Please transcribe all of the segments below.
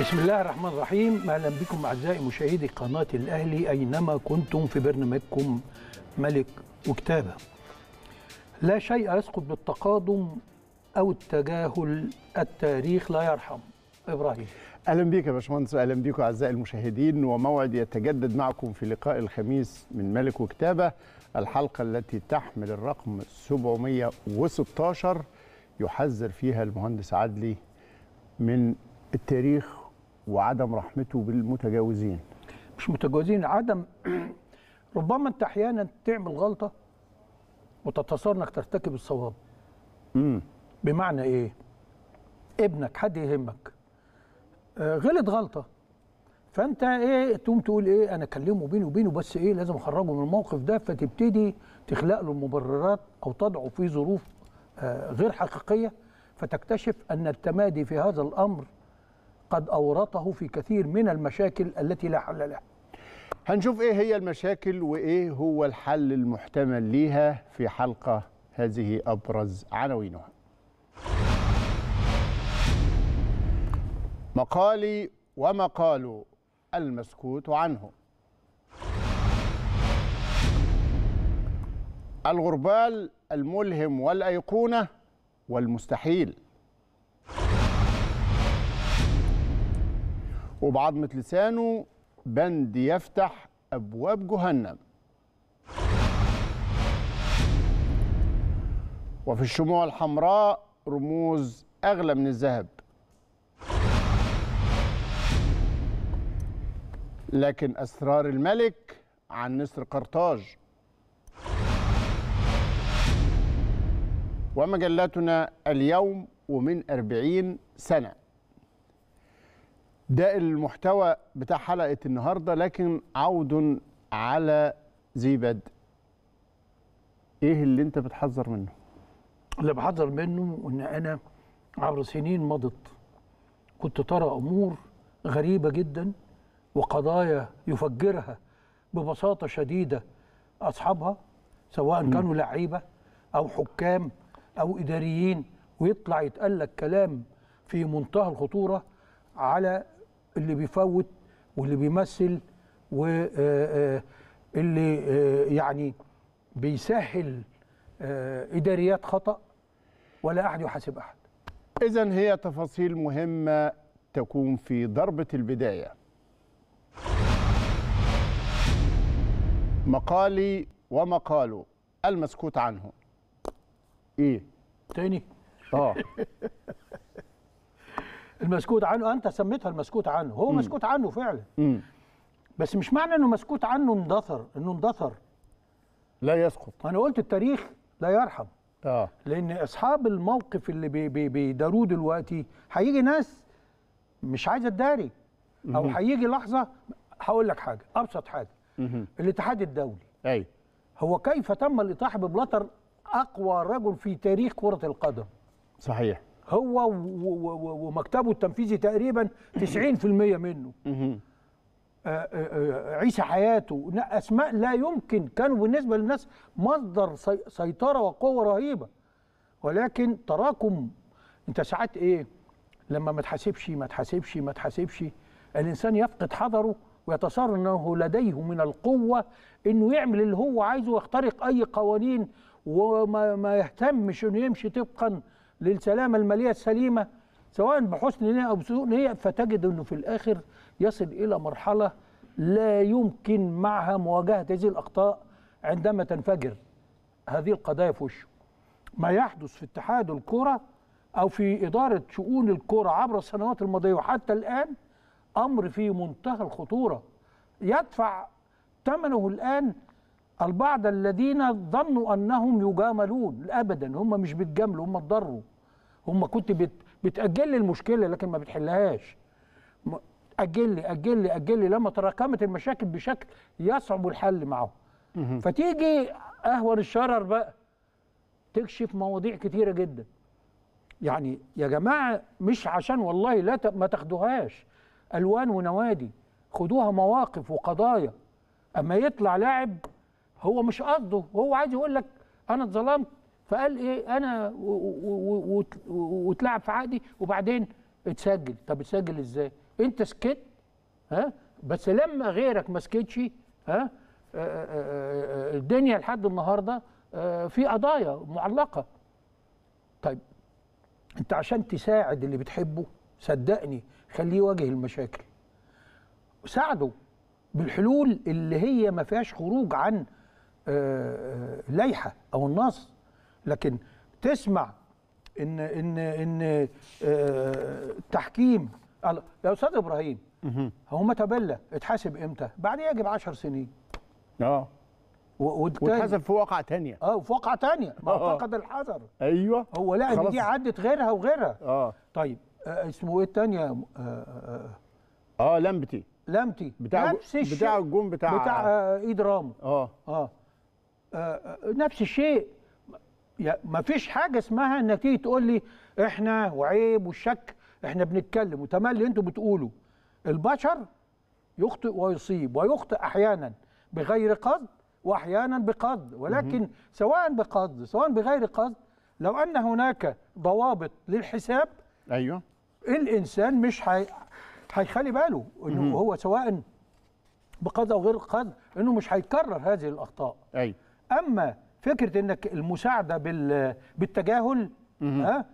بسم الله الرحمن الرحيم أهلا بكم أعزائي مشاهدي قناة الأهلي أينما كنتم في برنامجكم ملك وكتابة. لا شيء يسقط بالتقادم أو التجاهل التاريخ لا يرحم. إبراهيم. أهلا بيك يا باشمهندس واهلا بيكم أعزائي المشاهدين وموعد يتجدد معكم في لقاء الخميس من ملك وكتابة الحلقة التي تحمل الرقم 716 يحذر فيها المهندس عدلي من التاريخ وعدم رحمته بالمتجاوزين مش متجاوزين عدم ربما انت أحيانا تعمل غلطة وتتصور انك ترتكب الصواب. امم بمعنى إيه؟ ابنك حد يهمك آه، غلط غلطة فانت إيه تقوم تقول إيه أنا اكلمه بيني وبينه بس إيه لازم اخرجه من الموقف ده فتبتدي تخلق له مبررات أو تضعه في ظروف آه، غير حقيقية فتكتشف ان التمادي في هذا الامر قد أورطه في كثير من المشاكل التي لا حل لها. هنشوف إيه هي المشاكل وإيه هو الحل المحتمل ليها في حلقة هذه أبرز عناوينها. مقالي ومقال المسكوت عنه. الغربال الملهم والأيقونة والمستحيل. وبعظمة لسانه بند يفتح أبواب جهنم. وفي الشموع الحمراء رموز أغلى من الذهب. لكن أسرار الملك عن نسر قرطاج. ومجلاتنا اليوم ومن أربعين سنة. ده المحتوى بتاع حلقة النهاردة لكن عود على ذي بدء إيه اللي أنت بتحذر منه؟ اللي بحذر منه إن أنا عبر سنين مضت كنت ترى أمور غريبة جدا وقضايا يفجرها ببساطة شديدة أصحابها سواء كانوا لعيبة أو حكام أو إداريين ويطلع يتقال لك كلام في منتهى الخطورة على اللي بيفوت واللي بيمثل واللي يعني بيسهل آه، إداريات خطأ ولا أحد يحاسب أحد. اذا هي تفاصيل مهمة تكون في ضربة البداية. مقالي ومقاله المسكوت عنه. إيه؟ تاني؟ آه. المسكوت عنه أنت سميتها المسكوت عنه. هو مسكوت عنه فعلا. امم بس مش معنى إنه مسكوت عنه اندثر إنه اندثر لا يسقط. أنا قلت التاريخ لا يرحم. آه. لأن أصحاب الموقف اللي بي بي بيداروه دلوقتي هيجي ناس مش عايزة تداري. أو هيجي لحظة هقول لك حاجة أبسط حاجة. مهم. الاتحاد الدولي. أي. هو كيف تم الاطاحه ببلاتر أقوى رجل في تاريخ كرة القدم؟ صحيح. هو ومكتبه التنفيذي تقريبا 90% منه. آه، آه، آه، عيسى حياته. أسماء لا يمكن كانوا بالنسبة للناس مصدر سي- سيطرة وقوة رهيبة. ولكن تراكم أنت ساعات إيه؟ لما ما تحاسبش ما تحاسبش ما تحاسبش الإنسان يفقد حذره ويتصور إنه لديه من القوة إنه يعمل اللي هو عايزه ويخترق أي قوانين وما ما يهتمش إنه يمشي طبقا للسلامة المالية السليمة سواء بحسن نية أو بسوء نية فتجد إنه في الآخر يصل إلى مرحلة لا يمكن معها مواجهة هذه الأخطاء عندما تنفجر هذه القضايا في وشه. ما يحدث في اتحاد الكرة أو في إدارة شؤون الكرة عبر السنوات الماضية وحتى الآن أمر في منتهى الخطورة يدفع ثمنه الآن البعض الذين ظنوا أنهم يجاملون ابدا هم مش بيتجاملوا هم اتضروا. هم كنت بت بتأجل لي المشكلة لكن ما بتحلهاش. أجل لي أجل لي أجل لي لما تراكمت المشاكل بشكل يصعب الحل معه. فتيجي أهون الشرر بقى تكشف مواضيع كتيرة جدا. يعني يا جماعة مش عشان والله لا ت- ما تاخدوهاش. ألوان ونوادي خدوها مواقف وقضايا. أما يطلع لاعب هو مش قصده هو عايز يقول لك أنا اتظلمت فقال إيه أنا واتلعب في عقدي وبعدين اتسجل. طب اتسجل إزاي؟ أنت سكت؟ ها؟ بس لما غيرك ما سكتش ها؟ آه، آه، آه، الدنيا لحد النهارده في قضايا معلقة. طيب أنت عشان تساعد اللي بتحبه صدقني خليه يواجه المشاكل. ساعده بالحلول اللي هي ما فيهاش خروج عن لائحة أو النص. لكن تسمع إن إن إن آه، التحكيم الله- يا أستاذ إبراهيم هو متبلى اتحاسب إمتى؟ بعد يجب 10 سنين. آه. واتحسب في واقعة تانية. آه وفي واقعة ثانية ما آه. فقد الحذر. أيوه. هو لا. دي عدت غيرها وغيرها. آه. طيب آه اسمه إيه الثانية آه آه آه. لمبتي. لمتي بتاع نفس الشيء. بتاع الجون بتاع بتاع آه إيد رامو. آه. آه. نفس الشيء. ما فيش حاجة اسمها إنك تيجي تقول لي إحنا وعيب والشك إحنا بنتكلم. وتملي أنتوا بتقولوا البشر يخطئ ويصيب ويخطئ أحيانا بغير قصد واحيانا بقصد. ولكن سواء بقصد سواء بغير قصد لو أن هناك ضوابط للحساب أيوه. الإنسان مش هي... هيخلي باله إنه هو سواء بقصد أو غير قصد إنه مش هيكرر هذه الأخطاء. أيوه أما فكرة إنك المساعدة بال... بالتجاهل ها؟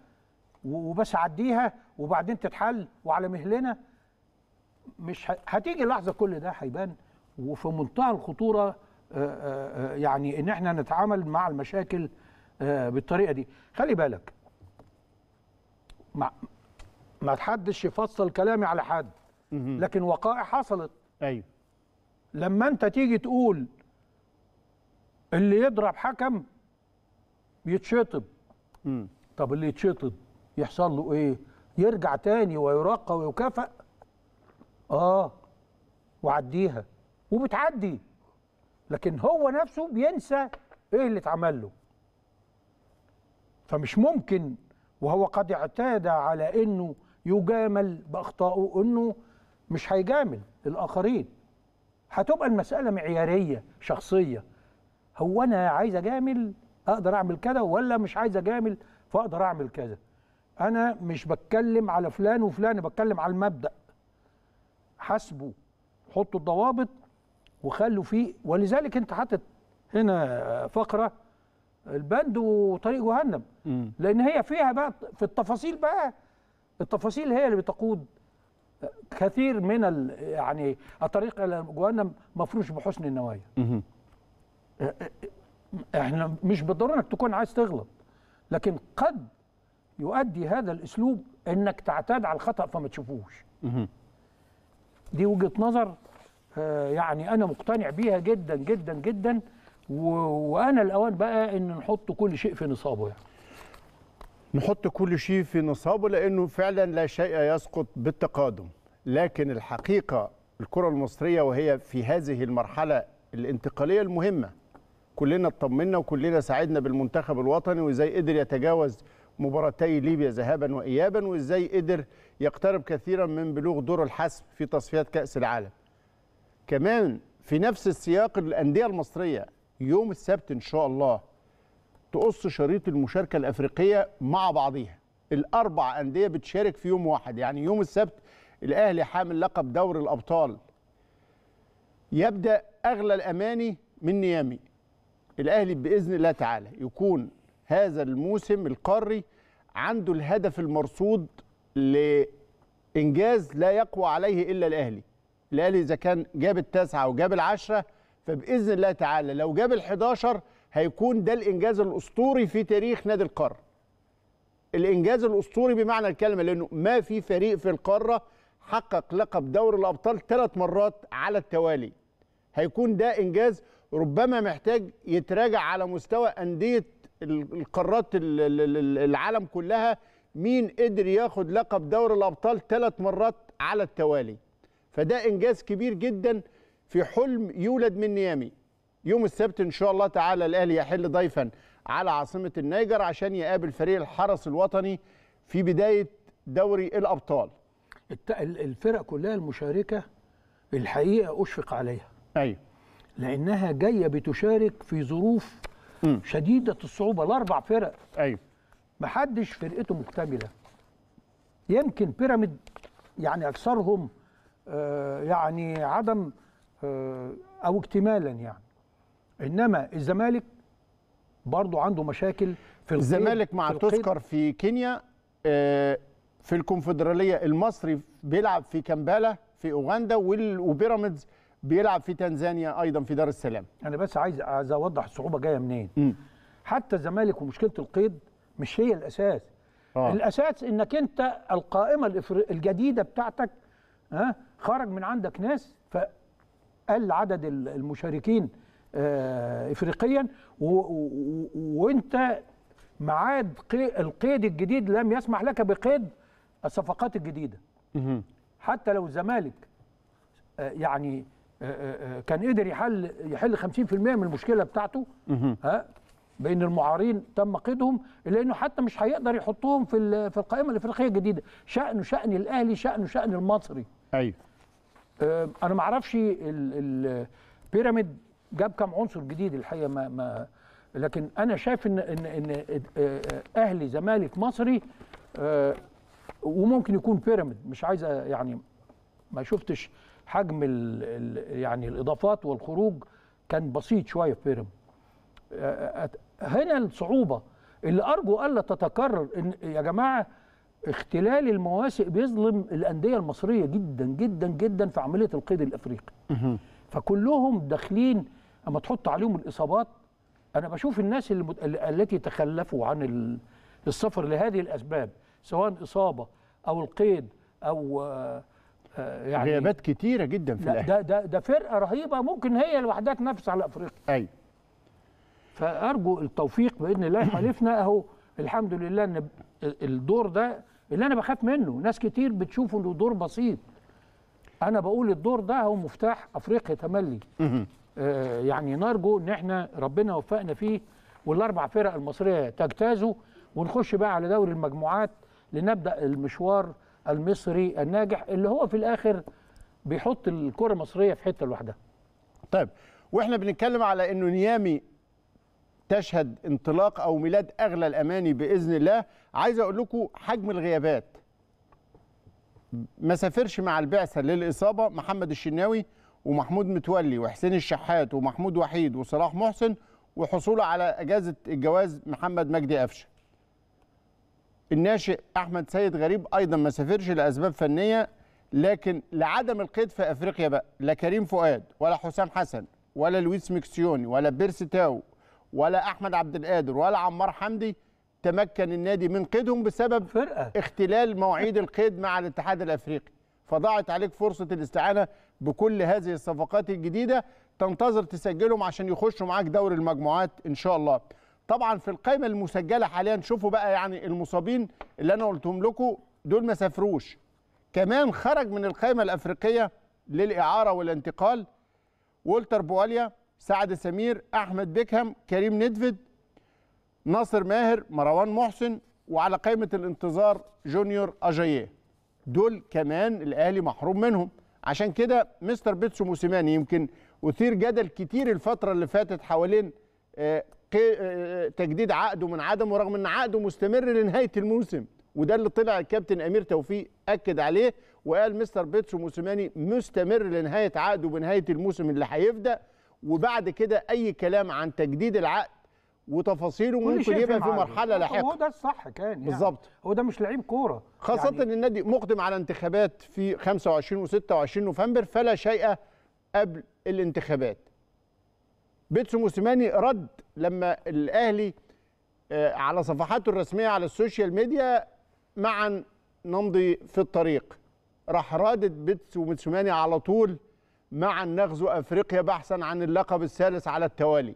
وبس عديها وبعدين تتحل وعلى مهلنا مش. هتيجي لحظة كل ده هيبان. وفي منتهى الخطورة يعني إن إحنا نتعامل مع المشاكل بالطريقة دي. خلي بالك ما ما تحدش يفصل كلامي على حد. لكن وقائع حصلت. أيوه. لما أنت تيجي تقول اللي يضرب حكم يتشطب. طب اللي يتشطب يحصل له إيه؟ يرجع تاني ويرقى ويكافئ آه وعديها وبتعدي. لكن هو نفسه بينسى إيه اللي اتعمل له. فمش ممكن وهو قد اعتاد على إنه يجامل بأخطائه إنه مش هيجامل الآخرين. هتبقى المسألة معيارية شخصية. هو أنا عايز أجامل أقدر أعمل كذا ولا مش عايز أجامل فأقدر أعمل كذا. أنا مش بتكلم على فلان وفلان بتكلم على المبدأ. حاسبوا حطوا الضوابط وخلوا فيه. ولذلك أنت حاطط هنا فقرة البند وطريق جهنم. لأن هي فيها بقى في التفاصيل بقى التفاصيل هي اللي بتقود كثير من يعني الطريق إلى جهنم مفروش بحسن النوايا. إحنا مش بالضرورة انك تكون عايز تغلط لكن قد يؤدي هذا الأسلوب إنك تعتاد على الخطأ فما تشوفوش. دي وجهة نظر آه، يعني أنا مقتنع بيها جدا جدا جدا. وأنا الأوان بقى إن نحط كل شيء في نصابه يعني نحط كل شيء في نصابه لأنه فعلا لا شيء يسقط بالتقادم لكن الحقيقة الكرة المصرية وهي في هذه المرحلة الانتقالية المهمة كلنا اطمنا وكلنا سعدنا بالمنتخب الوطني وإزاي قدر يتجاوز مباراتي ليبيا ذهابا وايابا وإزاي قدر يقترب كثيرا من بلوغ دور الحسم في تصفيات كأس العالم. كمان في نفس السياق الأندية المصرية يوم السبت إن شاء الله تقص شريط المشاركة الأفريقية مع بعضيها. الأربع أندية بتشارك في يوم واحد يعني يوم السبت الأهلي حامل لقب دوري الأبطال. يبدأ أغلى الأماني من نيامي. الأهلي بإذن الله تعالى يكون هذا الموسم القاري عنده الهدف المرصود لإنجاز لا يقوى عليه إلا الأهلي. الأهلي إذا كان جاب التاسعة وجاب العشرة فبإذن الله تعالى لو جاب الحداشر هيكون ده الإنجاز الأسطوري في تاريخ نادي القرن الإنجاز الأسطوري بمعنى الكلمة لأنه ما في فريق في القارة حقق لقب دوري الأبطال ثلاث مرات على التوالي. هيكون ده إنجاز ربما محتاج يتراجع على مستوى أندية ال- القارات ال- ال- ال- العالم كلها. مين قدر ياخد لقب دوري الأبطال ثلاث مرات على التوالي؟ فده إنجاز كبير جدا في حلم يولد من نيامي. يوم السبت إن شاء الله تعالى الأهلي يحل ضيفا على عاصمة النيجر عشان يقابل فريق الحرس الوطني في بداية دوري الأبطال. الفرق كلها المشاركة الحقيقة أشفق عليها. أيوه. لأنها جاية بتشارك في ظروف مم. شديدة الصعوبة الاربع فرق أيوه محدش فرقته مكتملة يمكن بيراميد يعني أكثرهم آه، يعني عدم آه، أو اكتمالا يعني إنما الزمالك برضو عنده مشاكل في الزمالك مع في. تذكر في كينيا آه، في الكونفدرالية المصري بيلعب في كامبالا في أوغندا وبيراميدز بيلعب في تنزانيا أيضا في دار السلام أنا بس عايز عايز أوضح الصعوبة جاية منين مم. حتى الزمالك ومشكلة القيد مش هي الأساس آه. الأساس إنك أنت القائمة الجديدة بتاعتك ها خرج من عندك ناس فقل عدد ال- المشاركين آه، افريقيا وأنت ميعاد قي- القيد الجديد لم يسمح لك بقيد الصفقات الجديدة. حتى لو الزمالك آه، يعني كان قدر يحل يحل 50% من المشكلة بتاعته ها بين المعارين تم قيدهم الا انه حتى مش هيقدر يحطهم في ال- في القائمة الإفريقية الجديدة. شانه شأن الأهلي شانه شأن المصري. أيوه. آه، أنا ما أعرفش ال- البيراميد جاب كام عنصر جديد الحقيقة ما ما لكن أنا شايف إن إن إن آه، أهلي زمالك مصري آه، وممكن يكون بيراميد. مش عايز يعني ما شفتش حجم ال ال يعني الإضافات والخروج كان بسيط شوية في آه، هنا الصعوبة. اللي أرجو الا تتكرر إن يا جماعة اختلال المواسق بيظلم الأندية المصرية جدا جدا جدا في عملية القيد الأفريقي. فكلهم داخلين أما تحط عليهم الإصابات أنا بشوف الناس اللي مت... التي تخلفوا عن ال- السفر لهذه الأسباب سواء إصابة أو القيد أو يعني غيابات كتيرة جدا في لا الاهلي ده ده ده فرقة رهيبة ممكن هي لوحدها تنافس على أفريقيا. أيوه. فأرجو التوفيق بإذن الله حالفنا أهو الحمد لله إن الدور ده اللي أنا بخاف منه. ناس كتير بتشوفه إنه دور بسيط. أنا بقول الدور ده هو مفتاح أفريقيا تملي. آه يعني نرجو إن إحنا ربنا يوفقنا فيه والأربع فرق المصرية تجتازوا ونخش بقى على دوري المجموعات لنبدأ المشوار المصري الناجح اللي هو في الآخر بيحط الكرة المصرية في حتة لوحدها. طيب وإحنا بنتكلم على إنه نيامي تشهد انطلاق أو ميلاد أغلى الأماني بإذن الله. عايز أقول لكم حجم الغيابات. ما سافرش مع البعثة للإصابة محمد الشناوي ومحمود متولي وحسين الشحات ومحمود وحيد وصلاح محسن وحصوله على إجازة الجواز محمد مجدي قفشه الناشئ أحمد سيد غريب أيضا ما سافرش لأسباب فنية لكن لعدم القيد في أفريقيا بقى لا كريم فؤاد ولا حسام حسن ولا لويس ميكيسوني ولا بيرسي تاو ولا أحمد عبد القادر ولا عمار حمدي تمكن النادي من قيدهم بسبب فرقة. اختلال مواعيد القيد مع الاتحاد الأفريقي. فضاعت عليك فرصة الاستعانة بكل هذه الصفقات الجديدة تنتظر تسجلهم عشان يخشوا معاك دوري المجموعات إن شاء الله. طبعا في القائمه المسجلة حاليا شوفوا بقى يعني المصابين اللي أنا قلتهم لكم دول ما سافروش. كمان خرج من القائمه الأفريقية للإعارة والانتقال والتر بواليا سعد سمير أحمد بيكهام كريم ندفد ناصر ماهر مروان محسن وعلى قائمه الانتظار جونيور أجاييه. دول كمان الأهلي محروم منهم. عشان كده مستر بيتسو موسيماني يمكن أثير جدل كتير الفترة اللي فاتت حوالين تجديد عقده من عدمه رغم إن عقده مستمر لنهاية الموسم وده اللي طلع الكابتن أمير توفيق أكد عليه وقال مستر بيتسو موسيماني مستمر لنهاية عقده بنهاية الموسم اللي هيبدأ وبعد كده أي كلام عن تجديد العقد وتفاصيله ممكن يبقى في. مرحلة هو لاحقه ده الصح كان يعني. بالظبط. هو ده مش لعيب كورة خاصة يعني يعني النادي مقدم على انتخابات في 25 و26 نوفمبر فلا شيء قبل الانتخابات. بيتسو موسيماني رد لما الأهلي آه، على صفحاته الرسمية على ال social media معا نمضي في الطريق. راح رادد بيتسو موسيماني على طول معا نغزو أفريقيا بحثا عن اللقب الثالث على التوالي.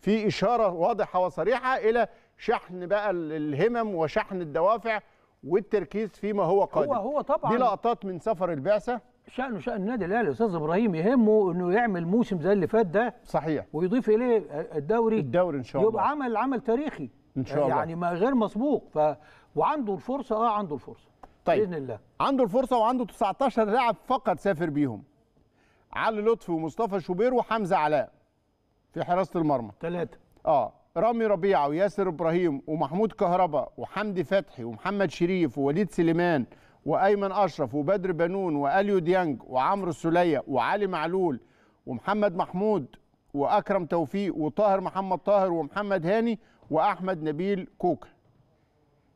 في إشارة واضحة وصريحة إلى شحن بقى ال- الهمم وشحن الدوافع والتركيز فيما هو قادم هو هو طبعا دي لقطات من سفر البعثة شأنه شأن النادي الأهلي. أستاذ إبراهيم يهمه إنه يعمل موسم زي اللي فات ده صحيح. ويضيف إليه الدوري. الدوري إن شاء الله. يبقى عمل عمل تاريخي. إن شاء الله. يعني ما غير مسبوق. ف وعنده الفرصة آه عنده الفرصة. طيب. بإذن الله. عنده الفرصة وعنده 19 لاعب فقط سافر بيهم. علي لطفي ومصطفى شوبير وحمزة علاء في حراسة المرمى. ثلاثة آه. رامي ربيعة وياسر إبراهيم ومحمود كهربا وحمدي فتحي ومحمد شريف ووليد سليمان وأيمن أشرف وبدر بنون وأليو ديانج وعمرو السوليه وعلي معلول ومحمد محمود وأكرم توفيق وطاهر محمد طاهر ومحمد هاني وأحمد نبيل كوكا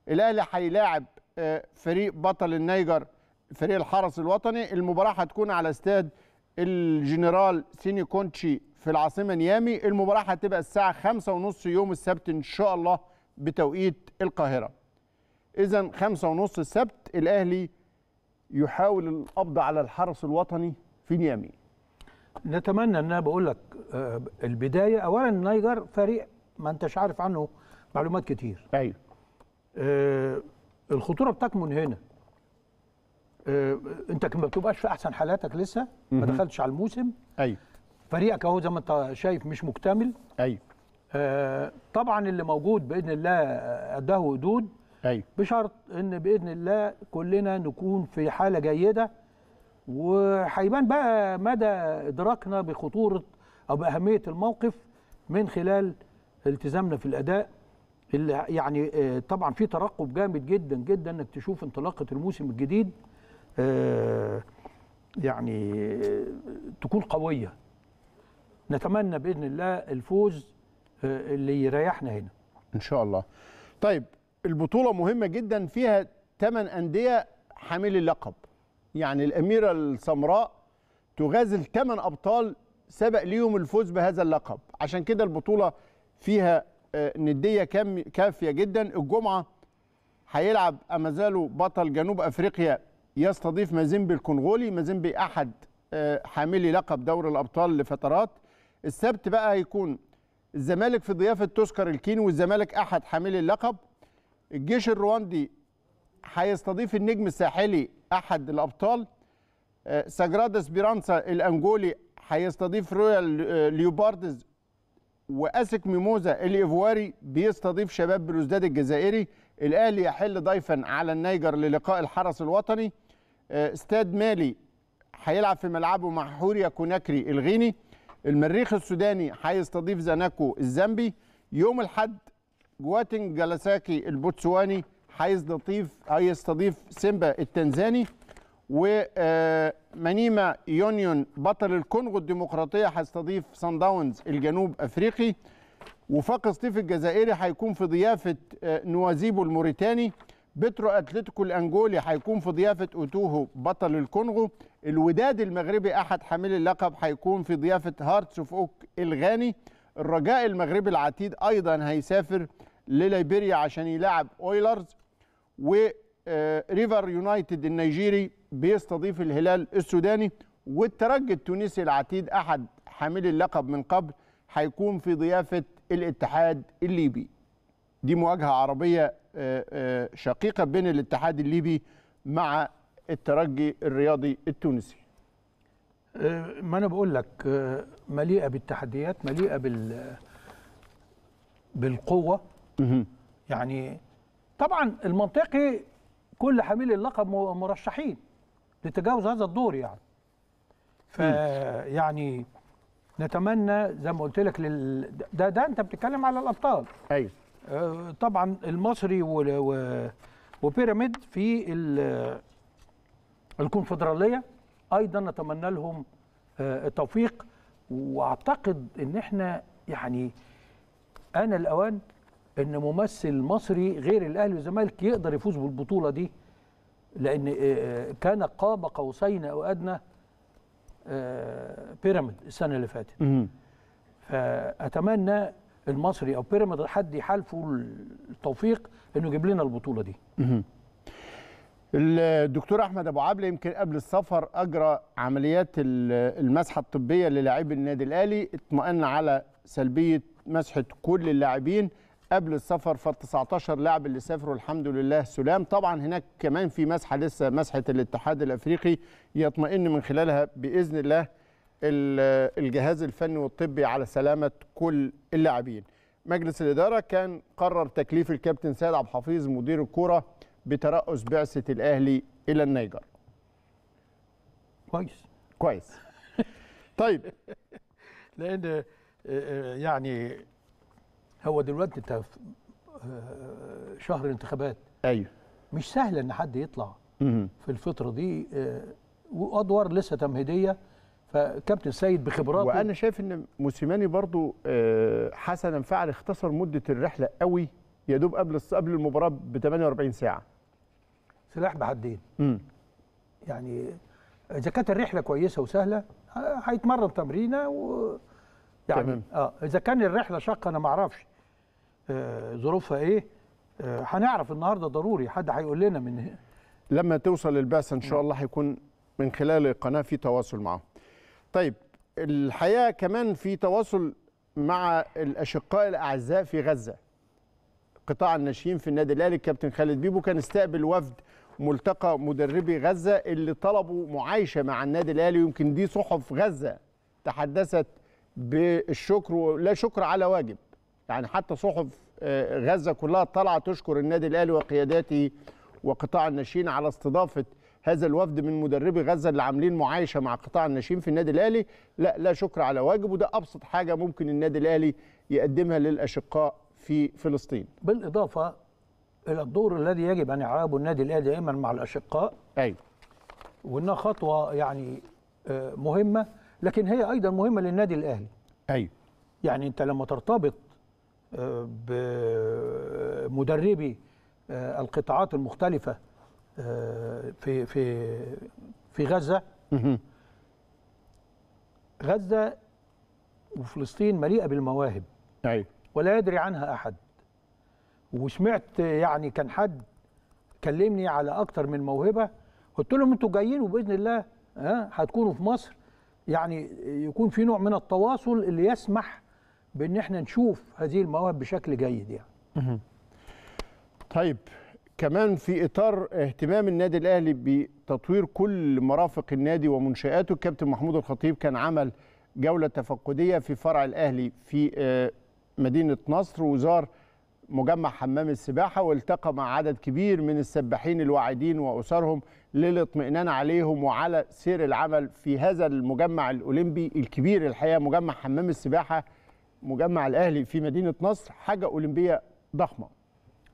الاهلي هيلاعب آه، فريق بطل النيجر فريق الحرس الوطني. المباراة هتكون على استاد الجنرال سيني كونتشي في العاصمة نيامي. المباراة هتبقى الساعة خمسة ونص يوم السبت إن شاء الله بتوقيت القاهرة. إذا خمسة ونص السبت الأهلي يحاول القبض على الحرس الوطني في نيامي. نتمنى إن أنا بقول لك آه، البداية اولا النيجر فريق ما أنتش عارف عنه معلومات كتير. أيوه. آه، الخطورة بتكمن هنا. آه، أنت ما بتبقاش في أحسن حالاتك لسه ما دخلتش على الموسم. أيوه. فريقك أهو زي ما أنت شايف مش مكتمل. أيوه. آه، طبعا اللي موجود بإذن الله أداه ودود. أيوه. بشرط إن بإذن الله كلنا نكون في حالة جيدة وهيبان بقى مدى إدراكنا بخطورة أو بأهمية الموقف من خلال التزامنا في الأداء. اللي يعني آه، طبعا في ترقب جامد جدا جدا إنك تشوف انطلاقة الموسم الجديد آه، يعني آه، تكون قوية. نتمنى بإذن الله الفوز اللي يريحنا هنا. إن شاء الله. طيب البطولة مهمة جدا فيها ثمان أندية حاملي اللقب. يعني الأميرة السمراء تغازل ثمان أبطال سبق ليهم الفوز بهذا اللقب. عشان كده البطولة فيها آه، ندية كافية جدا. الجمعة هيلعب امازالو بطل جنوب أفريقيا يستضيف مازيمبي الكونغولي. مازيمبي أحد آه، حاملي لقب دوري الأبطال لفترات. السبت بقى هيكون الزمالك في ضيافة تذكر الكيني والزمالك أحد حاملي اللقب. الجيش الرواندي هيستضيف النجم الساحلي أحد الأبطال آه، ساجرادا سبيرانسا الانجولي هيستضيف رويال آه، ليوباردز وأسيك ميموزا الإيفواري بيستضيف شباب بلوزداد الجزائري. الاهلي يحل ضيفا على النيجر للقاء الحرس الوطني. آه، استاد مالي هيلعب في ملعبه مع حوريا كوناكري الغيني. المريخ السوداني هيستضيف زاناكو الزامبي. يوم الأحد جوانينج جالاكسي البوتسواني هيستضيف هيستضيف سيمبا التنزاني ومانيما يونيون بطل الكونغو الديمقراطية هيستضيف صن داونز الجنوب أفريقي وفاق سطيف الجزائري هيكون في ضيافة آه، نوازيبو الموريتاني بترو أتلتيكو الانجولي هيكون في ضيافة أوتوهو بطل الكونغو الوداد المغربي أحد حاملي اللقب هيكون في ضيافة هارتس أوف أوك الغاني الرجاء المغربي العتيد أيضا هيسافر لليبيريا عشان يلاعب أويلرز وريفر يونايتد النيجيري بيستضيف الهلال السوداني والترجي التونسي العتيد أحد حاملي اللقب من قبل هيكون في ضيافة الاتحاد الليبي دي مواجهة عربية آه، آه، شقيقة بين الاتحاد الليبي مع الترجي الرياضي التونسي آه، ما أنا بقول لك آه، مليئة بالتحديات مليئة بال بالقوة. يعني طبعا المنطقي كل حاملي اللقب مرشحين لتجاوز هذا الدور يعني. فيعني نتمنى زي ما قلت لك لل... ده ده أنت بتتكلم على الأبطال. أيوه. آه، طبعا المصري و... و... وبيراميد في ال... الكونفدرالية أيضا نتمنى لهم آه، التوفيق. وأعتقد إن إحنا يعني أنا الأوان إن ممثل مصري غير الأهلي والزمالك يقدر يفوز بالبطولة دي لأن آه، كان قاب قوسين أو أدنى آه، بيراميد السنة اللي فاتت. فأتمنى المصري أو بيراميد حد يحالفه التوفيق إنه يجيب لنا البطولة دي. الدكتور أحمد أبو عبلة يمكن قبل السفر أجرى عمليات ال- المسحة الطبية للاعبي النادي الأهلي اطمأن على سلبية مسحة كل اللاعبين. قبل السفر فال 19 لاعب اللي سافروا الحمد لله سلام. طبعا هناك كمان في مسحه لسه مسحة الاتحاد الأفريقي يطمئن من خلالها بإذن الله ال- الجهاز الفني والطبي على سلامة كل اللاعبين. مجلس الإدارة كان قرر تكليف الكابتن سيد عبد الحفيظ مدير الكره بترأس بعثة الأهلي إلى النيجر. كويس. كويس. طيب. لأن آه، آه، يعني هو دلوقتي انت في آه، شهر انتخابات أيوه. مش سهل إن حد يطلع. في الفترة دي آه، وأدوار لسه تمهيدية. فكابتن سيد بخبراته وأنا شايف إن موسيماني برضو آه، حسنا فعل اختصر مدة الرحلة قوي يا دوب قبل قبل المباراة ب 48 ساعة. سلاح بحدين يعني إذا كانت الرحلة كويسة وسهلة هيتمرن تمرينة و يعني تمام. آه إذا كان الرحلة شاقة أنا ما أعرفش. ظروفها إيه آه هنعرف النهارده ضروري حد هيقول لنا من لما توصل البعثه إن شاء الله هيكون من خلال القناة في تواصل معهم. طيب الحقيقة كمان في تواصل مع الأشقاء الأعزاء في غزة. قطاع الناشئين في النادي الأهلي الكابتن خالد بيبو كان استقبل وفد ملتقى مدربي غزة اللي طلبوا معايشة مع النادي الأهلي ويمكن دي صحف غزة تحدثت بالشكر ولا شكر على واجب. يعني حتى صحف آه، غزة كلها طلعت تشكر النادي الأهلي وقياداته وقطاع الناشئين على استضافة هذا الوفد من مدربي غزة اللي عاملين معايشة مع قطاع الناشئين في النادي الأهلي. لا لا شكر على واجب وده أبسط حاجة ممكن النادي الأهلي يقدمها للأشقاء في فلسطين. بالإضافة إلى الدور الذي يجب أن يلعبه النادي الأهلي دائما مع الأشقاء. أيوه. وإنها خطوة يعني آه مهمة لكن هي أيضا مهمة للنادي الأهلي. أيوه. يعني أنت لما ترتبط بمدربي آه، القطاعات المختلفة آه، في في في غزة. غزة وفلسطين مليئة بالمواهب. أيوه ولا يدري عنها أحد. وسمعت يعني كان حد كلمني على أكتر من موهبة. قلت لهم أنتوا جايين وبإذن الله ها هتكونوا في مصر. يعني يكون في نوع من التواصل اللي يسمح بأن إحنا نشوف هذه المواهب بشكل جيد يعني. طيب كمان في إطار اهتمام النادي الأهلي بتطوير كل مرافق النادي ومنشآته الكابتن محمود الخطيب كان عمل جولة تفقدية في فرع الأهلي في آه، مدينة نصر وزار مجمع حمام السباحة والتقى مع عدد كبير من السباحين الواعدين وأسرهم للاطمئنان عليهم وعلى سير العمل في هذا المجمع الأولمبي الكبير الحقيقة مجمع حمام السباحة مجمع الأهلي في مدينة نصر حاجة أولمبية ضخمة.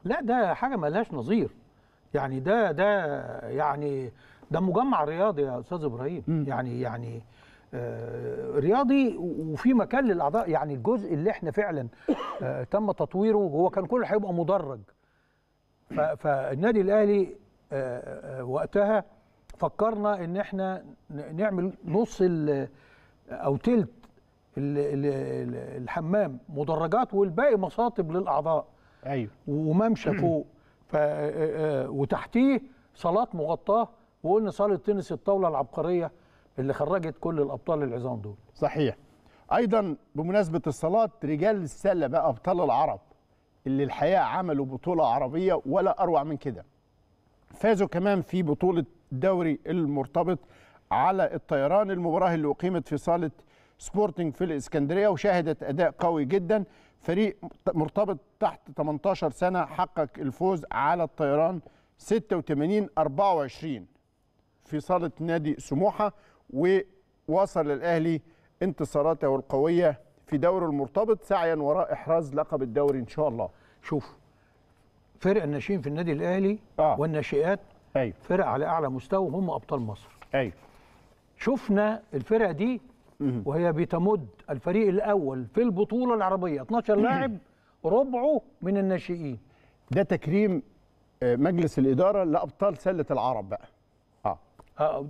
لا ده حاجة ملهاش نظير. يعني ده ده يعني ده مجمع رياضي يا أستاذ إبراهيم. يعني يعني آه، رياضي وفي مكان للأعضاء. يعني الجزء اللي إحنا فعلا آه، تم تطويره هو كان كله هيبقى مدرج. فالنادي الأهلي آه، آه، وقتها فكرنا إن إحنا نعمل نص ال- أو تلت الحمام مدرجات والباقي مصاطب للأعضاء. أيوه. وممشى فوق ف وتحتيه صالات مغطاة وقلنا صاله تنس الطاولة العبقرية اللي خرجت كل الأبطال العظام دول. صحيح. أيضا بمناسبة الصلاة رجال السلة بقى أبطال العرب اللي الحقيقة عملوا بطولة عربية ولا أروع من كده. فازوا كمان في بطولة الدوري المرتبط على الطيران المباراة اللي أقيمت في صالة سبورتنج في الإسكندرية وشهدت أداء قوي جدا. فريق مرتبط تحت 18 سنة حقق الفوز على الطيران 86 24 في صالة نادي سموحة وواصل الأهلي انتصاراته القوية في دور المرتبط سعيا وراء إحراز لقب الدوري إن شاء الله. شوف فرق الناشئين في النادي الأهلي آه. والناشئات أيوه. فرق على أعلى مستوى وهم أبطال مصر. أيوه. شفنا الفرق دي وهي بتمد الفريق الأول في البطولة العربية. 12 لاعب ربعه من الناشئين. ده تكريم آه، مجلس الإدارة لأبطال سلة العرب بقى. آه. آه،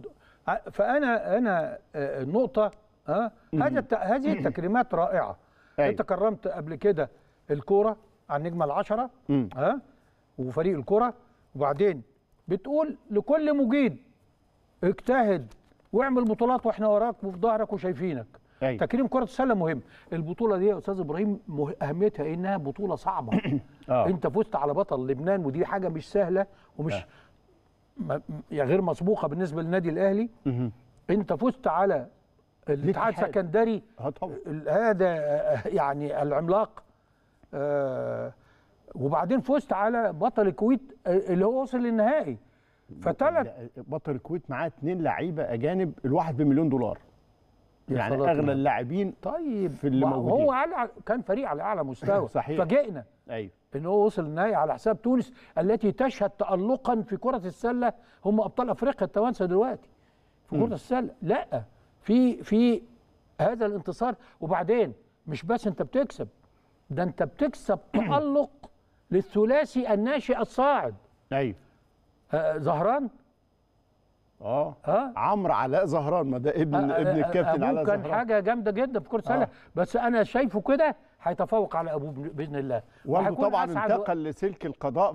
ع- فأنا أنا آه، النقطه ها الت- هذه التكريمات رائعة. أيوة. أنت كرمت قبل كده الكورة على النجمه العشرة مم. ها وفريق الكورة. وبعدين بتقول لكل مجيد اجتهد واعمل بطولات وإحنا وراك وفي ظهرك وشايفينك أيوة. تكريم كرة السلة مهم البطولة دي يا أستاذ إبراهيم مه- أهميتها إنها بطولة صعبة آه. أنت فزت على بطل لبنان ودي حاجة مش سهلة ومش آه. ما يعني غير مسبوقة بالنسبة للنادي الأهلي. أنت فزت على الاتحاد. السكندري ال- هذا آه، يعني العملاق آه، وبعدين فزت على بطل الكويت آه، اللي هو وصل للنهائي فثلاث بطل الكويت معاه اتنين لعيبة أجانب الواحد بمليون دولار. يعني أغلى. اللاعبين طيب في اللي موجودين. هو على كان فريق على أعلى مستوى. صحيح. فاجئنا أيوه. إن هو وصل النهائي على حساب تونس التي تشهد تالقا في كرة السلة. هم أبطال أفريقيا التوانسة دلوقتي في كرة السلة. لا في في هذا الانتصار. وبعدين مش بس أنت بتكسب ده أنت بتكسب تألق للثلاثي الناشئ الصاعد. أيوه. زهران؟ آه. آه عمرو علاء زهران ما ده ابن آه، ابن الكابتن علاء كان زهران. حاجة جامدة جدا في كرة السلة. آه. بس أنا شايفه كده هيتفوق على أبوه بإذن الله. والده وهيكون طبعا أسعد و- انتقل لسلك القضاء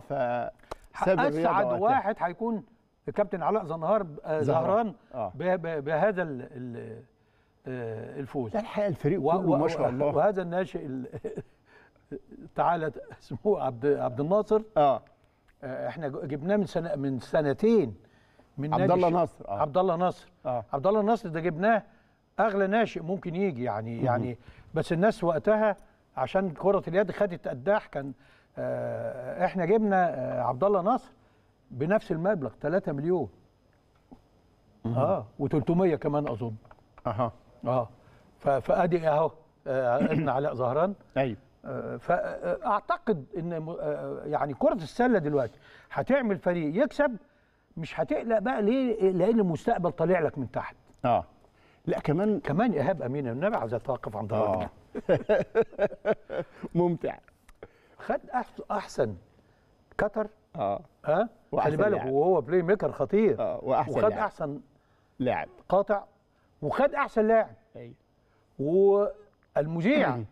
الرياضه أسعد. واحد هيكون الكابتن علاء زنهار آه، زهران. آه. بهذا آه، الفوز. لا الحقيقة الفريق و- كله ما شاء الله. وهذا الناشئ ال- تعالى اسمه عبد عبد الناصر. آه. إحنا جبناه من سنه من سنتين من عبد الله ناصر آه. عبد الله ناصر. آه. عبد الله الناصر ده جبناه أغلى ناشئ ممكن يجي يعني يعني بس الناس وقتها عشان كرة اليد خدت قداح كان آه، إحنا جبنا آه، عبد الله ناصر بنفس المبلغ 3 مليون. آه و300 كمان أظن. أها. آه فأدي أهو آه، إبن علاء زهران. أيوه آه، فأعتقد إن م- آه، يعني كرة السلة دلوقتي هتعمل فريق يكسب مش هتقلق بقى ليه؟ لأن المستقبل طالع لك من تحت. آه. لا كمان كمان إيهاب أمين النبي عايز اتوقف عند آه. ده. ممتع. خد أحسن كتر. آه. ها؟ خلي بالك. وهو playmaker خطير. آه وأحسن وخد لاعب. أحسن لاعب. قاطع. وخد أحسن لاعب. أيوه والمذيع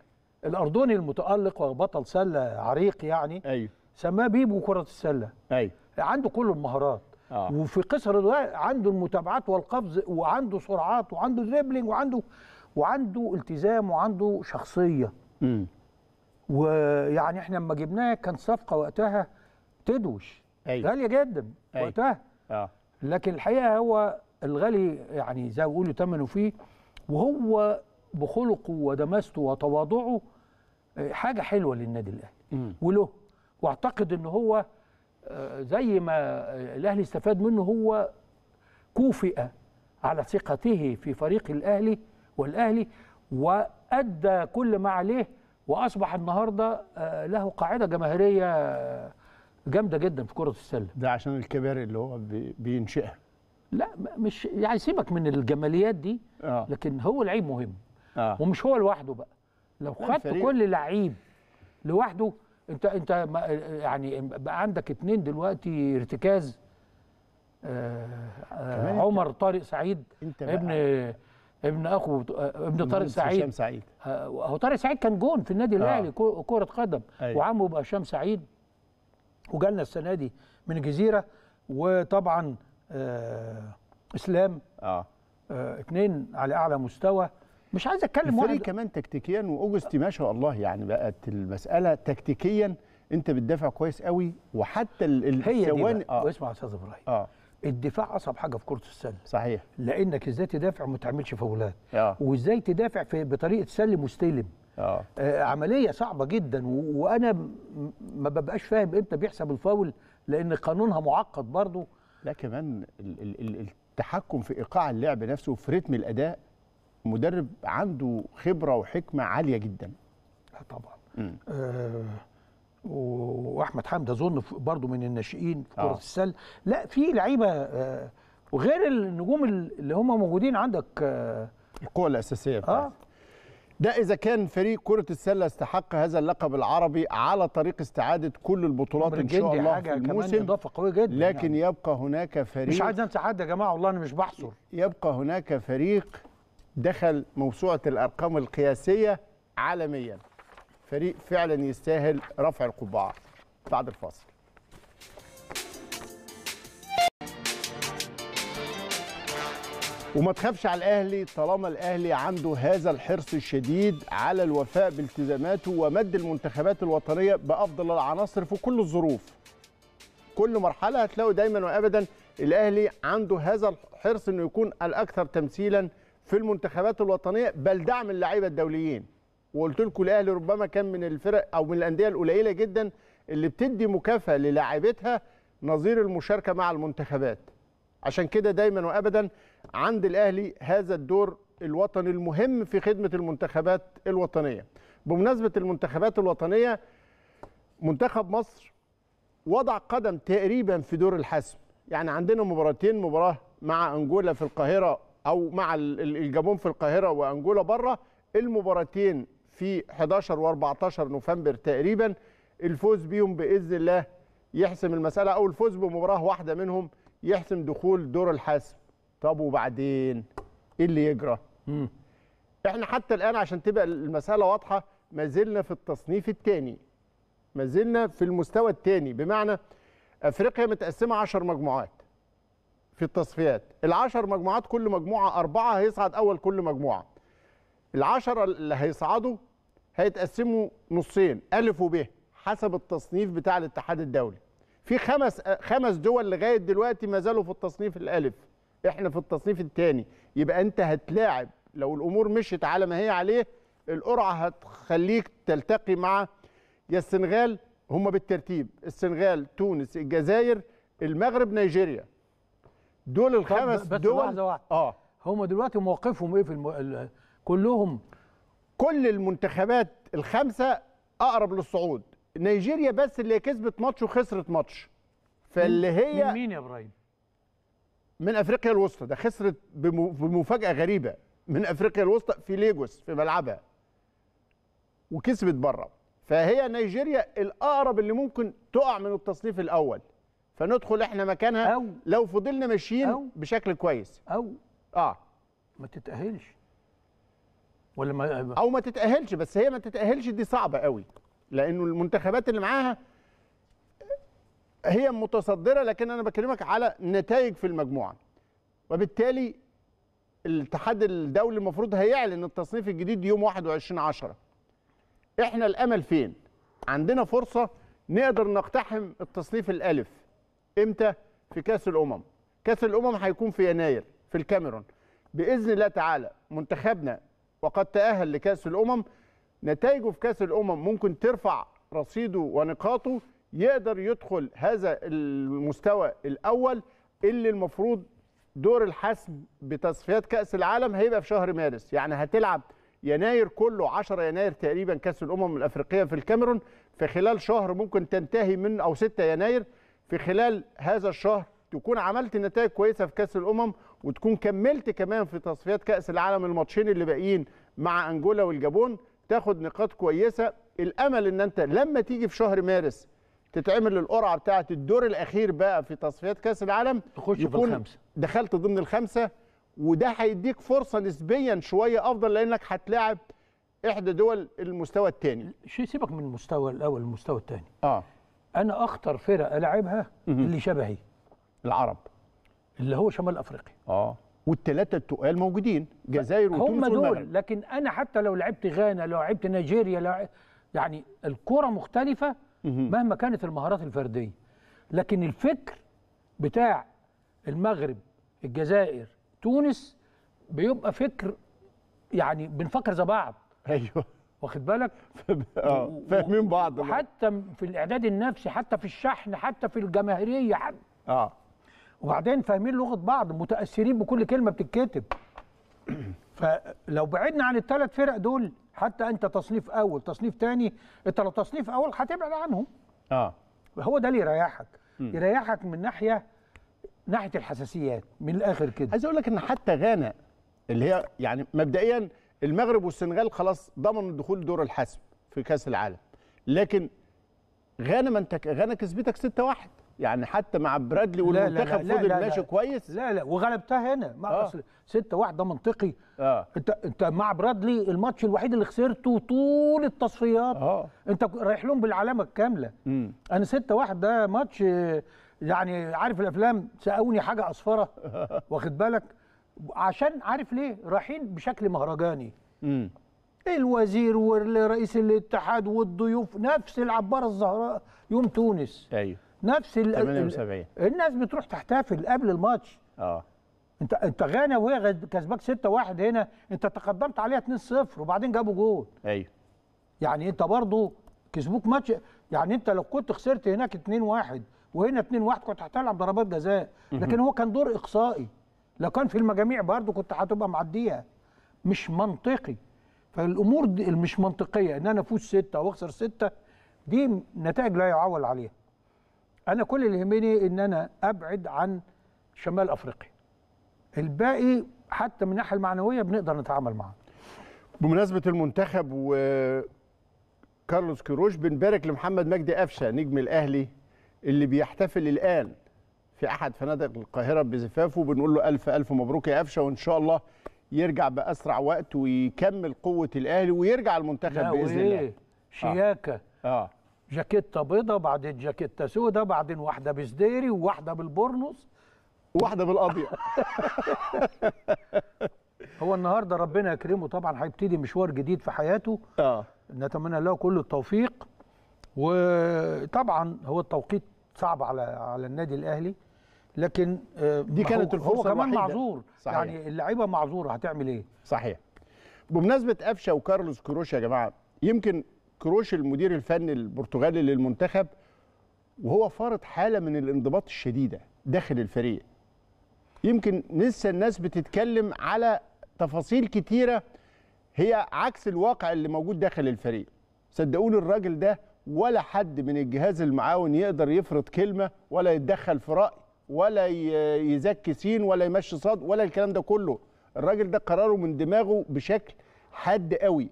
الأردني المتألق وبطل سلة عريق يعني أيوه. سماه بيبو كرة السلة. أيوه. عنده كل المهارات. آه. وفي قصر الوقت عنده المتابعات والقفز وعنده سرعات وعنده دريبلينج وعنده وعنده التزام وعنده شخصية. امم ويعني إحنا لما جبناه كان صفقة وقتها تدوش. أيوة. غالية جدا أيوة. وقتها. آه. لكن الحقيقة هو الغالي يعني زي ما بيقولوا ثمنه فيه وهو بخلقه ودماسته وتواضعه آه، حاجة حلوة للنادي الأهلي. وله. واعتقد إن هو آه، زي ما آه، الأهلي استفاد منه هو كوفئ على ثقته في فريق الأهلي والأهلي وأدى كل ما عليه وأصبح النهارده آه، له قاعدة جماهيرية آه، جامدة جدا في كرة السلة. ده عشان الكبار اللي هو بي- بينشئها. لا مش يعني سيبك من الجماليات دي آه. لكن هو لعيب مهم. آه. ومش هو لوحده بقى. لو خدت كل لعيب لوحده انت انت يعني بقى عندك اتنين دلوقتي ارتكاز آه آه عمر طارق سعيد انت ابن ابن اخو آه، ابن طارق المهندس هشام سعيد سعيد. آه، هو طارق سعيد كان جون في النادي الأهلي كو- كرة قدم. أيوة. وعمه بقى هشام سعيد. وجالنا السنة دي من الجزيرة وطبعا آه إسلام. آه. آه اتنين على أعلى مستوى. مش عايز أتكلم واحد كمان تكتيكيا واوجستي ما شاء الله يعني بقت المسألة تكتيكيا أنت بتدافع كويس قوي وحتى الثواني. آه. واسمع يا أستاذ إبراهيم. آه. الدفاع أصعب حاجة في كرة السلة. صحيح. لأنك إزاي تدافع وما تعملش فاولات. آه. وإزاي تدافع في بطريقة سلم مستلم. آه. آه عملية صعبة جدا وأنا ما ببقاش فاهم إمتى بيحسب الفاول لأن قانونها معقد برضو لا كمان ال- ال- ال- التحكم في إيقاع اللعب نفسه وفي رتم الأداء مدرب عنده خبرة وحكمة عالية جدا آه طبعا. آه وأحمد حمدي أظن برضو من الناشئين في كرة آه. السلة لا في لعيبة آه وغير النجوم اللي هم موجودين عندك آه القوة الأساسية بتاعته آه. ده إذا كان فريق كرة السلة استحق هذا اللقب العربي على طريق استعادة كل البطولات إن شاء الله حاجة في كمان الموسم إضافة قوية جدا لكن يعني. يبقى هناك فريق مش عايز أنسى حد يا جماعة والله أنا مش بحصر يبقى هناك فريق دخل موسوعة الأرقام القياسية عالميا. فريق فعلا يستاهل رفع القبعة. بعد الفاصل. وما تخافش على الأهلي طالما الأهلي عنده هذا الحرص الشديد على الوفاء بالتزاماته ومد المنتخبات الوطنية بأفضل العناصر في كل الظروف. كل مرحلة هتلاقوا دايما وابدا الأهلي عنده هذا الحرص إنه يكون الأكثر تمثيلا في المنتخبات الوطنية بل دعم اللعيبة الدوليين. وقلت لكم الأهلي ربما كان من الفرق أو من الأندية القليلة جدا اللي بتدي مكافأة للاعيبتها نظير المشاركة مع المنتخبات. عشان كده دايما وابدا عند الأهلي هذا الدور الوطني المهم في خدمة المنتخبات الوطنية. بمناسبة المنتخبات الوطنية منتخب مصر وضع قدم تقريبا في دور الحسم. يعني عندنا مباراتين مباراة مع أنجولا في القاهرة أو مع ال- ال- الجابون في القاهرة وأنجولا بره المباراتين في 11 و14 نوفمبر تقريبا. الفوز بيهم بإذن الله يحسم المسألة أو الفوز بمباراة واحدة منهم يحسم دخول دور الحسم طب وبعدين؟ إيه اللي يجرى؟ مم. إحنا حتى الآن عشان تبقى المسألة واضحة ما زلنا في التصنيف الثاني ما زلنا في المستوى الثاني بمعنى أفريقيا متقسمة 10 مجموعات. في التصفيات. العشر مجموعات كل مجموعة أربعة هيصعد أول كل مجموعة. العشرة اللي هيصعدوا هيتقسموا نصين ألف وب حسب التصنيف بتاع الاتحاد الدولي. في خمس خمس دول لغاية دلوقتي ما زالوا في التصنيف الألف إحنا في التصنيف الثاني يبقى أنت هتلاعب. لو الأمور مشيت على ما هي عليه القرعة هتخليك تلتقي مع يا السنغال هم بالترتيب. السنغال تونس الجزائر المغرب نيجيريا. دول الخمس بس دول لحظة واحدة. آه. هم دلوقتي موقفهم إيه في الم... ال- كلهم؟ كل المنتخبات الخمسة أقرب للصعود. نيجيريا بس اللي كسبت ماتش وخسرت ماتش. فاللي من هي مين يا إبراهيم؟ من أفريقيا الوسطى. ده خسرت بم- بمفاجأة غريبة. من أفريقيا الوسطى في ليجوس في ملعبها. وكسبت بره. فهي نيجيريا الأقرب اللي ممكن تقع من التصنيف الأول. فندخل إحنا مكانها أو- لو فضلنا ماشيين أو- بشكل كويس. أو. آه. ما تتأهلش. ولا ما أو ما تتأهلش بس هي ما تتأهلش دي صعبة قوي. لأنه المنتخبات اللي معاها هي متصدرة لكن أنا بكلمك على نتائج في المجموعة. وبالتالي الاتحاد الدولي المفروض هيعلن التصنيف الجديد يوم 21 10 إحنا الأمل فين؟ عندنا فرصة نقدر نقتحم التصنيف الألف. إمتى؟ في كأس الأمم. كأس الأمم هيكون في يناير في الكاميرون. بإذن الله تعالى منتخبنا وقد تأهل لكأس الأمم نتائجه في كأس الأمم ممكن ترفع رصيده ونقاطه يقدر يدخل هذا المستوى الأول اللي المفروض دور الحسم بتصفيات كأس العالم هيبقى في شهر مارس. يعني هتلعب يناير كله 10 يناير تقريبا كأس الأمم الأفريقية في الكاميرون. في خلال شهر ممكن تنتهي من أو 6 يناير. في خلال هذا الشهر تكون عملت نتائج كويسة في كأس الأمم وتكون كملت كمان في تصفيات كأس العالم الماتشين اللي باقيين مع أنجولا والجابون. تاخد نقاط كويسة. الأمل إن أنت لما تيجي في شهر مارس تتعمل القرعة بتاعة الدور الأخير بقى في تصفيات كأس العالم تخش في يكون الخمسة. دخلت ضمن الخمسة وده هيديك فرصة نسبيا شوية أفضل لأنك هتلاعب إحدى دول المستوى الثاني شيء سيبك من المستوى الأول المستوى الثاني آه. أنا أخطر فرق ألعبها اللي شبهي. العرب. اللي هو شمال أفريقيا. آه. والثلاثه التقال موجودين. جزائر هم وتونس دول. والمغرب. لكن أنا حتى لو لعبت غانا لو لعبت نيجيريا لو يعني الكرة مختلفة مهما كانت المهارات الفردية. لكن الفكر بتاع المغرب الجزائر تونس بيبقى فكر يعني بنفكر زي بعض. أيوه. واخد بالك؟ آه فاهمين بعض حتى في الإعداد النفسي حتى في الشحن حتى في الجماهيرية حتى آه. وبعدين فاهمين لغة بعض متأثرين بكل كلمة بتتكتب. فلو بعدنا عن الثلاث فرق دول حتى أنت تصنيف أول تصنيف تاني أنت لو تصنيف أول هتبعد عنهم. آه. هو ده اللي يريحك. يريحك من ناحية ناحية الحساسيات من الآخر كده. عايز أقول لك إن حتى غانا اللي هي يعني مبدئيا المغرب والسنغال خلاص ضمنوا الدخول دور الحسم في كأس العالم. لكن غانا ما انت غانا كسبتك 6-1 يعني حتى مع برادلي والمنتخب فضل ماشي. كويس. لا لا وغلبتها هنا. ما آه. أصل 6 1 ده منطقي آه. انت انت مع برادلي الماتش الوحيد اللي خسرته طول التصفيات. آه. انت رايح لهم بالعلامة الكاملة. امم أنا 6 1 ده ماتش آه، يعني عارف الأفلام ساوني حاجة أصفرة. واخد بالك؟ عشان عارف ليه رايحين بشكل مهرجاني. امم الوزير ورئيس الاتحاد والضيوف نفس العباره الزهراء يوم تونس. أيوه. نفس ال- ال- 78 الناس بتروح تحتفل قبل الماتش. آه. انت انت غانا وهي كسباك 6 1 هنا انت تقدمت عليها 2 0 وبعدين جابوا جول. أيوه. يعني انت برضو كسبوك ماتش يعني انت لو كنت خسرت هناك 2 1 وهنا 2 1 كنت هتلعب ضربات جزاء. لكن هو كان دور إقصائي. لو كان في المجاميع برضو كنت هتبقى معديها مش منطقي. فالأمور دي المش منطقية إن أنا أفوز ستة أو أخسر ستة دي نتائج لا يعول عليها. أنا كل اللي يهمني إن أنا أبعد عن شمال أفريقيا. الباقي حتى من الناحية المعنوية بنقدر نتعامل معاه. بمناسبة المنتخب وكارلوس كيروش بنبارك لمحمد مجدي قفشة نجم الأهلي اللي بيحتفل الآن في أحد فنادق القاهرة بزفافه بنقول له ألف ألف مبروك يا قفشة وإن شاء الله يرجع بأسرع وقت ويكمل قوة الأهلي ويرجع المنتخب وإيه؟ الله. شياكة. آه. جاكيتة بيضة بعدين جاكيتة سودة بعدين واحدة بسديري وواحدة بالبورنوس واحدة بالقضية هو النهارده ربنا يكرمه طبعا هيبتدي مشوار جديد في حياته. آه. نتمنى له كل التوفيق. وطبعا هو التوقيت صعب على على النادي الأهلي. لكن آه، دي كانت الفرصة هو كمان. معذور. صحيح. يعني اللعيبة معذورة هتعمل إيه؟ صحيح. بمناسبة قفشة وكارلوس كروش يا جماعة يمكن كروش المدير الفني البرتغالي للمنتخب وهو فارض حالة من الانضباط الشديدة داخل الفريق. يمكن لسه الناس بتتكلم على تفاصيل كتيرة هي عكس الواقع اللي موجود داخل الفريق. صدقوني الراجل ده ولا حد من الجهاز المعاون يقدر يفرض كلمة ولا يتدخل في رأي. ولا يزكي سين ولا يمشي صاد ولا الكلام ده كله. الراجل ده قراره من دماغه بشكل حاد قوي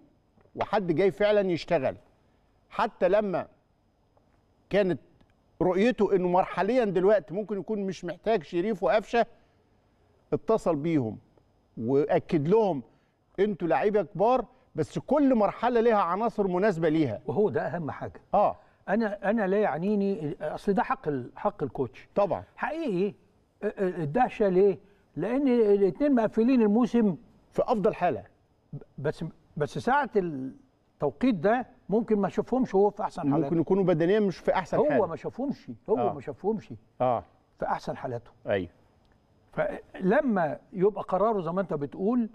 وحد جاي فعلا يشتغل. حتى لما كانت رؤيته إنه مرحليا دلوقتي ممكن يكون مش محتاج شريف وقفشة اتصل بيهم وأكد لهم أنتوا لعيبة كبار بس كل مرحلة ليها عناصر مناسبة ليها. وهو ده أهم حاجة. آه. أنا أنا لا يعنيني أصل ده حق حق الكوتش. طبعا. حقيقي الدهشة ليه؟ لأن الاثنين مقفلين الموسم في أفضل حالة. بس بس ساعة التوقيت ده ممكن ما شافهمش هو في أحسن حالاته. ممكن يكونوا بدنيا مش في أحسن هو حالة. ما شافهمش هو آه. ما شافهمش آه. في أحسن حالاته. أيوه. فلما يبقى قراره زي ما أنت بتقول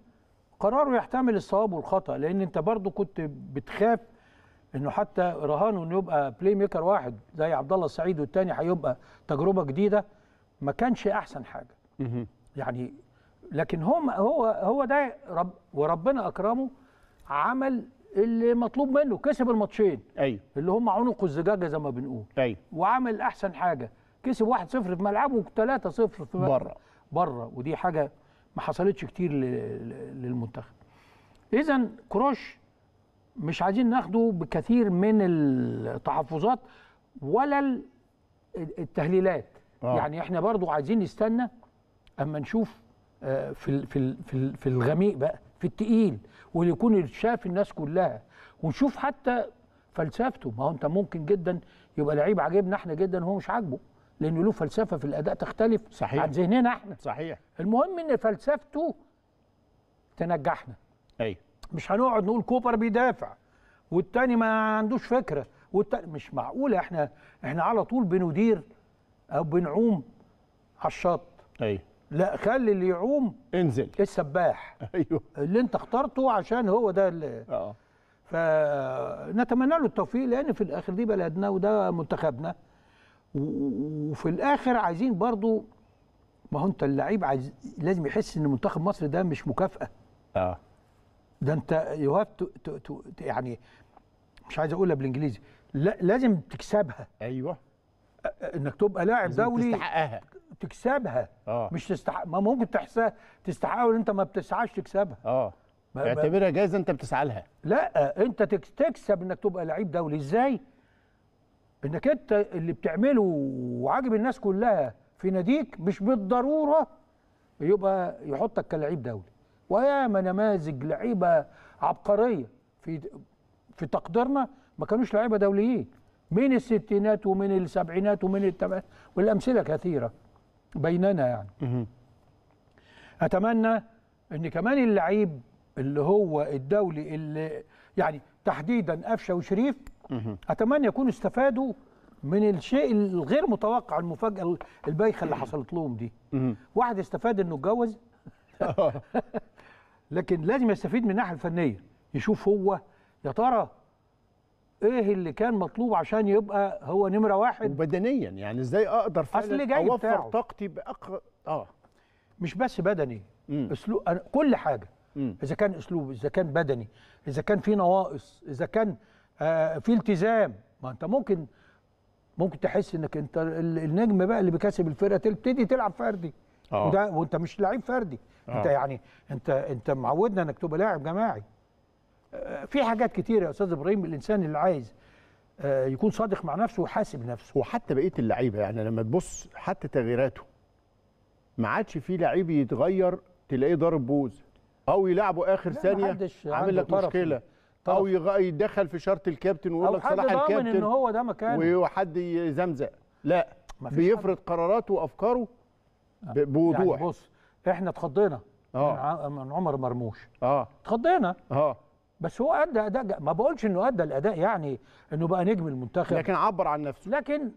قراره يحتمل الصواب والخطأ لأن أنت برضو كنت بتخاف إنه حتى رهانه إنه يبقى playmaker واحد زي عبد الله السعيد والتاني هيبقى تجربة جديدة ما كانش أحسن حاجة. يعني لكن هم هو هو ده رب وربنا أكرمه عمل اللي مطلوب منه كسب الماتشين. أيوه اللي هم عنق الزجاجة زي ما بنقول. أيوه وعمل أحسن حاجة. كسب 1-0 في ملعبه و3-0 في بره. بره ودي حاجة ما حصلتش كتير للمنتخب. اذا كروش مش عايزين ناخده بكثير من التحفظات ولا ال- التهليلات. آه. يعني إحنا برضو عايزين نستنى أما نشوف آه، في في في في الغميق بقى في التقيل واللي يكون شاف الناس كلها ونشوف حتى فلسفته. ما هو أنت ممكن جدا يبقى لعيب عاجبنا إحنا جدا وهو مش عاجبه لأنه له فلسفة في الأداء تختلف صحيح. عن ذهننا إحنا. صحيح. المهم إن فلسفته تنجحنا. أيوه مش هنقعد نقول كوبر بيدافع والتاني ما عندوش فكرة والتاني مش معقوله إحنا إحنا على طول بندير أو بنعوم على الشط. أيوه لا خلي اللي يعوم انزل. السباح. أيوه. اللي انت اخترته عشان هو ده اللي آه. فنتمنى له التوفيق لأن في الآخر دي بلدنا وده منتخبنا. وفي الآخر عايزين برضو ما هو انت اللعيب عايز لازم يحس إن منتخب مصر ده مش مكافأة. آه. ده انت you have يعني مش عايز اقولها بالانجليزي. لا لازم تكسبها. أيوه. انك تبقى لاعب دولي تستحقها. تكسبها. آه. مش تستحق ما ممكن تحسها تستحقها وانت ما بتسعاش تكسبها. آه. اعتبرها جايزة انت بتسعى لها. لا انت تكس- تكسب انك تبقى لعيب دولي. إزاي؟ انك انت اللي بتعمله وعاجب الناس كلها في ناديك مش بالضرورة يبقى يحطك كلاعب دولي. وياما نماذج لعيبة عبقرية. في في تقديرنا ما كانوش لعيبة دوليين. من الستينات ومن السبعينات ومن التمانينات والأمثلة كثيرة بيننا يعني. أتمنى إن كمان اللعيب اللي هو الدولي اللي يعني تحديدا قفشه وشريف أتمنى يكونوا استفادوا من الشيء الغير متوقع المفاجأة البايخة اللي حصلت لهم دي. واحد استفاد إنه اتجوز. لكن لازم يستفيد من الناحية الفنية. يشوف هو يا ترى إيه اللي كان مطلوب عشان يبقى هو نمرة واحد؟ وبدنيا يعني إزاي أقدر فعلا أوفر بتاعه. طاقتي بأق... آه. مش بس بدني. مم. أسلوب أنا- كل حاجة. مم. إذا كان أسلوب إذا كان بدني إذا كان في نواقص إذا كان آه في التزام. ما أنت ممكن ممكن تحس إنك أنت ال- النجم بقى اللي بيكسب الفرقة تبتدي تلعب فردي. آه. وده وانت مش لعيب فردي آه. انت يعني انت انت معودنا انك تبقى لاعب جماعي آه، في حاجات كتير يا أستاذ إبراهيم الإنسان اللي عايز آه، يكون صادق مع نفسه وحاسب نفسه وحتى بقية اللعيبة يعني لما تبص حتى تغييراته ما عادش في لعيب يتغير تلاقيه ضارب بوز أو يلعبه آخر ثانية عامل لك. مشكلة طرف. أو يغ- يتدخل في شرط الكابتن ويقول لك صلاح ضامن إن الكابتن هو ده مكانه وحد يزمزق لا بيفرض قراراته وأفكاره بوضوح. يعني بص إحنا اتخضينا. آه. من عمر مرموش. آه. اتخضينا. آه. بس هو أدى أداء ما بقولش إنه أدى الأداء يعني إنه بقى نجم المنتخب. لكن عبر عن نفسه. لكن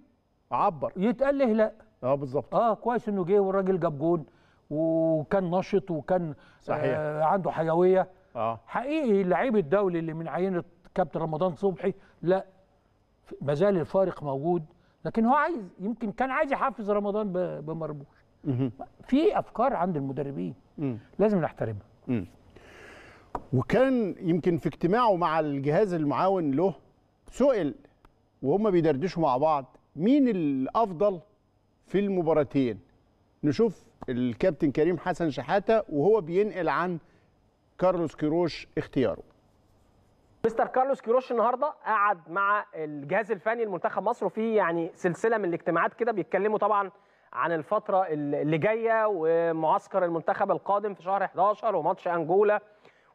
عبر. يتقال له لا. آه بالظبط. آه كويس إنه جه والراجل جاب جون وكان نشط وكان صحيح. آه عنده حيوية. آه. حقيقي اللعيب الدولي اللي من عينة كابتن رمضان صبحي لا. ما زال الفارق موجود. لكن هو عايز يمكن كان عايز يحفز رمضان بمرموش. في أفكار عند المدربين. لازم نحترمها. وكان يمكن في اجتماعه مع الجهاز المعاون له سئل وهم بيدردشوا مع بعض مين الأفضل في المباراتين؟ نشوف الكابتن كريم حسن شحاتة وهو بينقل عن كارلوس كيروش اختياره. مستر كارلوس كيروش النهارده قعد مع الجهاز الفني لمنتخب مصر وفي يعني سلسلة من الاجتماعات كده بيتكلموا طبعا عن الفترة اللي جاية ومعسكر المنتخب القادم في شهر 11 وماتش أنجولا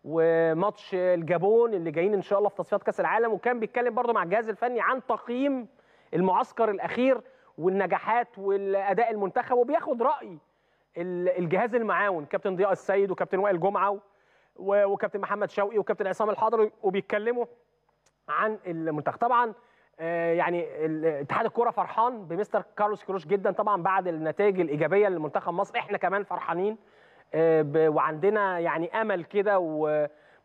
وماتش الجابون اللي جايين إن شاء الله في تصفيات كأس العالم. وكان بيتكلم برضه مع الجهاز الفني عن تقييم المعسكر الأخير والنجاحات والأداء المنتخب وبياخد رأي ال- الجهاز المعاون كابتن ضياء السيد وكابتن وائل جمعة وكابتن محمد شوقي وكابتن عصام الحضري وبيتكلموا عن المنتخب. طبعا يعني ال- اتحاد الكورة فرحان بمستر كارلوس كيروش جدا طبعا بعد النتائج الإيجابية لمنتخب مصر. إحنا كمان فرحانين آه، وعندنا يعني أمل كده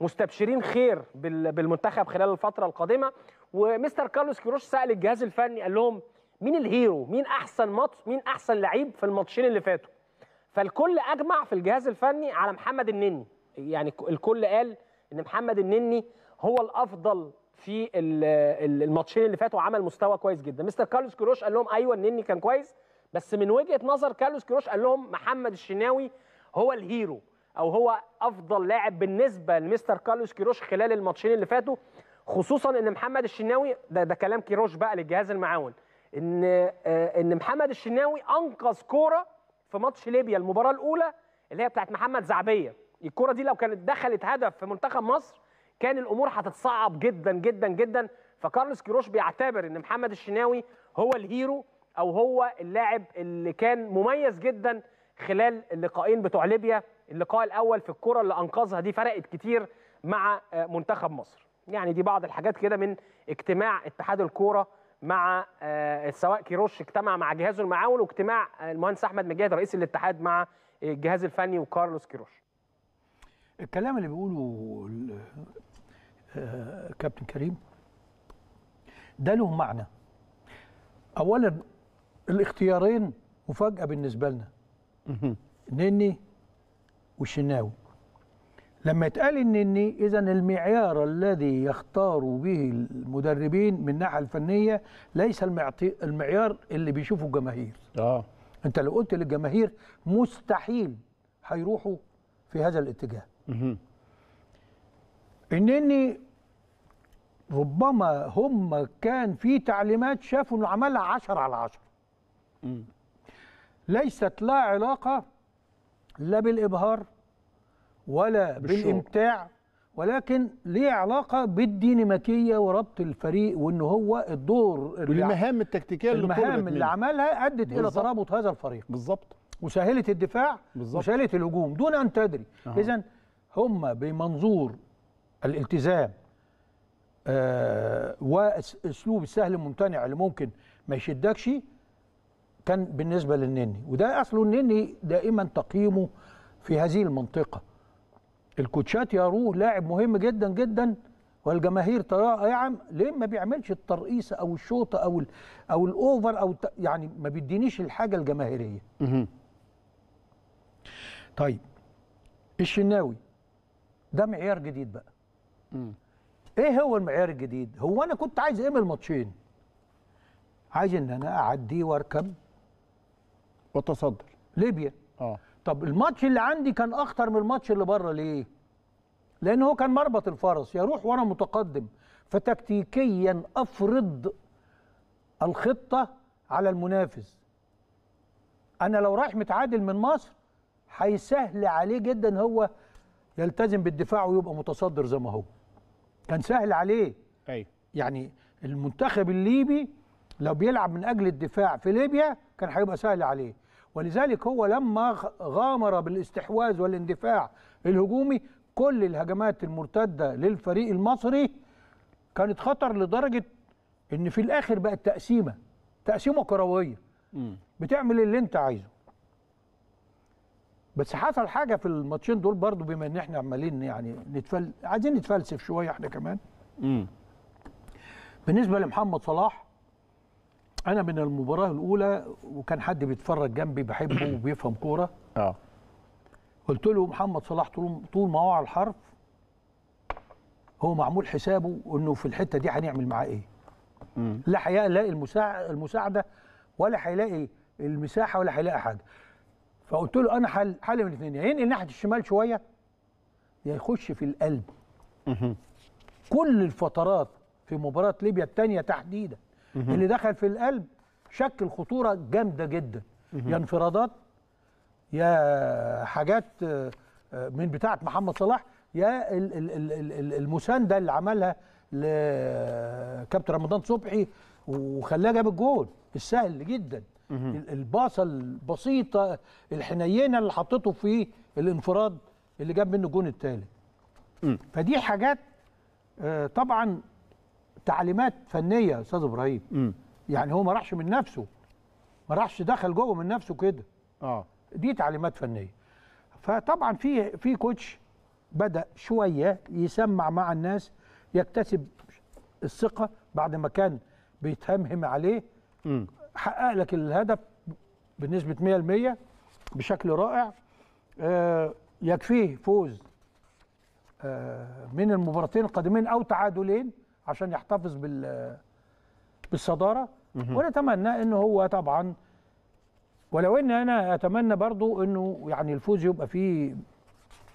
ومستبشرين خير بال- بالمنتخب خلال الفترة القادمة. ومستر كارلوس كيروش سأل الجهاز الفني قال لهم مين ال hero؟ مين أحسن ماتش؟ مين أحسن لعيب في الماتشين اللي فاتوا؟ فالكل أجمع في الجهاز الفني على محمد النني. يعني الكل قال إن محمد النني هو الأفضل في ال- ال- الماتشين اللي فاتوا وعمل مستوى كويس جدا. مستر كارلوس كيروش قال لهم أيوه النني كان كويس بس من وجهة نظر كارلوس كيروش قال لهم محمد الشناوي هو ال hero أو هو أفضل لاعب بالنسبة لمستر كارلوس كيروش خلال الماتشين اللي فاتوا خصوصا إن محمد الشناوي ده, ده كلام كيروش بقى للجهاز المعاون إن آه، إن محمد الشناوي أنقذ كورة في ماتش ليبيا المباراة الأولى اللي هي بتاعت محمد زعبية. الكورة دي لو كانت دخلت هدف في منتخب مصر كان الأمور هتتصعب جدا جدا جدا. فكارلوس كيروش بيعتبر إن محمد الشناوي هو الهيرو أو هو اللاعب اللي كان مميز جدا خلال اللقاءين بتوع ليبيا. اللقاء الأول في الكرة اللي أنقذها دي فرقت كتير مع آه، منتخب مصر. يعني دي بعض الحاجات كده من اجتماع اتحاد الكورة مع آه، سواء كيروش اجتمع مع جهازه المعاون واجتماع آه، المهندس أحمد مجاهد رئيس الاتحاد مع الجهاز الفني وكارلوس كيروش. الكلام اللي بيقوله كابتن كريم ده له معنى. اولا الاختيارين مفاجأة بالنسبة لنا. نني والشناوي لما يتقال النني اذا المعيار الذي يختار به المدربين من الناحية الفنية ليس المعيار اللي بيشوفه الجماهير آه. أنت لو قلت للجماهير مستحيل هيروحوا في هذا الاتجاه. انني ربما هم كان في تعليمات شافوا إنه عملها 10 على 10 ليست لا علاقة لا بالإبهار ولا. بالإمتاع ولكن ليه علاقة بالديناميكيه وربط الفريق وان هو الدور اللي والمهام التكتيكية اللي المهام اللي. عملها أدت إلى. ترابط هذا الفريق بالظبط وسهلت الدفاع بالظبط. وسهلت الهجوم دون أن تدري. اذا هم بمنظور الالتزام آه وأسلوب السهل الممتنع اللي ممكن ما يشدكش كان بالنسبة للنني. وده اصله النني دائما تقييمه في هذه المنطقة. الكوتشات يروه لاعب مهم جدا جدا والجماهير تراه يعم ليه ما بيعملش الترقيصة أو الشوطة أو ال أو الأوفر أو يعني ما بيدينيش الحاجة الجماهيرية. طيب الشناوي ده معيار جديد بقى. إيه هو المعيار الجديد؟ هو أنا كنت عايز إيه من الماتشين؟ عايز ان أنا اعدي واركب وتصدر ليبيا. آه. طب الماتش اللي عندي كان اخطر من الماتش اللي بره ليه؟ لأن هو كان مربط الفرس يروح وأنا متقدم. فتكتيكيا افرض الخطة على المنافس. أنا لو رايح متعادل من مصر هيسهل عليه جدا هو يلتزم بالدفاع ويبقى متصدر زي ما هو. كان سهل عليه. أيوه. يعني المنتخب الليبي لو بيلعب من أجل الدفاع في ليبيا كان هيبقى سهل عليه. ولذلك هو لما غامر بالاستحواذ والاندفاع الهجومي كل الهجمات المرتدة للفريق المصري كانت خطر لدرجة إن في الآخر بقت تقسيمة تقسيمة كروية. بتعمل اللي أنت عايزه. بس حصل حاجة في الماتشين دول برضو بما إن إحنا عمالين يعني نتفل عايزين نتفلسف شوية إحنا كمان. امم بالنسبة لمحمد صلاح أنا من المباراة الأولى وكان حد بيتفرج جنبي بحبه وبيفهم كورة. آه. قلت له محمد صلاح طول طول ما هو على الحرف هو معمول حسابه إنه في الحتة دي هنعمل معاه إيه. مم. لا هيلاقي المساع- المساعدة ولا هيلاقي المساحة ولا هيلاقي حاجة. فقلت له أنا حل حل من الاثنين يا ينقل ناحيه الشمال شوية يا يخش في القلب. كل الفترات في مباراة ليبيا الثانية تحديدا اللي دخل في القلب شكل خطورة جامدة جدا. يا انفرادات يا حاجات آه، آه، من بتاعة محمد صلاح يا ال- ال- ال- ال- ال- المسانده اللي عملها لكابتن رمضان صبحي وخلاه جاب الجول. السهل جدا. الباصة البسيطة الحنينة اللي حطته في الانفراد اللي جاب منه الجون الثالث فدي حاجات آه، طبعا تعليمات فنية يا أستاذ إبراهيم. يعني هو ما راحش من نفسه ما راحش دخل جوه من نفسه كده. آه. دي تعليمات فنية. فطبعا في في كوتش بدأ شوية يسمع مع الناس يكتسب الثقة بعد ما كان بيتهمهم عليه. امم حقق لك الهدف بنسبة 100% بشكل رائع. آه، يكفيه فوز آه، من المباراتين القادمين أو تعادلين عشان يحتفظ بال بالصدارة. ونتمنى ان هو طبعا ولو إن أنا أتمنى برضو إنه يعني الفوز يبقى فيه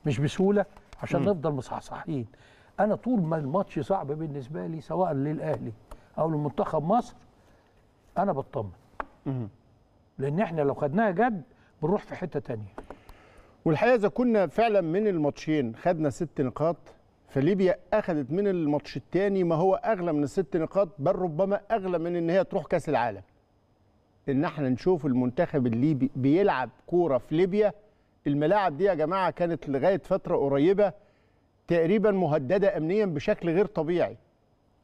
مش بسهولة عشان نفضل مصحصحين. أنا طول ما الماتش صعب بالنسبة لي سواء للأهلي أو لمنتخب مصر أنا بطمن. لأن إحنا لو خدناها جد بنروح في حتة تانية. والحقيقة إذا كنا فعلا من الماتشين خدنا ست نقاط فليبيا أخذت من الماتش الثاني ما هو أغلى من الست نقاط بل ربما أغلى من إن هي تروح كأس العالم. إن إحنا نشوف المنتخب الليبي بيلعب كورة في ليبيا الملاعب دي يا جماعة كانت لغاية فترة قريبة تقريبا مهددة امنيا بشكل غير طبيعي.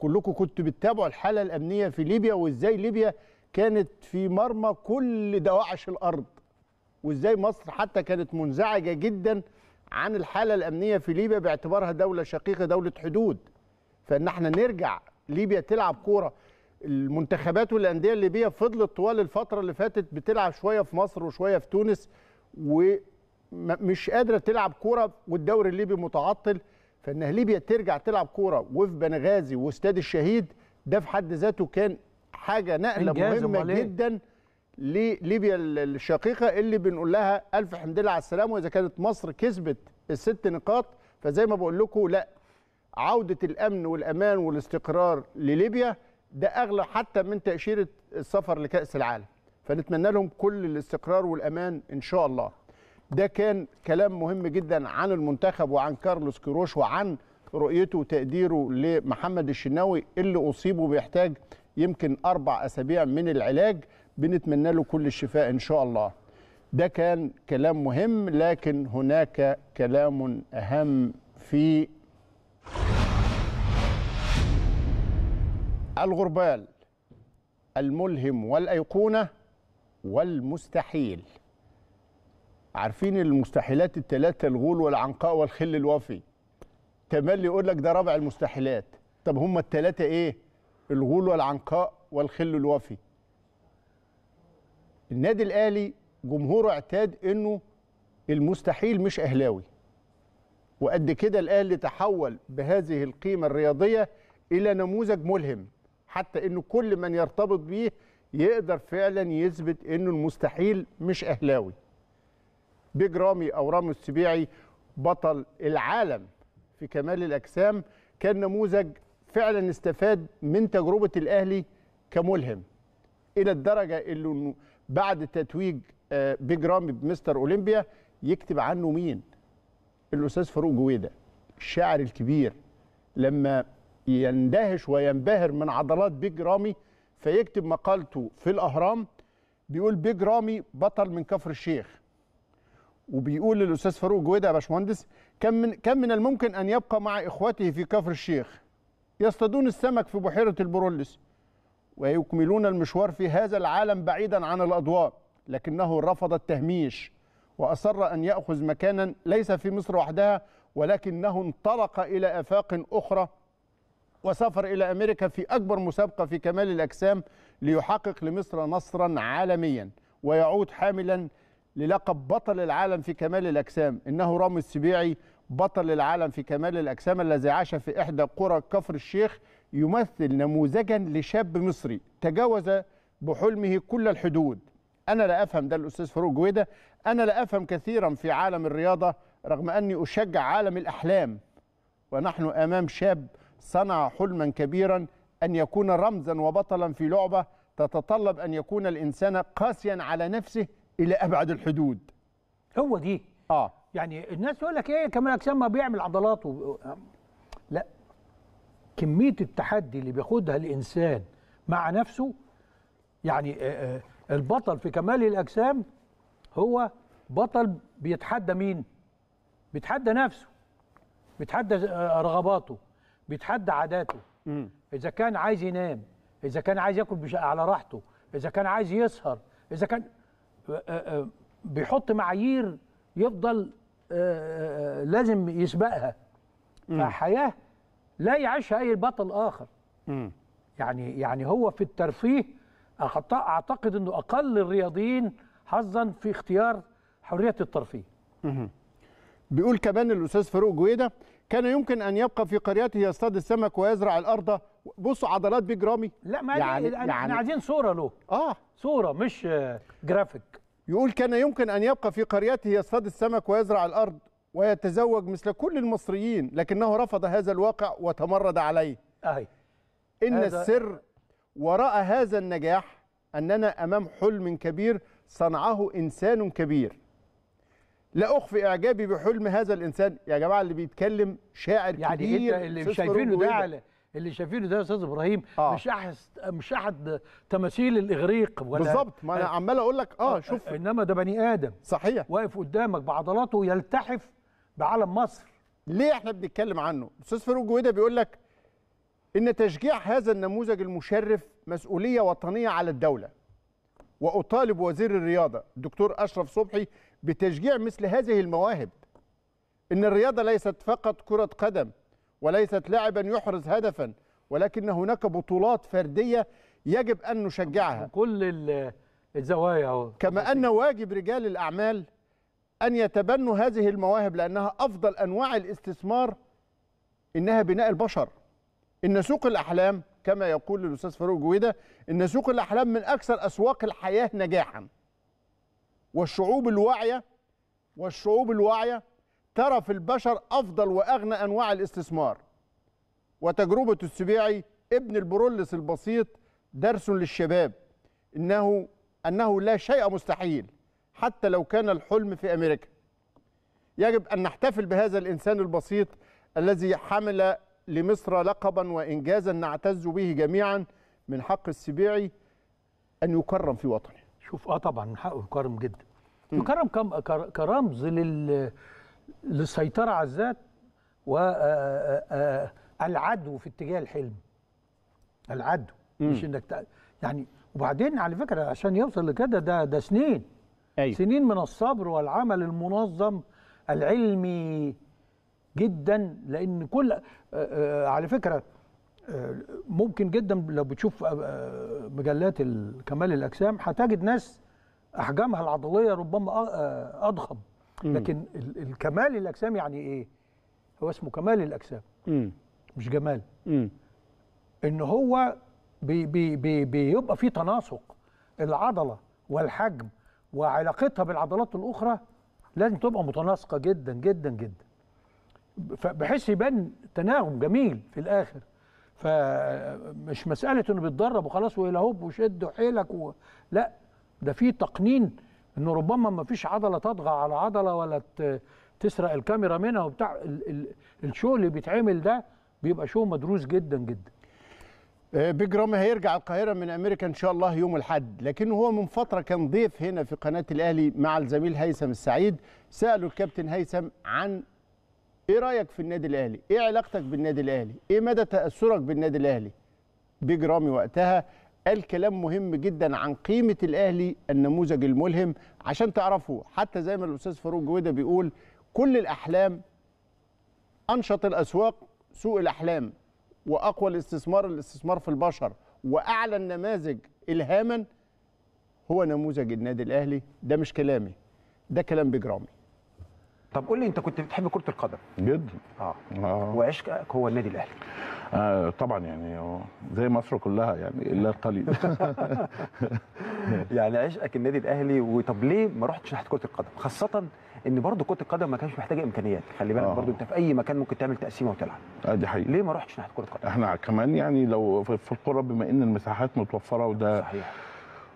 كلكم كنتوا بتتابعوا الحالة الأمنية في ليبيا وإزاي ليبيا كانت في مرمى كل دواعش الأرض وإزاي مصر حتى كانت منزعجة جدا عن الحالة الأمنية في ليبيا باعتبارها دولة شقيقة دولة حدود. فإن إحنا نرجع ليبيا تلعب كورة. المنتخبات والأندية الليبية فضلت طوال الفترة اللي فاتت بتلعب شوية في مصر وشوية في تونس ومش قادرة تلعب كورة والدوري الليبي متعطل. فان ليبيا ترجع تلعب كورة وفي بنغازي واستاد الشهيد ده في حد ذاته كان حاجة نقلة مهمة إيه؟ جدا لليبيا الشقيقة اللي بنقول لها ألف حمد لله على السلامة. وإذا كانت مصر كسبت الست نقاط فزي ما بقول لكم لا عودة الأمن والأمان والاستقرار لليبيا ده أغلى حتى من تأشيرة السفر لكأس العالم. فنتمنى لهم كل الاستقرار والأمان إن شاء الله. ده كان كلام مهم جدا عن المنتخب وعن كارلوس كيروش وعن رؤيته وتقديره لمحمد الشناوي اللي اصيب وبيحتاج يمكن أربع أسابيع من العلاج. بنتمنى له كل الشفاء إن شاء الله. ده كان كلام مهم لكن هناك كلام أهم في الغربال الملهم والأيقونة والمستحيل. عارفين المستحيلات الثلاثه الغول والعنقاء والخل الوفي تملي يقول لك ده رابع المستحيلات. طب هم الثلاثه إيه؟ الغول والعنقاء والخل الوفي النادي الأهلي جمهوره اعتاد إنه المستحيل مش أهلاوي. وقد كده الأهلي تحول بهذه القيمة الرياضية إلى نموذج ملهم. حتى انه كل من يرتبط بيه يقدر فعلا يثبت إنه المستحيل مش أهلاوي. بيج رامي أو رامي السبيعي بطل العالم في كمال الأجسام كان نموذج فعلا استفاد من تجربة الأهلي كملهم إلى الدرجة اللي بعد تتويج آه، بيج رامي بمستر أولمبيا يكتب عنه مين؟ الأستاذ فاروق جويدة الشاعر الكبير. لما يندهش وينبهر من عضلات بيج رامي فيكتب مقالته في الأهرام بيقول بيج رامي بطل من كفر الشيخ. وبيقول للأستاذ فاروق جويدة يا باشمهندس كم من كم من الممكن أن يبقى مع اخوته في كفر الشيخ؟ يصطادون السمك في بحيرة البرولس ويكملون المشوار في هذا العالم بعيدا عن الأضواء لكنه رفض التهميش وأصر أن يأخذ مكانا ليس في مصر وحدها ولكنه انطلق إلى آفاق أخرى وسافر إلى أمريكا في أكبر مسابقة في كمال الأجسام ليحقق لمصر نصرا عالميا ويعود حاملا للقب بطل العالم في كمال الأجسام. إنه رامي السبيعي بطل العالم في كمال الأجسام الذي عاش في إحدى قرى كفر الشيخ يمثل نموذجا لشاب مصري تجاوز بحلمه كل الحدود. أنا لا أفهم ده الأستاذ فاروق جويدة أنا لا أفهم كثيرا في عالم الرياضة رغم أني أشجع عالم الأحلام. ونحن أمام شاب صنع حلما كبيرا أن يكون رمزا وبطلا في لعبة تتطلب أن يكون الإنسان قاسيا على نفسه إلى أبعد الحدود. هو دي. آه. يعني الناس تقول لك إيه كمال أجسام ما بيعمل عضلات و... لا. كمية التحدي اللي بياخدها الإنسان مع نفسه يعني آه، آه، البطل في كمال الأجسام هو بطل بيتحدى مين؟ بيتحدى نفسه بيتحدى آه، رغباته بيتحدى عاداته. إذا كان عايز ينام إذا كان عايز ياكل على راحته إذا كان عايز يسهر إذا كان آه، آه، بيحط معايير يفضل آه، آه، لازم يسبقها. فحياة لا يعيشها أي بطل آخر. يعني يعني هو في الترفيه أعتقد إنه أقل الرياضيين حظا في اختيار حرية الترفيه. بيقول كمان الأستاذ فاروق جويدة كان يمكن أن يبقى في قريته يصطاد السمك ويزرع الأرض. بصوا عضلات بيج رامي. لا ما يعني- يعني إحنا يعني- عايزين صورة له. آه. صورة مش آه، جرافيك يقول كان يمكن أن يبقى في قريته يصطاد السمك ويزرع الأرض ويتزوج مثل كل المصريين لكنه رفض هذا الواقع وتمرد عليه. أهي. إن هذا- السر وراء هذا النجاح أننا أمام حلم كبير صنعه إنسان كبير. لا أخفي إعجابي بحلم هذا الإنسان. يا جماعة اللي بيتكلم شاعر يعني كبير إنت اللي أستاذ شايفينه ده. على- اللي شايفينه ده يا أستاذ إبراهيم آه. مش احد مش أحد تماثيل الإغريق ولا بالظبط. ما أنا عمال أقول لك آه شوف. إنما ده بني آدم. صحيح. واقف قدامك بعضلاته يلتحف بعلم مصر. ليه إحنا بنتكلم عنه؟ أستاذ فاروق جويدة بيقول لك إن تشجيع هذا النموذج المشرف مسؤولية وطنية على الدولة. وأطالب وزير الرياضة الدكتور أشرف صبحي بتشجيع مثل هذه المواهب. إن الرياضة ليست فقط كرة قدم وليست لاعبا يحرز هدفا ولكن هناك بطولات فردية يجب أن نشجعها. كل ال- الزوايا أهو. كما أن واجب رجال الأعمال أن يتبنوا هذه المواهب لأنها أفضل أنواع الاستثمار إنها بناء البشر. إن سوق الأحلام كما يقول الأستاذ فاروق جويدة إن سوق الأحلام من أكثر أسواق الحياة نجاحا. والشعوب الواعية والشعوب الواعية ترى في البشر أفضل وأغنى أنواع الاستثمار. وتجربة السبيعي ابن البرولس البسيط درس للشباب انه أنه لا شيء مستحيل حتى لو كان الحلم في أمريكا. يجب أن نحتفل بهذا الإنسان البسيط الذي حمل لمصر لقبا وانجازا نعتز به جميعا من حق السبيعي أن يكرم في وطنه. شوف آه طبعا حقه يكرم جدا. يكرم كرمز لل للسيطرة على الذات والعدو في اتجاه الحلم. العدو مش إنك يعني وبعدين على فكرة عشان يوصل لكده ده ده سنين. أيوه. سنين من الصبر والعمل المنظم العلمي جدا لأن كل على فكرة ممكن جدا لو بتشوف مجلات ال- كمال الأجسام هتجد ناس أحجامها العضلية ربما أضخم. لكن ال- الكمال الأجسام يعني إيه؟ هو اسمه كمال الأجسام. مش جمال. إن هو بي بي بي بيبقى في تناسق. العضلة والحجم وعلاقتها بالعضلات الأخرى لازم تبقى متناسقة جدا جدا جدا. بحيث يبان تناغم جميل في الآخر. فمش مسألة إنه بيتدرب وخلاص ويلا هوب وشد حيلك و... لا ده في تقنين انه ربما ما فيش عضلة تطغى على عضلة ولا. تسرق الكاميرا منها وبتاع ال... ال... ال show اللي بيتعمل ده بيبقى show مدروس جدا جدا. آه، بيج رامي هيرجع القاهرة من أمريكا إن شاء الله يوم الأحد. لكن هو من فترة كان ضيف هنا في قناة الأهلي مع الزميل هيثم السعيد. سألوا الكابتن هيثم عن إيه رأيك في النادي الأهلي؟ إيه علاقتك بالنادي الأهلي؟ إيه مدى تأثرك بالنادي الأهلي؟ بيج رامي وقتها قال كلام مهم جدا عن قيمة الأهلي النموذج الملهم. عشان تعرفوا حتى زي ما الأستاذ فاروق جويدة بيقول كل الأحلام أنشط الأسواق سوق الأحلام وأقوى الاستثمار الاستثمار في البشر وأعلى النماذج الهاما هو نموذج النادي الأهلي. ده مش كلامي ده كلام بجرامي. طب قول لي انت كنت بتحب كرة القدم؟ جدا. آه. آه. وعشقك هو النادي الأهلي. آه طبعا يعني زي مصر كلها يعني إلا القليل. يعني عشقك النادي الأهلي. وطب ليه ما رحتش ناحيه كرة القدم؟ خاصة إن برضو كرة القدم ما كانش محتاجة إمكانيات. خلي بالك آه. برضو أنت في أي مكان ممكن تعمل تقسيمة وتلعب. آه دي حقيقة. ليه ما رحتش ناحيه كرة القدم؟ إحنا كمان يعني لو في في القرى بما إن المساحات متوفرة وده صحيح.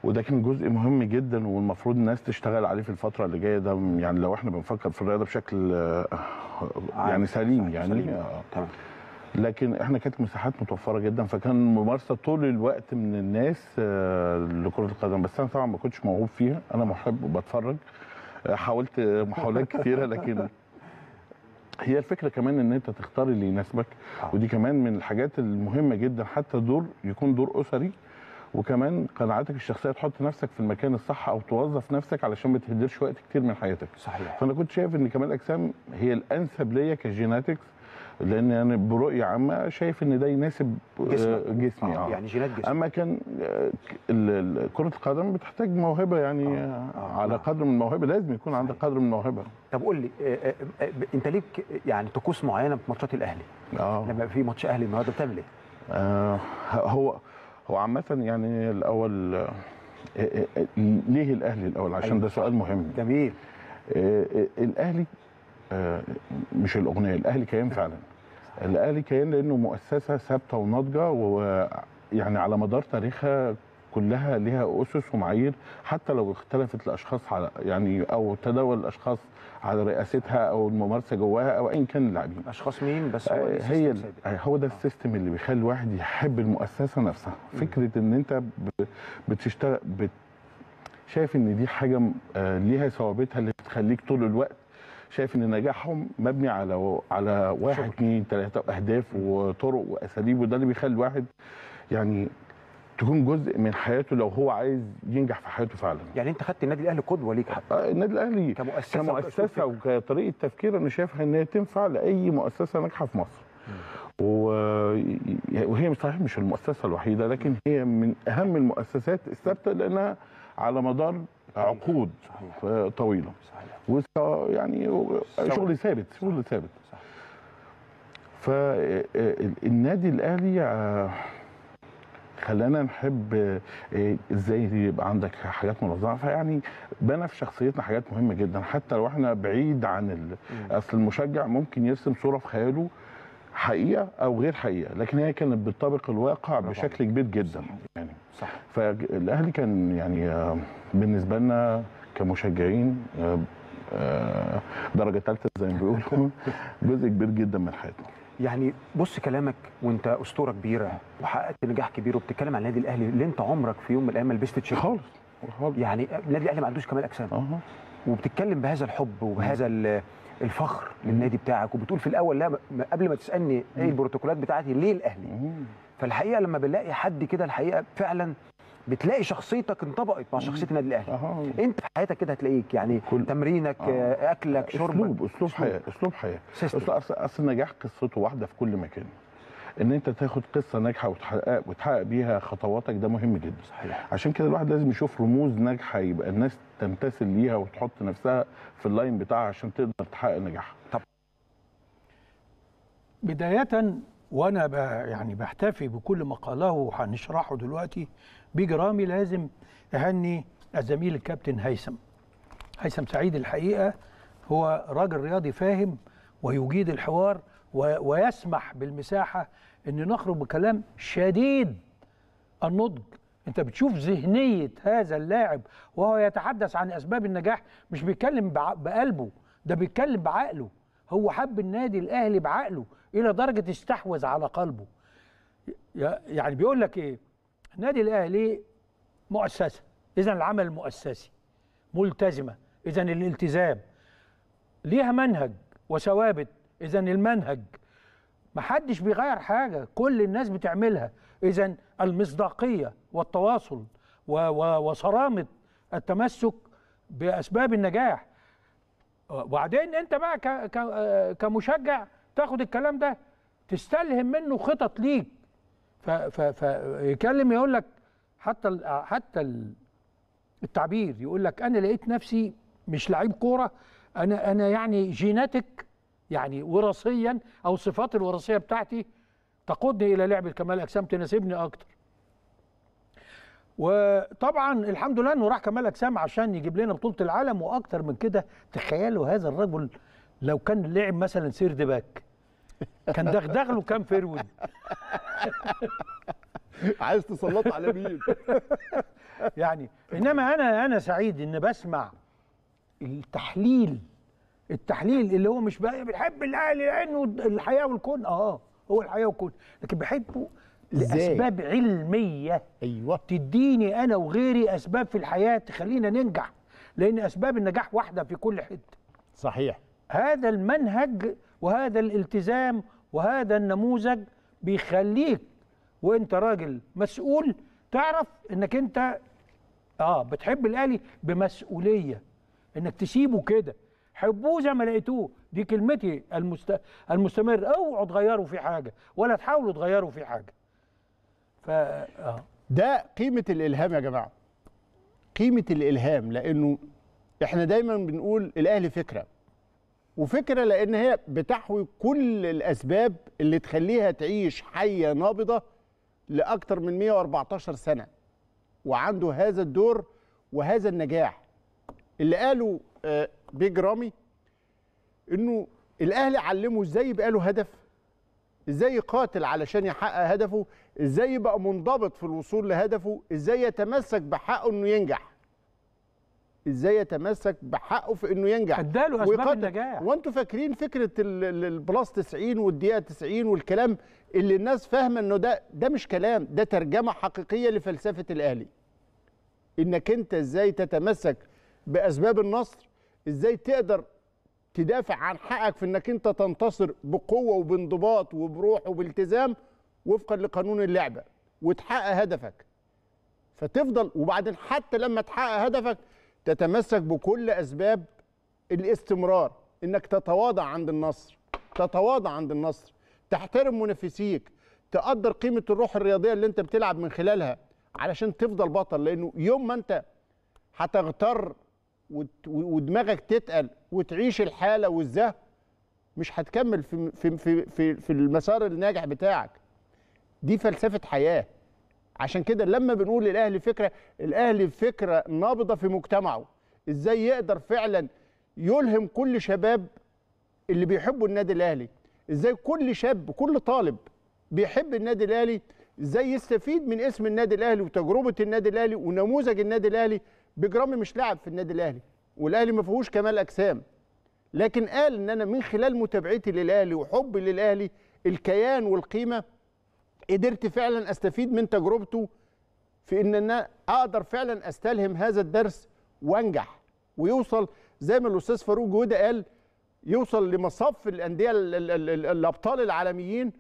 وده كان جزء مهم جدا والمفروض الناس تشتغل عليه في الفترة اللي جاية ده يعني لو إحنا بنفكر في الرياضة بشكل آه، يعني سليم يعني سليم. آه. تمام لكن إحنا كانت مساحات متوفرة جدا فكان ممارسة طول الوقت من الناس آه، لكرة القدم بس أنا طبعا ما كنتش موهوب فيها أنا محب وبتفرج حاولت محاولات كثيره لكن هي الفكرة كمان إن أنت تختار اللي يناسبك. ودي كمان من الحاجات المهمة جدا حتى دور يكون دور أسري وكمان قناعاتك الشخصية تحط نفسك في المكان الصح أو توظف نفسك علشان ما تهدرش وقت كتير من حياتك صحيح فأنا كنت شايف إن كمال الأجسام هي الأنسب ليا كجيناتكس لأن أنا برؤية عامة شايف إن ده يناسب جسمك. آه، جسمي آه. آه يعني جينات جسم أما كان آه، كرة القدم بتحتاج موهبة يعني آه، آه. آه، على نعم. قدر من الموهبة لازم يكون عندك قدر من الموهبة طب قول لي آه، آه، آه، أنت ليك يعني طقوس معينة في ماتشات الأهلي آه لما يبقى في ماتش أهلي النهارده بتعمل إيه؟ آه، هو هو عامة يعني الأول آه، آه، آه، ليه الأهلي الأول؟ عشان أيوة. ده سؤال مهم. جميل. الأهلي مش الأغنية الأهلي كيان فعلا. الأهلي كيان لأنه مؤسسة ثابتة وناضجة ويعني على مدار تاريخها كلها ليها أسس ومعايير حتى لو اختلفت الأشخاص على يعني أو تداول الأشخاص على رئاستها أو الممارسة جواها أو أيا كان اللاعبين. أشخاص مين؟ بس هو آه، هي. آه، هو ده السيستم اللي بيخلي الواحد يحب المؤسسة نفسها. فكرة إن أنت بتشتغل بت شايف إن دي حاجة آه، ليها ثوابتها اللي بتخليك طول الوقت شايف إن نجاحهم مبني على على واحد اثنين ثلاثة أهداف وطرق وأساليب وده اللي بيخلي الواحد يعني تكون جزء من حياته لو هو عايز ينجح في حياته فعلا. يعني انت خدت النادي الأهلي قدوة ليك حتى. آه، النادي الأهلي كمؤسسة كمؤسسة وكطريقة تفكير أنا شايفها إن هي تنفع لأي مؤسسة ناجحة في مصر. وهي صحيح مش المؤسسة الوحيدة لكن هي من أهم المؤسسات الثابتة لأنها على مدار عقود صحيح. طويلة. صحيح. يعني شغل ثابت شغل ثابت. فالنادي الأهلي آه، خلانا نحب آه، إزاي يبقى عندك حاجات منظمة. فيعني بنى في شخصيتنا حاجات مهمة جدا. حتى لو إحنا بعيد عن ال... أصل المشجع ممكن يرسم صورة في خياله حقيقة أو غير حقيقة لكن هي كانت بتطابق الواقع بشكل كبير جدا يعني. صح. فالاهلي كان يعني آه، بالنسبة لنا كمشجعين آه، درجة ثالثه زي ما بيقولوا. جزء كبير جدا من حياتنا. يعني بص كلامك وانت أسطورة كبيرة وحققت نجاح كبير وبتتكلم عن النادي الأهلي اللي انت عمرك في يوم من الأيام ما لبست تيشيرت. خالص خالص. يعني النادي الأهلي ما عندوش كمال أجسام. أها. وبتتكلم بهذا الحب وبهذا ال- الفخر للنادي بتاعك وبتقول في الأول لا قبل ما تسألني إيه البروتوكولات بتاعتي ليه الأهلي. فالحقيقة لما بنلاقي حد كده الحقيقة فعلا بتلاقي شخصيتك انطبقت مع شخصية النادي الأهلي. أنت في حياتك كده هتلاقيك يعني كل- تمرينك آه. آه. أكلك شربك. أسلوب أسلوب حياة أسلوب حياة. اصل اصل النجاح قصته واحدة في كل مكان. إن أنت تاخد قصة ناجحة وتحقق وتحقق بيها خطواتك ده مهم جدا. صحيح. عشان كده الواحد لازم يشوف رموز ناجحة يبقى الناس تمتثل ليها وتحط نفسها في اللاين بتاعها عشان تقدر تحقق نجاحها. بداية وأنا ب يعني بحتفي بكل ما قاله وهنشرحه دلوقتي بيجي رامي لازم أهني الزميل الكابتن هيثم. هيثم سعيد الحقيقة هو راجل رياضي فاهم ويجيد الحوار ويسمح بالمساحة إن نخرج بكلام شديد النضج. أنت بتشوف ذهنية هذا اللاعب وهو يتحدث عن أسباب النجاح مش بيتكلم بقلبه ده بيتكلم بعقله. هو حب النادي الأهلي بعقله إلى درجة استحوذ على قلبه. يعني بيقول لك إيه؟ النادي الأهلي مؤسسة. اذا العمل المؤسسي ملتزمة. اذا الالتزام. ليها منهج وثوابت. اذا المنهج. محدش بيغير حاجة. كل الناس بتعملها. اذا المصداقية والتواصل وصرامة التمسك بأسباب النجاح. وبعدين أنت بقى آه، كمشجع تاخد الكلام ده تستلهم منه خطط ليك. فيكلم يقول لك حتى حتى ال- التعبير يقول لك أنا لقيت نفسي مش لعيب كورة أنا أنا يعني جيناتك يعني وراثيا أو الصفات الوراثية بتاعتي تقودني إلى لعب كمال أجسام تناسبني أكتر. وطبعا الحمد لله إنه راح كمال أجسام عشان يجيب لنا بطولة العالم وأكتر من كده تخيلوا هذا الرجل لو كان لعب مثلا third back. كان دغدغ له كام forward عايز تسلط على مين؟ يعني إنما أنا أنا سعيد إن بسمع التحليل التحليل اللي هو مش بقى بيحب الاهلي لأنه الحياة والكون. آه هو الحياة والكون. لكن بحبه؟ لأسباب علمية أيوه. تديني أنا وغيري أسباب في الحياة تخلينا ننجح. لأن أسباب النجاح واحدة في كل حتة. صحيح. هذا المنهج وهذا الالتزام وهذا النموذج بيخليك وانت راجل مسؤول تعرف انك انت آه بتحب الأهلي بمسؤولية انك تسيبه كده. حبوه زي ما لقيتوه. دي كلمتي المست... المستمر. اوعوا تغيروا في حاجة ولا تحاولوا تغيروا في حاجة. ف آه. ده قيمة الإلهام يا جماعة. قيمة الإلهام لأنه إحنا دايما بنقول الأهلي فكرة. وفكرة لأن هي بتحوي كل الأسباب اللي تخليها تعيش حية نابضة لأكثر من 114 سنة. وعنده هذا الدور وهذا النجاح. اللي قاله آه، بيج رامي إنه الأهلي علمه إزاي يبقى له هدف إزاي يقاتل علشان يحقق هدفه إزاي يبقى منضبط في الوصول لهدفه إزاي يتمسك بحقه إنه ينجح. إزاي يتمسك بحقه في انه ينجح. اداله أسباب. النجاح. وانتوا فاكرين فكرة ال- ال- البلاس 90 والدقيقة 90 والكلام اللي الناس فاهمة إنه ده ده مش كلام ده ترجمة حقيقية لفلسفة الاهلي إنك أنت إزاي تتمسك بأسباب النصر إزاي تقدر تدافع عن حقك في إنك أنت تنتصر بقوة وبانضباط وبروح وبالتزام وفقا لقانون اللعبة وتحقق هدفك. فتفضل وبعدين حتى لما تحقق هدفك تتمسك بكل أسباب الاستمرار إنك تتواضع عند النصر تتواضع عند النصر تحترم منافسيك تقدر قيمة الروح الرياضية اللي أنت بتلعب من خلالها علشان تفضل بطل. لأنه يوم ما أنت هتغتر ودماغك تتقل وتعيش الحالة والزهق مش هتكمل في في في في, في المسار الناجح بتاعك. دي فلسفة حياة. عشان كده لما بنقول الاهلي فكرة الأهلي فكرة نابضة في مجتمعه. إزاي يقدر فعلا يلهم كل شباب اللي بيحبوا النادي الأهلي؟ إزاي كل شاب كل طالب بيحب النادي الأهلي؟ إزاي يستفيد من اسم النادي الأهلي وتجربة النادي الأهلي ونموذج النادي الأهلي بجرامي مش لاعب في النادي الأهلي؟ والأهلي ما فيهوش كمال أجسام. لكن قال إن أنا من خلال متابعتي للأهلي وحبي للأهلي الكيان والقيمة قدرت فعلا أستفيد من تجربته في إن أنا أقدر فعلا أستلهم هذا الدرس وأنجح ويوصل زي ما الأستاذ فاروق جودة قال يوصل لمصف الأندية ال- ال- ال- ال- الأبطال العالميين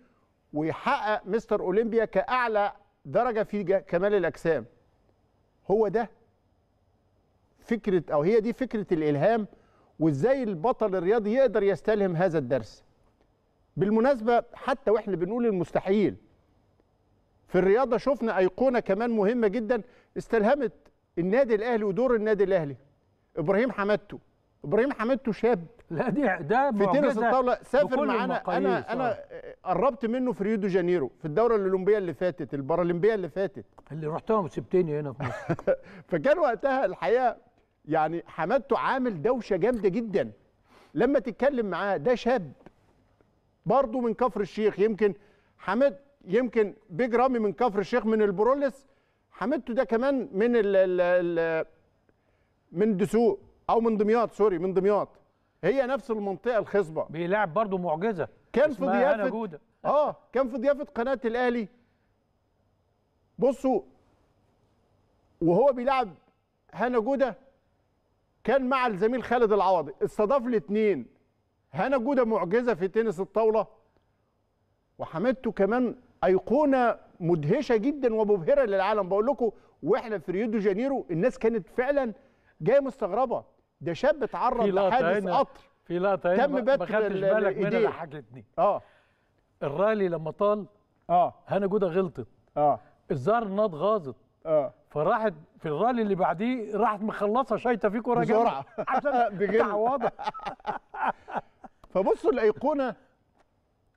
ويحقق مستر أولمبيا كأعلى درجة في كمال الأجسام. هو ده فكرة أو هي دي فكرة الإلهام وإزاي البطل الرياضي يقدر يستلهم هذا الدرس. بالمناسبة حتى وإحنا بنقول المستحيل في الرياضة شفنا أيقونة كمان مهمة جدا استلهمت النادي الأهلي ودور النادي الأهلي إبراهيم حمدتو إبراهيم حمدتو شاب لا دي ده في تنس الطاولة سافر معانا. أنا أنا. قربت منه في ريو دي جانيرو في الدوره الأولمبية اللي فاتت البارالمبية اللي فاتت. اللي رحتها وسبتني هنا في مصر. فكان وقتها الحقيقة يعني حمدتو عامل دوشة جامدة جدا. لما تتكلم معاه ده شاب برضه من كفر الشيخ يمكن حماد يمكن بيج رامي من كفر الشيخ من البرلس حمدتو ده كمان من ال ال ال من دسوق أو من دمياط sorry من دمياط. هي نفس المنطقة الخصبة. بيلعب برضه معجزة. كان في ضيافة آه كان في ضيافة قناة الأهلي. بصوا وهو بيلعب هنا جودة كان مع الزميل خالد العوضي. استضاف الاثنين هنا جودة معجزة في تنس الطاولة. وحمادته كمان أيقونة مدهشة جدا ومبهرة للعالم. بقول لكم وإحنا في ريو دي جانيرو الناس كانت فعلا جاية مستغربة. ده شاب اتعرض لحادث. قطر. في لقطة هنا تم ما- خدتش ال- بالك منها الإيدين. ضحكتني آه. الرالي لما طال آه. هنا جوده غلطت. آه. الزهر الناد غاظت. آه. فراحت في الرالي اللي بعديه راحت مخلصة شايطة فيه كورة جامدة. بسرعة. عشان. تعوضها فبصوا الأيقونة.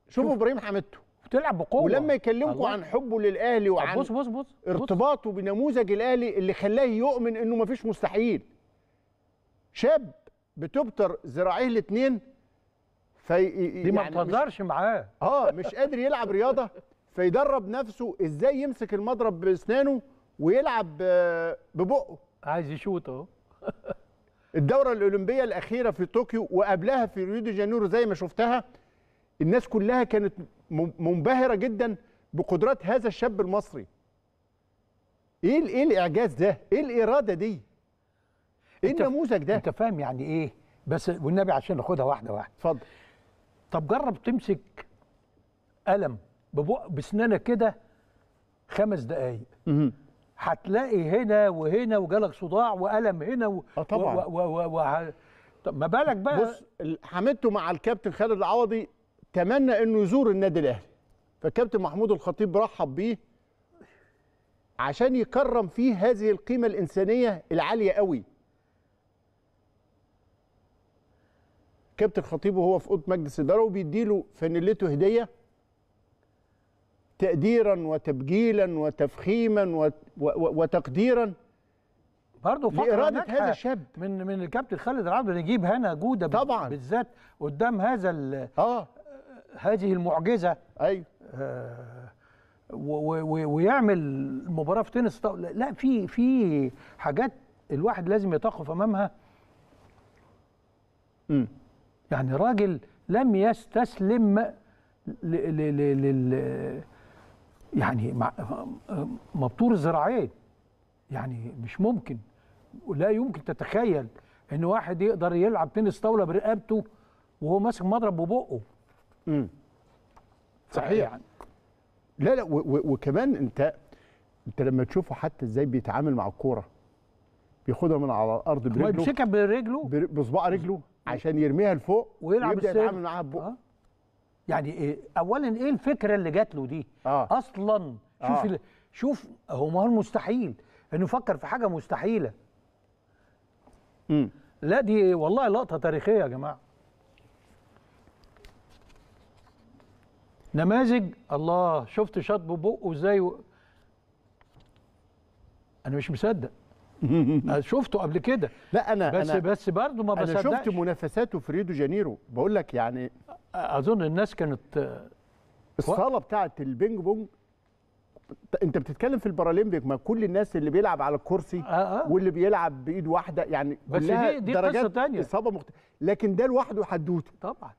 شوفوا إبراهيم حمادته بتلعب بقوة. ولما يكلمكم. عن حبه للأهلي وعن بص بص بص. ارتباطه بنموذج الأهلي اللي خلاه يؤمن إنه مفيش مستحيل. شاب بتبتر ذراعيه الاثنين في دي ما يعني بتهزرش معاه. آه مش قادر يلعب رياضة فيدرب نفسه إزاي يمسك المضرب بأسنانه ويلعب آه، ببقه. عايز يشوط اهو. الدورة الأولمبية الأخيرة في طوكيو وقبلها في ريو دي جانيرو زي ما شفتها الناس كلها كانت منبهره جدا بقدرات هذا الشاب المصري إيه إيه الاعجاز ده إيه الاراده دي إيه النموذج ده انت فاهم يعني إيه بس والنبي عشان ناخدها واحدة واحدة اتفضل طب جرب تمسك قلم بسنانك كده خمس دقايق هتلاقي هنا وهنا وجالك صداع وألم هنا و... آه طبعاً. و... و... و... و... طب ما بالك بقى بص حمدته مع الكابتن خالد العوضي تمنى انه يزور النادي الاهلي فالكابتن محمود الخطيب رحب بيه عشان يكرم فيه هذه القيمة الإنسانية العالية قوي كابتن خطيب وهو في أوضة مجلس الاداره وبيديله فانيلته هدية تقديرا وتبجيلا وتفخيما و- و- وتقديرا برضه فقرة لإرادة هذا الشاب. من من الكابتن خالد العبد نجيب هنا جودة طبعاً. بالذات قدام هذا ال... آه هذه المعجزة أيوه. و... ويعمل مباراة في تنس. لا في في حاجات الواحد لازم يتوقف أمامها مم. يعني راجل لم يستسلم ل... ل... ل... لل يعني. مبتور الذراعين يعني مش ممكن ولا يمكن تتخيل إن واحد يقدر يلعب تنس طاولة برقبته وهو ماسك مضرب ببقه مم. صحيح. يعني لا لا وكمان انت انت لما تشوفه حتى إزاي بيتعامل مع الكورة بياخدها من على الأرض برجله يمسكها برجله بر- بصباع رجله عشان يرميها لفوق ويلعب ويبدأ. يتعامل معاها ببقه آه. يعني إيه اولا إيه الفكرة اللي جات له دي آه. أصلا شوف آه. شوف هو ما هو المستحيل إنه يفكر في حاجة مستحيلة مم. لا دي والله لقطة تاريخية يا جماعة نماذج؟ الله شفت شاط ببقه إزاي و... أنا مش مصدق. أنا شفته قبل كده. لا أنا بس أنا بس برضه ما أنا بصدقش. شفت منافساته في ريو جانيرو. بقول لك يعني أظن الناس كانت الصالة بتاعه البينج بونج أنت بتتكلم في البارالمبيك ما كل الناس اللي بيلعب على الكرسي آه آه. واللي بيلعب بإيد واحدة يعني بس دي- دي درجات تانية. إصابة مخت... لكن ده لوحده حدوته. طبعا.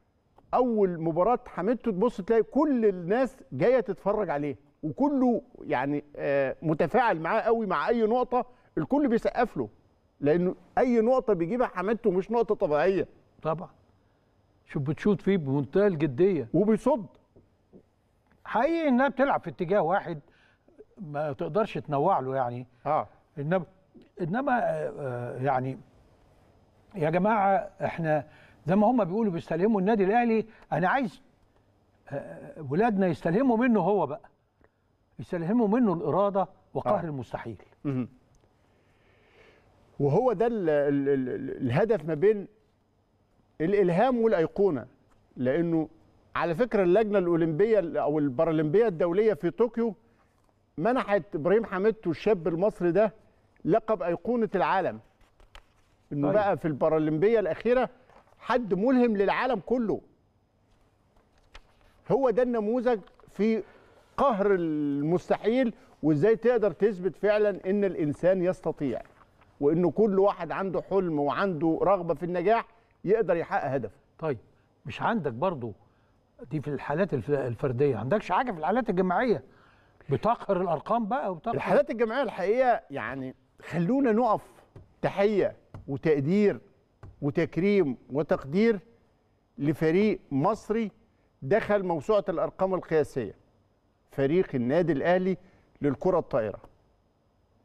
أول مباراة حمدتو تبص تلاقي كل الناس جاية تتفرج عليه وكله يعني آه، متفاعل معاه قوي مع أي نقطة الكل بيسقف له لأنه أي نقطة بيجيبها حمدتو مش نقطة طبيعية. طبعا. شوف بتشوط فيه بمنتهى الجدية. وبيصد. حقيقي إنها بتلعب في اتجاه واحد ما تقدرش تنوع له يعني. آه. انما إنما آه، آه، يعني يا جماعة إحنا زي ما هم بيقولوا بيستلهموا النادي الأهلي. أنا عايز آه، ولادنا يستلهموا منه هو بقى. يستلهموا منه الإرادة وقهر آه. المستحيل. وهو ده ال ال ال الهدف ما بين الإلهام والأيقونة. لأنه على فكرة اللجنة الأولمبية أو البارالمبية الدولية في طوكيو منحت إبراهيم حميدتو الشاب المصري ده لقب أيقونة العالم. إنه طيب. بقى في البارالمبية الأخيرة حد ملهم للعالم كله. هو ده النموذج في قهر المستحيل وإزاي تقدر تثبت فعلا إن الإنسان يستطيع وانه كل واحد عنده حلم وعنده رغبة في النجاح يقدر يحقق هدفه. طيب مش عندك برضو دي في الحالات الف- الفردية عندكش حاجة في الحالات الجماعية؟ بتقهر الأرقام بقى وبتقهر الحالات الجماعية الحقيقة يعني خلونا نقف تحية وتقدير وتكريم وتقدير لفريق مصري دخل موسوعة الأرقام القياسية. فريق النادي الأهلي للكرة الطائرة.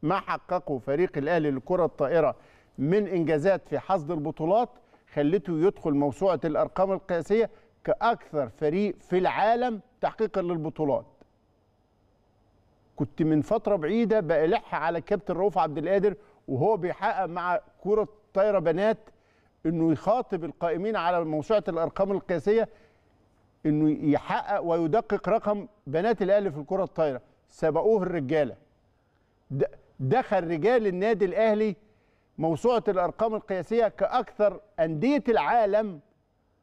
ما حققه فريق الأهلي للكرة الطائرة من إنجازات في حصد البطولات خلته يدخل موسوعة الأرقام القياسية كأكثر فريق في العالم تحقيقا للبطولات. كنت من فترة بعيدة بلح على كابتن رؤوف عبد القادر وهو بيحقق مع كرة طايره بنات إنه يخاطب القائمين على موسوعة الأرقام القياسية إنه يحقق ويدقق رقم بنات الأهلي في الكرة الطايرة. سبقوه الرجالة. دخل رجال النادي الأهلي موسوعة الأرقام القياسية كأكثر أندية العالم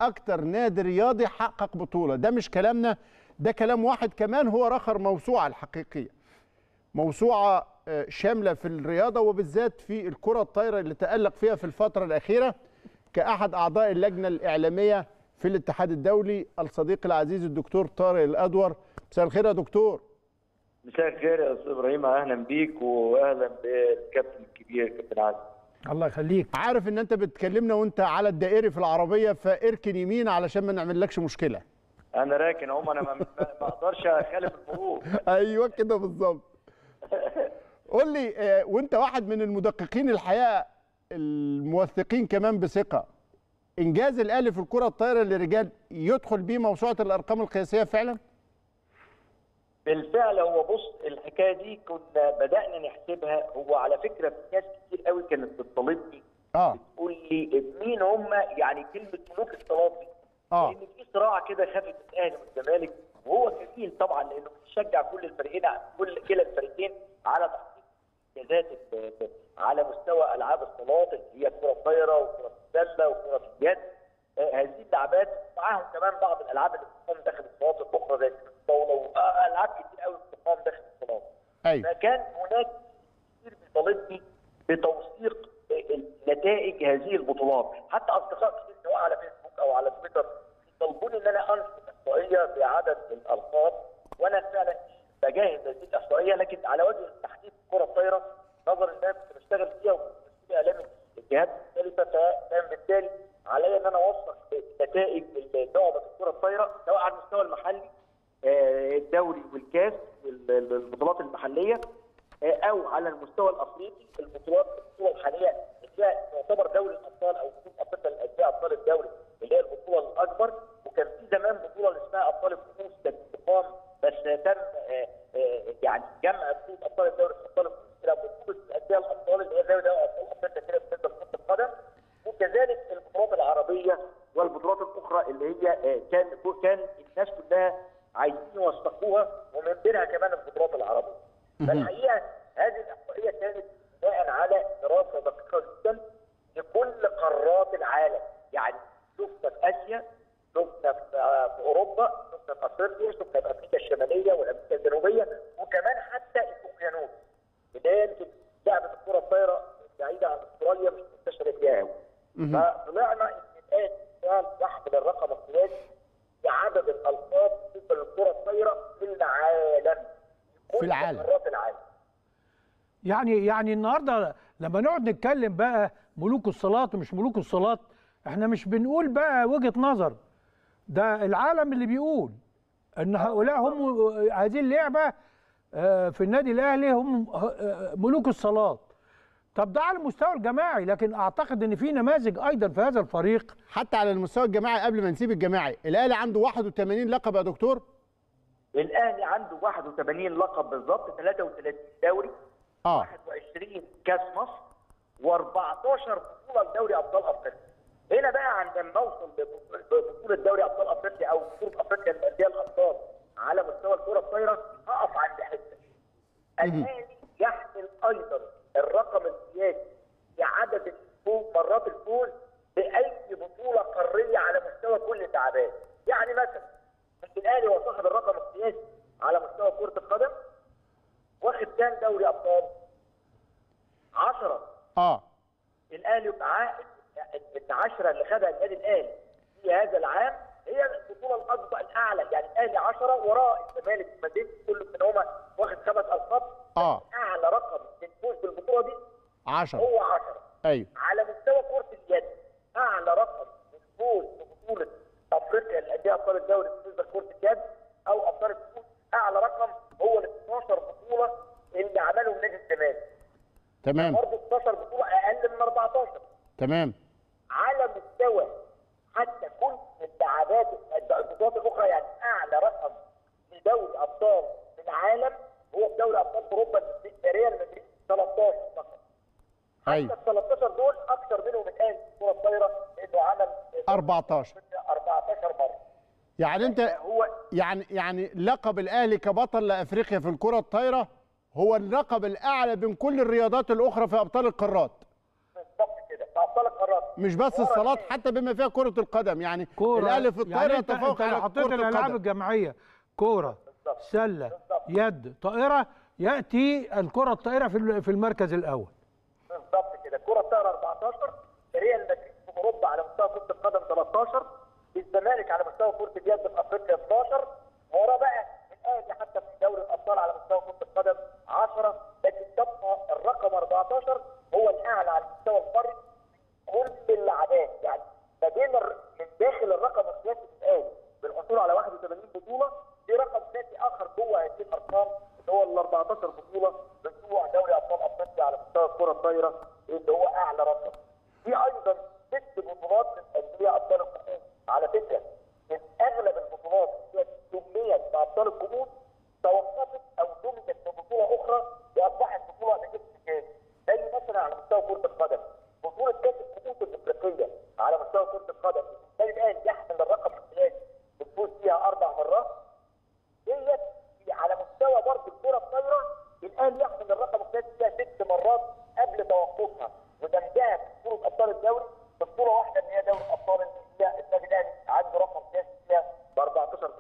أكتر نادي رياضي حقق بطولة. ده مش كلامنا ده كلام واحد كمان هو رخر موسوعة الحقيقية. موسوعة آه، شاملة في الرياضة وبالذات في الكرة الطايرة اللي تألق فيها في الفترة الأخيرة. كأحد أعضاء اللجنة الإعلامية في الاتحاد الدولي الصديق العزيز الدكتور طارق الأدور. مساء الخير يا دكتور. مساء الخير يا أستاذ إبراهيم. أهلا بيك واهلا بالكابتن الكبير كابتن عادل. الله يخليك. عارف إن أنت بتكلمنا وأنت على الدائري في العربية فإركن يمين علشان ما نعملكش مشكلة. أنا راكن أهو أنا ما ما- ما أقدرش أخالف المرور أيوه كده بالظبط. قول لي آه، وأنت واحد من المدققين الحقيقة الموثقين كمان بثقة. إنجاز الاهلي في الكرة الطايرة للرجال يدخل بيه موسوعة الأرقام القياسية فعلا؟ بالفعل هو بص الحكاية دي كنا بدأنا نحسبها. هو على فكرة في ناس كتير قوي كانت بتطالبني آه. تقول لي مين هم؟ يعني كلمة ملوك الصالات دي. آه. لأن في صراع كده خافت الأهلي والزمالك. وهو جميل طبعا لأنه بيشجع كل الفريقين كل كلا الفريقين على تحقيق انجازات على مستوى ألعاب الصالات اللي هي الكره الطايره وكرة السله وكرة اليد آه، هذه اللعبات معاهم كمان بعض الألعاب اللي بتقام داخل الصالات الأخرى زي الطاولة والعاب كتير قوي بتقام داخل الصالات. أيوه. فكان هناك كثير بيطالبني بتوثيق نتائج هذه البطولات. حتى أصدقاء كتير سواء على فيسبوك أو على تويتر بيطالبوني إن أنا أنشر احصائيه بعدد الألقاب. وأنا فعلا بجهز هذه الاحصائيه لكن على وجه الكره الطايرة نظرا ان أنا كنت بشتغل فيها وكنت أعلام الجهات المختلفه فكان بالتالي علي إن أنا اوثق نتائج لعبة الكرة الطايرة سواء على المستوى المحلي آه، الدوري والكاس والبطولات المحلية آه، أو على المستوى الأفريقي البطولات البطوله الحالية اللي تعتبر دوري الأبطال أو بطولة أفريقيا للانديه أبطال الدوري اللي هي البطولة الأكبر وكان في زمان بطوله اللي اسمها ابطال الكؤوس كانت بتقام بس تم آه، آه، يعني جمع بطوله ابطال الدوري ابطال الكؤوس إلى بطوله الانديه الابطال اللي هي زي دوري ابطال افريقيا كده بالنسبة لكره القدم وكذلك البطولات العربيه والبطولات الاخرى اللي هي آه، كان كان الناس كلها عايزين يوثقوها ومن بينها كمان البطولات العربيه. فالحقيقة هذه الاحصائيه كانت بناء على دراسه دقيقه جدا لكل قارات العالم، يعني شفنا في اسيا، شفنا في آه، في اوروبا، شفنا في افريقيا، شفنا في أمريكا الشماليه وامريكا الجنوبيه وكمان حتى الاوقيانوس. بدايه يمكن لعبه الكره الطايره بعيده عن استراليا مش منتشره فيها قوي. فطلعنا ان الان كان يحمل الرقم القياسي بعدد الالقاب بالنسبة للكره الطايره في العالم كل في العالم. قارات العالم يعني النهارده لما نقعد نتكلم بقى ملوك الصلاة ومش ملوك الصلاة إحنا مش بنقول بقى وجهة نظر. ده العالم اللي بيقول إن هؤلاء هم هذه اللعبة آه، في النادي الأهلي هم آه، ملوك الصلاة. طب ده على المستوى الجماعي لكن أعتقد إن في نماذج أيضا في هذا الفريق. حتى على المستوى الجماعي قبل ما نسيب الجماعي الأهلي عنده 81 لقب يا دكتور؟ الأهلي عنده 81 لقب بالظبط 33 دوري. آه. 21 كاس مصر و14 بطولة لدوري أبطال أفريقيا. هنا بقى عندما نوصل لبطوله دوري أبطال أفريقيا أو بطولة أفريقيا للأندية الأبطال على مستوى الكرة الطايرة اقف عند حتة. الاهلي يحمل أيضا الرقم القياسي في عدد الفوز مرات الفوز بأي بطولة قارية على مستوى كل تعبان يعني مثلا الأهلي هو صاحب الرقم القياسي على مستوى كرة القدم واخد كام دوري أبطال. 10 آه. الأهلي معاه العشرة اللي خدها النادي الأهلي. في هذا العام هي البطولة الأكبر الأعلى. يعني الأهلي 10 وراه الزمالك المدينة كل منهما واخد خمس ألقاب. آه. أعلى رقم للفوز بالبطوله دي 10 هو 10 أيوه. على مستوى كرة اليد أعلى رقم للفوز ببطوله أفريقيا الانديه أبطال الدوري بالنسبة لكرة اليد أو أبطال أعلى رقم هو ال 12 بطولة اللي عملهم نادي الزمالك. تمام. برضه 16 بطولة أقل من 14 تمام. على مستوى حتى كل اللعبات البطولات الأخرى يعني أعلى رقم لدوري ابطال في العالم هو في دوري ابطال أوروبا ريال مدريد 13 فقط. حتى أيوه. ال 13 دول أكثر منهم الان الكره الطايرة لأنه عمل 14 14 مرة. يعني انت هو يعني يعني لقب الأهلي كبطل لأفريقيا في الكرة الطايرة هو اللقب الأعلى بين كل الرياضات الأخرى في أبطال القارات. بالظبط كده في أبطال القارات. مش بس الصالات الثاني. حتى بما فيها كرة القدم. يعني الأهلي في الطايرة يعني يتفوق انت لو على حطيت كرة الألعاب الجماعية. كورة سلة يد طائرة يأتي الكرة الطائره في ال- في المركز الأول. بالظبط كده. الكره الطايرة 14 ريال مدريد في أوروبا على مستوى كرة القدم 13 الزمالك على مستوى كرة اليد في أفريقيا 12 ورا بقى الاهلي حتى في دوري الأبطال على مستوى كرة القدم 10 لكن تبقى الرقم 14 هو الأعلى على المستوى القاري كل اللعبات يعني ما بين من داخل الرقم القياسي الأهلي بالحصول على 81 بطولة في رقم قياسي آخر جوه هذه الأرقام اللي هو ال 14 بطوله بتوع دوري أبطال أفريقيا على مستوى الكرة الطايرة اللي هو أعلى رقم. في أيضا ست بطولات للانديه أبطال الكؤوس على فكرة من أغلب البطولات اللي سميت بابطال الكؤوس توقفت أو دمجت ببطوله أخرى واصبحت بطوله كاس زي مثلا على مستوى كرة القدم. بطولة كأس الكؤوس الإفريقية على مستوى كرة القدم الاهلي يحمل الرقم القياسي الفوز فيها أربع مرات. ديت في- على مستوى برضه الكرة الطايرة الاهلي يحمل الرقم القياسي فيها ست مرات قبل توقفها. ودمجها في بطولة أبطال الدوري. في بطوله واحدة اللي هي دوري فيها النادي الأهلي عنده رقم قياسي فيها ب 14 بطوله.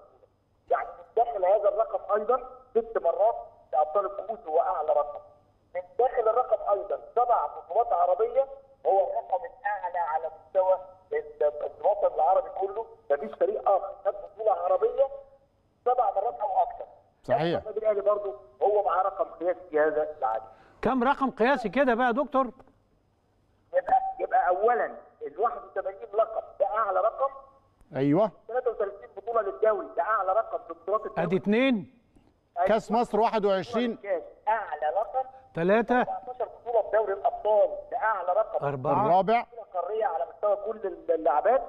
يعني من داخل هذا الرقم أيضا ست مرات لأبطال الكؤوس هو أعلى رقم. من داخل الرقم أيضا سبع بطولات عربية هو الرقم الأعلى على مستوى ال- الوطن العربي كله مفيش فريق آخر خد بطولة عربية سبع مرات أو أكثر. صحيح. النادي الأهلي برضه هو معاه رقم قياسي في هذا العدد. كم رقم قياسي كده بقى يا دكتور يبقى يبقى اولا ال 81 لقب ده أعلى رقم. أيوه. 33 بطولة للدوري ده أعلى رقم في بطولات الدوري. أدي اتنين. كأس مصر 21 الكاس أعلى رقم. ثلاثة 14 بطولة في دوري الأبطال ده أعلى رقم. أربعة. الرابع بطولة قارية على مستوى كل اللعبات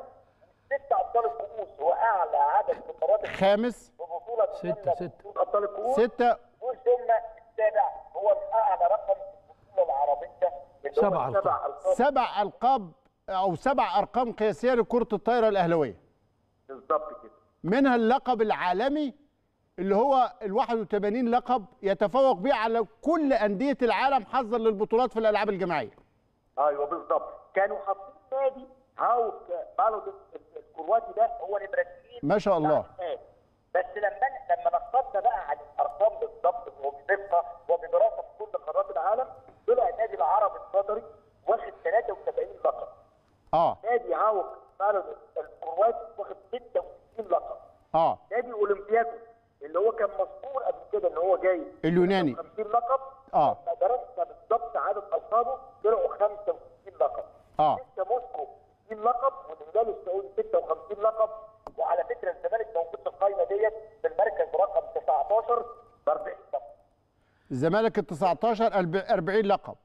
ست أبطال الكؤوس هو أعلى عدد من مرات خامس. ببطوله ستة، ستة. أبطال الكؤوس. ستة. ثم السابع هو الأعلى رقم في البطولة العربية. اللي هو سبع ألقاب. سبع ألقاب. سبع ألقاب. أو سبع أرقام قياسية لكرة الطايرة الاهلاويه بالظبط كده. منها اللقب العالمي اللي هو ال 81 لقب يتفوق به على كل أندية العالم حظا للبطولات في الألعاب الجماعية. أيوه بالظبط. كانوا حاطين نادي هاوك بالود الكرواتي ده هو اثنين ما شاء الله. بس لما لما نقصنا بقى عن الأرقام بالظبط وبدقه وبدراسه في كل قارات العالم طلع النادي العربي القطري واخد 73 لقب. آه. نادي هاوك بالود الكرواتي واخد 66 لقب. آه. نادي اولمبياكوس اللي هو كان مذكور قبل كده إن هو جاي اليوناني. 50 لقب. لما درسنا بالظبط عدد القابه طلعوا 65 لقب. آه. لسه موسكو 60 لقب والهلال السعودي 56 لقب. وعلى فكرة الزمالك موجود في القائمه ديت في المركز رقم 19 ب 40 لقب. الزمالك ال 19 أرب- 40 لقب.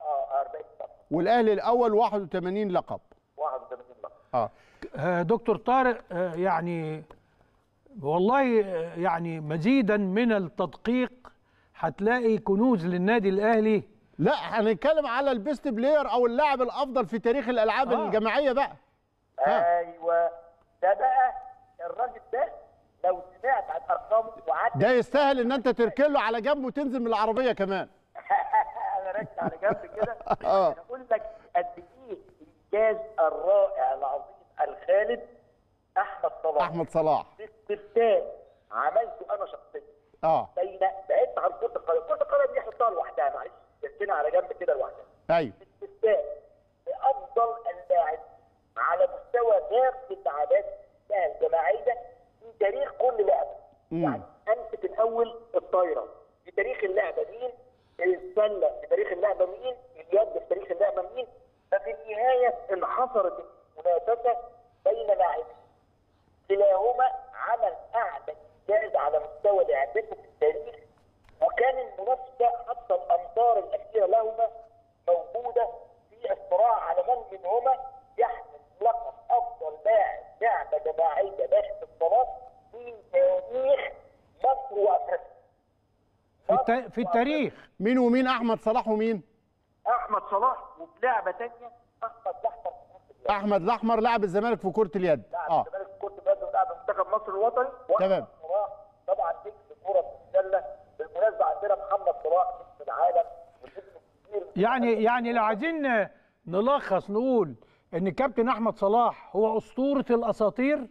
آه 40 لقب. والأهلي الأول 81 لقب 81 لقب. آه. آه، دكتور طارق آه، يعني والله آه، يعني مزيدا من التدقيق هتلاقي كنوز للنادي الأهلي. لا هنتكلم على ال best player أو اللاعب الأفضل في تاريخ الألعاب آه. الجماعية بقى. أيوه. ده بقى الراجل ده لو سمعت عن ارقامه وعدد حتى ده يستاهل إن أنت تركن له على جنب وتنزل من العربية كمان. أنا راكب على جنب كده. أنا أقول لك قد الإنجاز الرائع العظيم الخالد أحمد صلاح. أحمد صلاح. باستفتاء عملته أنا شخصيا. آه. بين بعدت عن كرة القدم. كرة القدم دي حطها لوحدها معلش. اركنها على جنب كده لوحدها. أيوه باستفتاء بافضل اللاعب على مستوى باقي العادات الجماعية في تاريخ كل لعبة. يعني أمسك الأول الطايرة. في تاريخ اللعبة مين؟ السله في تاريخ اللعبة مين؟ اليد. في تاريخ اللعبة مين؟ ففي النهاية انحصرت المنافسة بين لاعبين. كلاهما عمل أعلى إنجاز على مستوى لعبته في التاريخ وكان المنافسة حتى الامتار الأخيرة لهما موجودة في الصراع على من منهما يحمل لقب أفضل لاعب لعبة جماعية داخل الصالات في تاريخ مصر وأفريقيا. في, الت... في التاريخ. مين ومين؟ أحمد صلاح ومين؟ أحمد صلاح وفي لعبه ثانية أحمد الأحمر. أحمد الأحمر لاعب الزمالك في كرة اليد. لاعب آه. الزمالك في كرة اليد ولاعب منتخب مصر الوطني. تمام. واحمد صلاح طبعا نجم كره السله بالمناسبة عندنا محمد صلاح نجم العالم. يعني يعني لو عايزين نلخص نقول إن كابتن أحمد صلاح هو أسطورة الأساطير.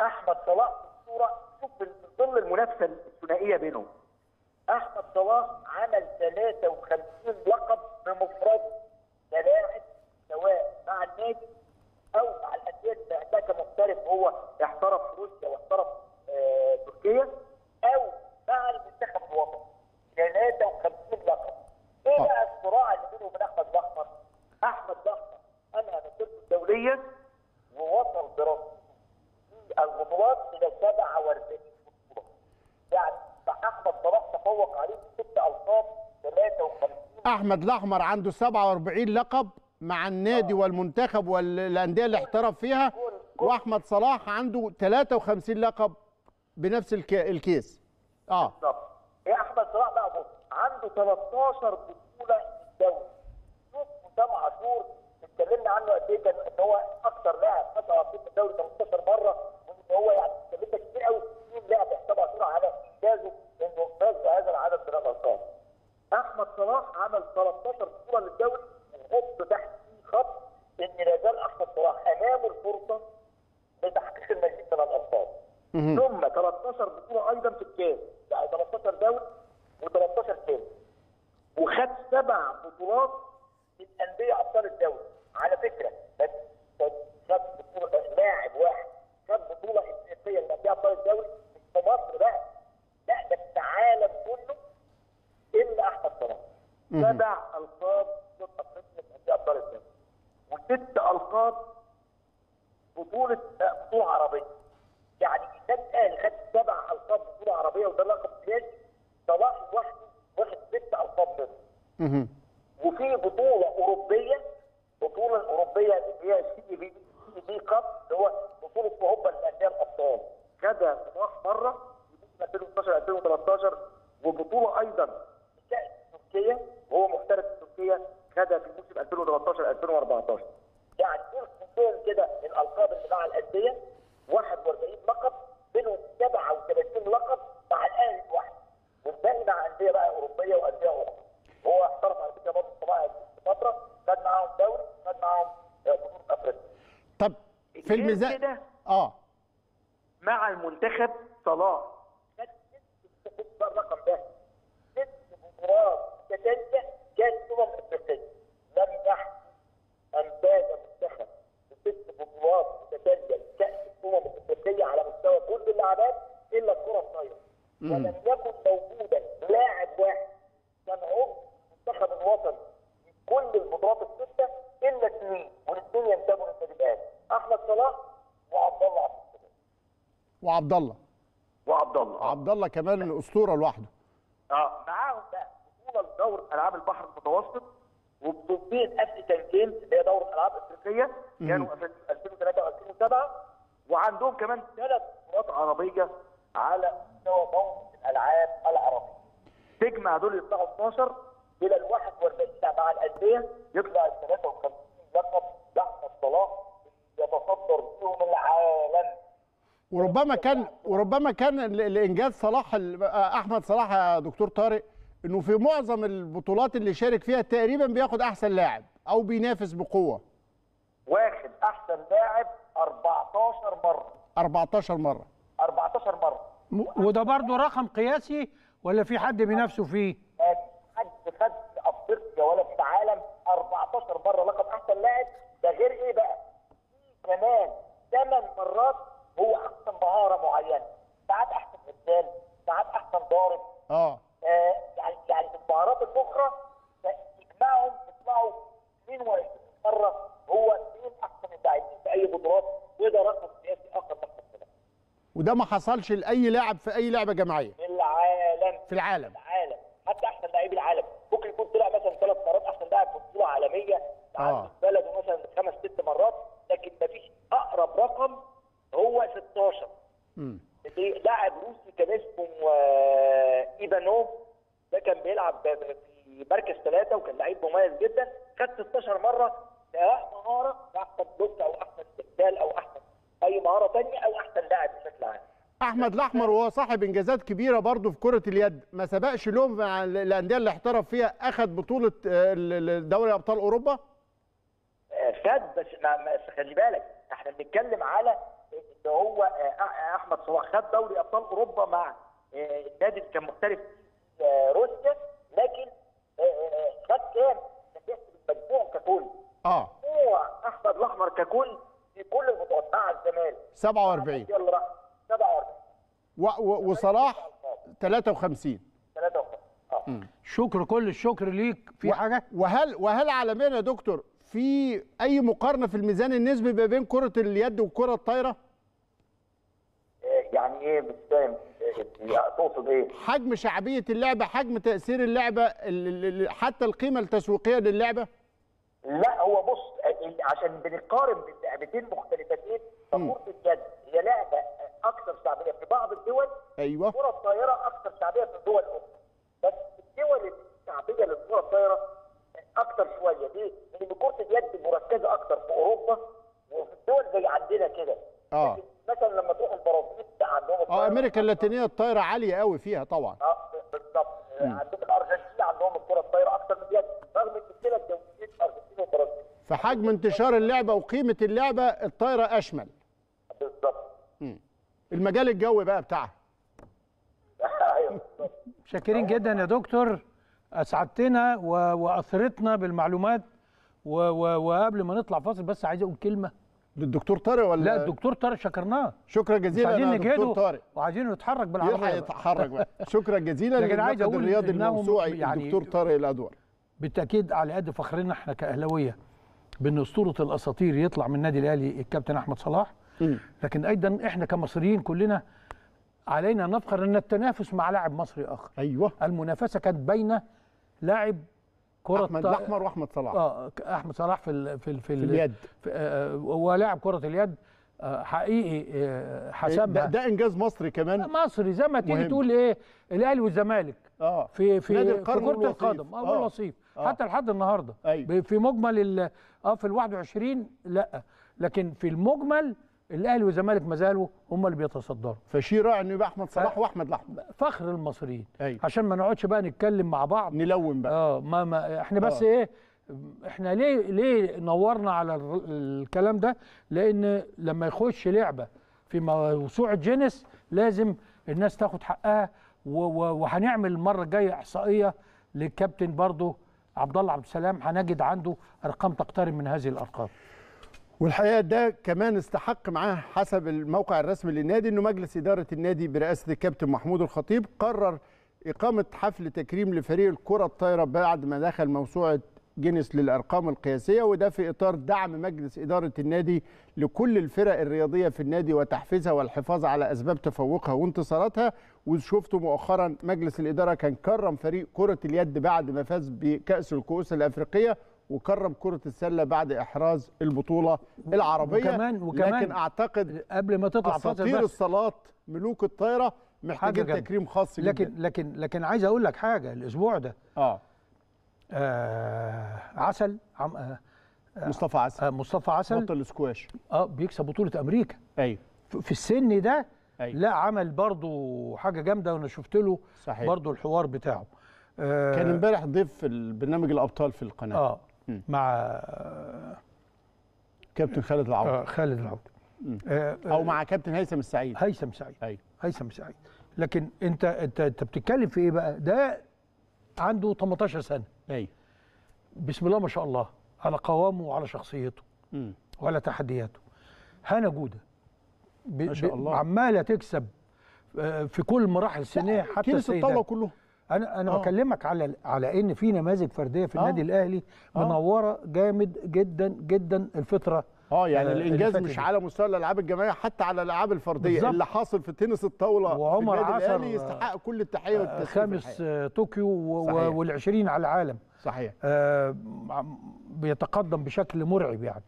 أحمد صلاح في الصورة شوف في ظل المنافسة الثنائية بينهم. أحمد صلاح عمل 53 لقب بمفرده كلاعب سواء مع النادي أو مع الأندية اللي عندها كمحترف هو احترف في روسيا واحترف آه تركيا أو مع المنتخب الوطني 53 لقب إيه آه. بقى الصراع اللي بينه وبين أحمد الأحمر؟ أحمد الأحمر انهى مسيرته الدولية ووصل في البطولات إلى 47 بطوله. يعني أحمد صلاح تفوق عليه بست ألقاب 53 أحمد الأحمر عنده 47 لقب مع النادي والمنتخب والأندية اللي احترف فيها وأحمد صلاح عنده 53 لقب بنفس الك... الكيس. آه. بالظبط. إيه أحمد صلاح بقى؟ بص عنده 13 بطولة في الدوري. شوف حسام عاشور اتكلمنا عنه قد إيه كان إن هو أكثر لاعب فاز في الدوري 18 مرة وإن هو يعني اتكلمنا كتير قوي في لاعب حسام عاشور على انه فاز بهذا العدد من الألقاب. أحمد صلاح عمل 13 بطوله للدوري وحط تحت خط إن لا زال أحمد صلاح امامه الفرصة لتحقيق المزيد من الألقاب. ثم 13 بطولة أيضا في الكاس. يعني 13 دوري و13 كاس. وخد سبع بطولات من انديه أبطال الدوري. على فكرة خد بطوله لاعب واحد. خد بطولة إفريقية من انديه أبطال الدوري في مصر بقى. العالم كله إلا أحمد صلاح سبع ألقاب بطوله أفريقيا أندية ابطال الدوري وست ألقاب بطولة بطولة عربية. يعني النادي الاهلي خد سبع ألقاب بطولة عربية وده لقب قياسي صلاح لوحده واخد ست ألقاب منه مهم. وفي بطولة أوروبية بطولة أوروبية اللي هي CEV CEV Cup اللي هو بطولة أوروبا للأندية الابطال خدها صلاح مرة في 2012 2013 وبطوله أيضا تركيا وهو محترف في تركيا خدها في موسم 2013 2014 يعني دول كلهم كده الالقاب اللي مع الأندية 41 لقب منهم 37 لقب مع الأهلي لوحده والباقي مع أندية بقى أوروبية وأندية أخرى. هو احترف على فكرة برضه في فتره خد معاهم دوري خد معاهم آه، بطولة أفريقيا. طب في الميزان آه. مع المنتخب صلاح خد ست خد بقى الرقم ده. ست بطولات متتاليه كاس امم افريقيه لم يحدث أن فاز منتخب بست بطولات متتاليه كاس الامم الافريقيه على مستوى كل اللعبات إلا الكرة الطايرة. ولم يكن موجودا لاعب واحد كان عضو المنتخب الوطني في كل البطولات الستة إلا اثنين والاثنين ينتموا للنادي الأهلي. أحمد صلاح وعبد الله عبد الصمد وعبد الله. وعبد الله عبد الله كمان اسطوره لوحده. آه معاهم بقى بطولة لدور ألعاب البحر المتوسط وبطولتين African Games اللي هي دورة ألعاب إفريقية كانوا في 2003 و2007 وعندهم كمان ثلاث بطولات عربية على مستوى موسم الألعاب العربيه. تجمع دول يطلعوا 12 إلى ال 41 مع الأندية. يطلع ال 53 لقب لأحمد صلاح يتصدر بيهم العالم. وربما كان وربما كان ال- الانجاز صلاح ال- أحمد صلاح يا دكتور طارق إنه في معظم البطولات اللي شارك فيها تقريبا بياخد أحسن لاعب أو بينافس بقوة. واخد أحسن لاعب 14 مرة. 14 مرة. 14 مرة. وده برضو رقم قياسي ولا في حد بينافسه فيه؟ حد خد في أفريقيا ولا في العالم 14 مرة لقب أحسن لاعب. ده غير إيه بقى؟ في كمان ثمان مرات هو أحسن مهاره معينة. ساعات أحسن مثال ساعات أحسن ضارب. آه. آه يعني يعني المهارات الأخرى تجمعهم يطلعوا 22 مره هو اثنين أحسن اللاعبين في أي بطولات وده رقم قياسي لقب سنة. وده ما حصلش لأي لاعب في أي لعبة جماعية. في العالم. في العالم. العالم. حتى أحسن لاعبي العالم. ممكن يكون طلع مثلا ثلاث مرات أحسن لاعب في بطولة عالمية آه. في بلده مثلا خمس ست مرات لكن مفيش أقرب رقم هو 16 مم. اللي لاعب روسي كان اسمه آه، إيفانوف. ده كان بيلعب في مركز ثلاثة وكان لعيب مميز جدا. خد 16 مرة سواء مهارة أحسن بلوك أو أحسن استقبال أو أحسن أي مهارة ثانية أو أحسن لاعب بشكل عام. أحمد الأحمر وهو صاحب إنجازات كبيرة برضه في كرة اليد. ما سبقش له مع ال- الأندية اللي احترف فيها اخذ بطولة آه، دوري أبطال أوروبا؟ آه، خد بس خلي بالك إحنا بنتكلم على إن هو آه، أح- أحمد صلاح خد دوري أبطال أوروبا مع آه، النادي اللي كان محترف في آه، روسيا لكن آه، آه، خد كام؟ المجموع ككل. آه. مجموع أحمد الأحمر ككل في كل البطولات مع الزمالك. 47 يلا راح 47 و و وصلاح 53 53 آه. شكر كل الشكر ليك. في و- حاجة؟ وهل وهل عالميا يا دكتور في أي مقارنة في الميزان النسبي ما بين كرة اليد والكره الطايرة؟ آه، إيه مش فاهم آه، تقصد إيه؟ حجم شعبية اللعبة حجم تأثير اللعبة ال- ال- ال- حتى القيمة التسويقية للعبة؟ لا هو بص عشان بنقارن بين لعبتين مختلفتين فكرة اليد هي لعبة أكثر شعبية في بعض الدول أيوه. الكرة الطايرة أكثر شعبية في الدول الأخرى. بس الدول الشعبية للكرة الطايرة أكثر شوية. ليه؟ لأن كرة اليد مركزة أكثر في أوروبا وفي الدول زي عندنا كده. آه. مثلا لما تروح البرازيل عندهم آه أمريكا اللاتينية الطايرة عالية قوي فيها طبعا. آه بالظبط عندهم الأرجنتين عندهم الكرة الطايرة أكثر من رغم إن كده الدولتين الأرجنتين والبرازيل فحجم انتشار اللعبة وقيمة اللعبة الطايرة أشمل. بالظبط المجال الجوي بقى بتاعها. أيوه بالظبط شاكرين جدا يا دكتور. أسعدتنا وأثرتنا بالمعلومات. وقبل ما نطلع فاصل بس عايز أقول كلمة. للدكتور طارق ولا؟ لا الدكتور طارق شكرناه. شكرا جزيلا عايزين نجهده. طارق. وعايزين نتحرك يلحق بالعربية. يتحرك بقى. شكرا جزيلا لكن عايز أقول الرياضي الموسوعي يعني- الدكتور طارق الادور بالتأكيد على قد فخرنا إحنا كأهلاوية بإن أسطورة الأساطير يطلع من النادي الأهلي الكابتن أحمد صلاح. لكن أيضا إحنا كمصريين كلنا علينا نفخر إن التنافس مع لاعب مصري آخر. أيوه. المنافسة كانت بين لاعب كرة أحمد طا- الأحمر وأحمد صلاح آه أحمد صلاح في ال في ال في, ال اليد. في آه ولاعب كرة اليد آه حقيقي آه ده, حسمها ده إنجاز مصري كمان مصري زي ما تيجي. تقول إيه الأهلي والزمالك آه في في نادي في القرن كرة والوصيف. القدم آه آه. والوصيف آه. حتى لحد النهارده أيوة. في مجمل ال- آه في ال 21 لا لكن في المجمل الأهلي والزمالك ما زالوا هم اللي بيتصدروا. فشي رائع إنه يبقى أحمد صلاح ف- وأحمد الأحمر. فخر المصريين. أيوة. عشان ما نقعدش بقى نتكلم مع بعض. نلون بقى. آه ما, ما إحنا بس آه. إيه إحنا ليه ليه نورنا على ال- الكلام ده؟ لأن لما يخش لعبة في موسوعة جينيس لازم الناس تاخد حقها وهنعمل المرة الجاية إحصائية للكابتن برضو عبد الله عبد السلام. هنجد عنده أرقام تقترب من هذه الأرقام. والحقيقة ده كمان استحق معاه حسب الموقع الرسمي للنادي إنه مجلس إدارة النادي برئاسة الكابتن محمود الخطيب قرر إقامة حفل تكريم لفريق الكرة الطايرة بعد ما دخل موسوعة جينيس للأرقام القياسية وده في إطار دعم مجلس إدارة النادي لكل الفرق الرياضية في النادي وتحفيزها والحفاظ على أسباب تفوقها وانتصاراتها. وشفتوا مؤخرا مجلس الإدارة كان كرم فريق كرة اليد بعد ما فاز بكأس الكؤوس الأفريقية وكرم كرة السلة بعد إحراز البطولة العربية. وكمان- وكمان لكن أعتقد قبل ما تطلع أساطير بس الصالات ملوك الطايرة محتاجين. تكريم خاص لكن جدا. لكن لكن عايز أقول لك حاجة الأسبوع ده. آه. آه عسل عم آه مصطفى عسل. آه مصطفى عسل. بطل السكواش. آه بيكسب بطولة أمريكا. أيوه. في- السن ده أيوة. لا عمل برضو حاجة جامدة وأنا شفت له صحيح. برضو الحوار بتاعه. آه كان امبارح ضيف في البرنامج الأبطال في القناة. آه. مع كابتن خالد العوض آه خالد العوض آه أو مع كابتن هيثم السعيد. هيثم سعيد. أيوه هيثم سعيد. لكن أنت أنت أنت بتتكلم في إيه بقى؟ ده عنده 18 سنة. أيوه بسم الله ما شاء الله على قوامه وعلى شخصيته. مم. وعلى تحدياته. هنا جودة. ما شاء الله. عمالة تكسب آه، في كل المراحل السنيه حتى السيدات الطاولة كله أنا أنا آه. بكلمك على على إن في نماذج فردية في آه. النادي الأهلي آه. منورة جامد جدا جدا الفترة آه يعني آه، الإنجاز مش. على مستوى الألعاب الجماعية حتى على الألعاب الفردية بالظبط. اللي حاصل في تنس الطاولة وعمر في النادي الأهلي يستحق كل التحية آه، والتسقيف خامس. آه، طوكيو صحيح. وال20 على العالم صحيح آه، بيتقدم بشكل مرعب يعني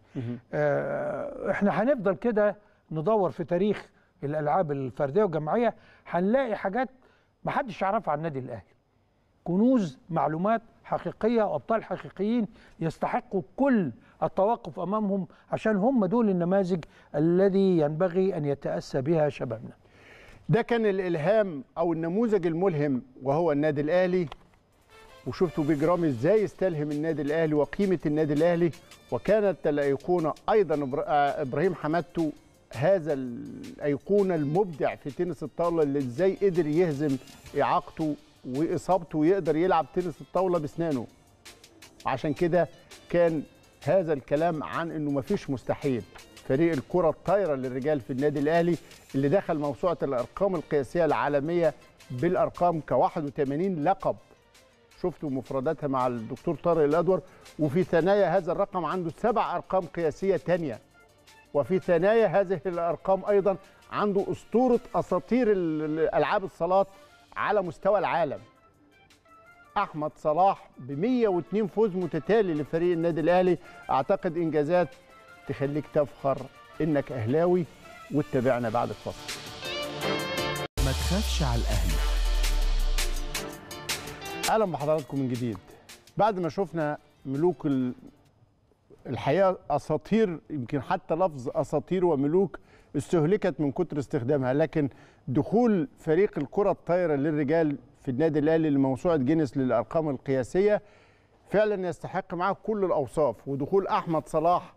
آه، إحنا هنفضل كده ندور في تاريخ الألعاب الفردية والجماعية هنلاقي حاجات ما حدش يعرفها عن النادي الأهلي. كنوز معلومات حقيقية وابطال حقيقيين يستحقوا كل التوقف أمامهم عشان هم دول النماذج الذي ينبغي أن يتأسى بها شبابنا. ده كان الإلهام أو النموذج الملهم وهو النادي الأهلي. وشفتوا بجرام إزاي استلهم النادي الأهلي وقيمة النادي الأهلي. وكانت الايقونه أيضا آه، إبراهيم حمادته هذا الأيقونة المبدع في تنس الطاولة اللي إزاي قدر يهزم إعاقته وإصابته ويقدر يلعب تنس الطاولة بأسنانه. عشان كده كان هذا الكلام عن إنه مفيش مستحيل. فريق الكرة الطايرة للرجال في النادي الأهلي اللي دخل موسوعة الأرقام القياسية العالمية بالأرقام ك 81 لقب. شفتوا مفرداتها مع الدكتور طارق الأدور. وفي ثنايا هذا الرقم عنده سبع أرقام قياسية تانية. وفي ثنايا هذه الأرقام أيضا عنده أسطورة أساطير ال- ال- ألعاب الصالات على مستوى العالم. أحمد صلاح ب 102 فوز متتالي لفريق النادي الأهلي. أعتقد إنجازات تخليك تفخر إنك أهلاوي وتتابعنا بعد الفصل ما تخافش على الأهلي. أهلا بحضراتكم من جديد. بعد ما شفنا ملوك الحقيقة أساطير يمكن حتى لفظ أساطير وملوك استهلكت من كتر استخدامها لكن دخول فريق الكرة الطايرة للرجال في النادي الأهلي لموسوعة جينيس للأرقام القياسية فعلا يستحق معاه كل الأوصاف ودخول أحمد صلاح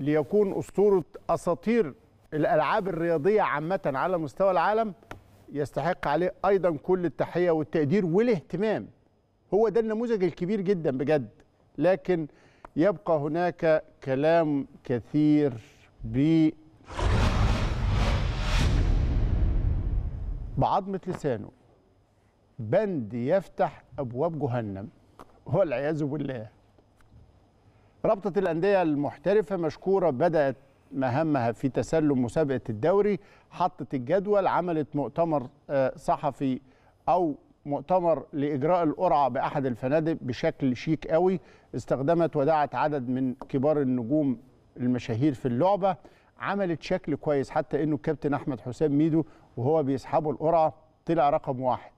ليكون أسطورة أساطير الألعاب الرياضية عامة على مستوى العالم يستحق عليه أيضا كل التحية والتقدير والاهتمام. هو ده النموذج الكبير جدا بجد لكن يبقى هناك كلام كثير ب بعظمة لسانه. بند يفتح أبواب جهنم. والعياذ بالله. رابطة الأندية المحترفة مشكورة بدأت مهامها في تسلم مسابقة الدوري حطت الجدول عملت مؤتمر آه، صحفي أو مؤتمر لإجراء القرعة بأحد الفنادق بشكل شيك قوي استخدمت ودعت عدد من كبار النجوم المشاهير في اللعبة. عملت شكل كويس حتى إنه الكابتن أحمد حسام ميدو وهو بيسحبوا القرعة طلع رقم واحد.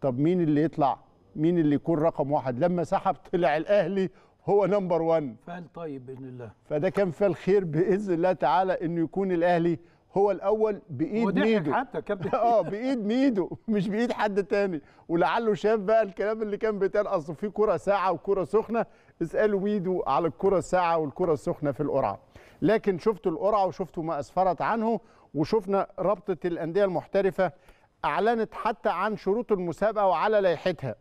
طب مين اللي يطلع؟ مين اللي يكون رقم واحد؟ لما سحب طلع الأهلي هو نمبر 1 فعل طيب بإذن الله. فده كان فيه الخير بإذن الله تعالى إنه يكون الأهلي هو الأول بإيد ميدو. حتى كابتن. آه بإيد ميدو مش بإيد حد تاني. ولعله شاف بقى الكلام اللي كان بيتقال. أصل في كرة ساعه وكرة سخنة. اسألوا ميدو على الكرة الساعة والكرة السخنة في القرعة. لكن شفتوا القرعة وشفتوا ما أسفرت عنه. وشفنا رابطة الأندية المحترفة أعلنت حتى عن شروط المسابقة وعلى لائحتها.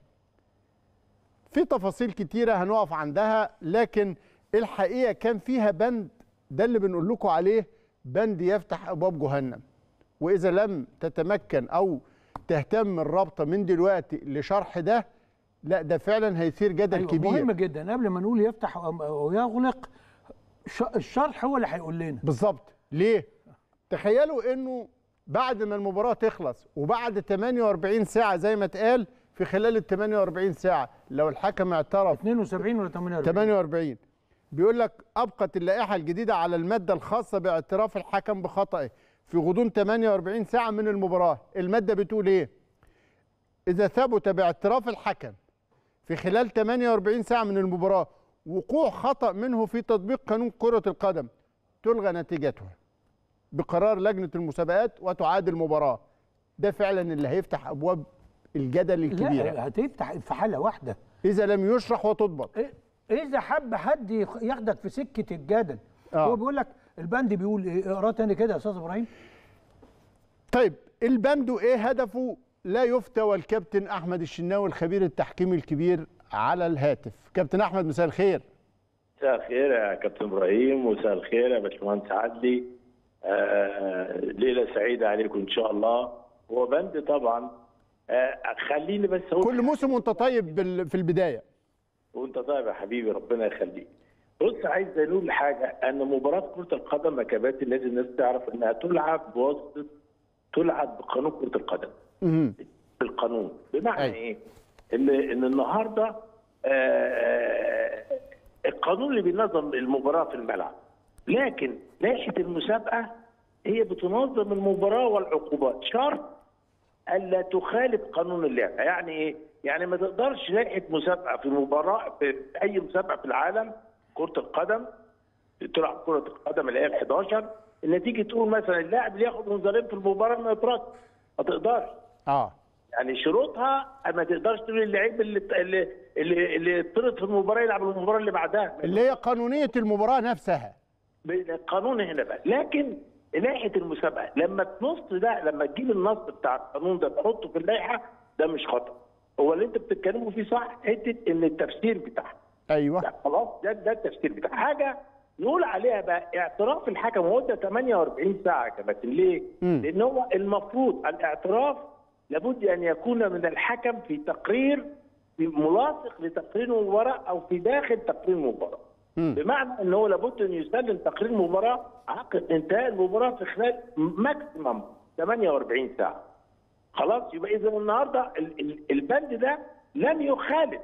في تفاصيل كتيرة هنقف عندها لكن الحقيقة كان فيها بند. ده اللي بنقول لكم عليه. بند يفتح أبواب جهنم. وإذا لم تتمكن أو تهتم الرابطه من دلوقتي لشرح ده لا ده فعلا هيثير جدل أيوة كبير. مهم جدا. قبل ما نقول يفتح أو يغلق الشرح هو اللي هيقول لنا. بالظبط. ليه؟ تخيلوا إنه بعد ما المباراة تخلص وبعد 48 ساعة زي ما اتقال في خلال ال 48 ساعة لو الحكم اعترف 72 ولا 48 48 بيقول لك أبقت اللائحة الجديدة على المادة الخاصة باعتراف الحكم بخطئه. في غضون 48 ساعة من المباراة المادة بتقول إيه؟ إذا ثبت باعتراف الحكم في خلال 48 ساعة من المباراة وقوع خطأ منه في تطبيق قانون كرة القدم تلغى نتيجتها بقرار لجنة المسابقات وتعاد المباراة. ده فعلا اللي هيفتح أبواب الجدل الكبيرة. لا هتفتح في حالة واحدة. إذا لم يشرح وتضبط إيه- إذا حب حد ياخدك في سكة الجدل آه. هو بيقول لك البند بيقول إيه اقراه تاني كده يا أستاذ إبراهيم. طيب البند إيه هدفه؟ لا يفتى والكابتن أحمد الشناوي الخبير التحكيمي الكبير على الهاتف. كابتن أحمد مساء الخير. مساء الخير يا كابتن إبراهيم ومساء الخير يا باشمهندس عدلي. آه ليلة سعيدة عليكم إن شاء الله. هو بند طبعا آه خليني بس أقول كل موسم وأنت طيب بال- في البداية. وانت طيب يا حبيبي ربنا يخليك بص عايز نقول حاجة أن مباراة كرة القدم يا كباتن لازم الناس تعرف إنها تلعب بواسطه تلعب بقانون كرة القدم. بالقانون بمعنى أيوة. إيه؟ إن إن النهارده آه، القانون اللي بينظم المباراة في الملعب لكن لائحه المسابقة هي بتنظم المباراة والعقوبات شرط ألا تخالف قانون اللعبة يعني إيه؟ يعني ما تقدرش لائحه مسابقة في مباراة في أي مسابقة في العالم كرة القدم تلعب كرة القدم اللي هي ال 11 ان تيجي تقول مثلا اللاعب اللي ياخد منذرين في المباراة ما يطرد ما تقدرش. آه. يعني شروطها ما تقدرش تقول اللعيب اللي اللي اللي, اللي اطرد في المباراة يلعب المباراة اللي بعدها. اللي هي قانونية المباراة نفسها. القانون هنا بقى. لكن لائحه المسابقة لما تنص ده لما تجيب النص بتاع القانون ده تحطه في اللائحة ده مش خطأ. هو اللي انت بتتكلموا فيه صح حتة إن التفسير بتاعها أيوه لا خلاص ده ده التفسير بتاع حاجة نقول عليها بقى اعتراف الحكم هو ده 48 ساعة كمان ليه؟ لأن هو المفروض الاعتراف لابد أن يكون من الحكم في تقرير في ملاصق لتقرير المباراة أو في داخل تقرير المباراة. بمعنى إن هو لابد أن يسلم تقرير المباراة عقد إنتهاء المباراة في خلال ماكسيمم 48 ساعة. خلاص يبقى إذا النهارده ال- ال- البند ده لم يخالف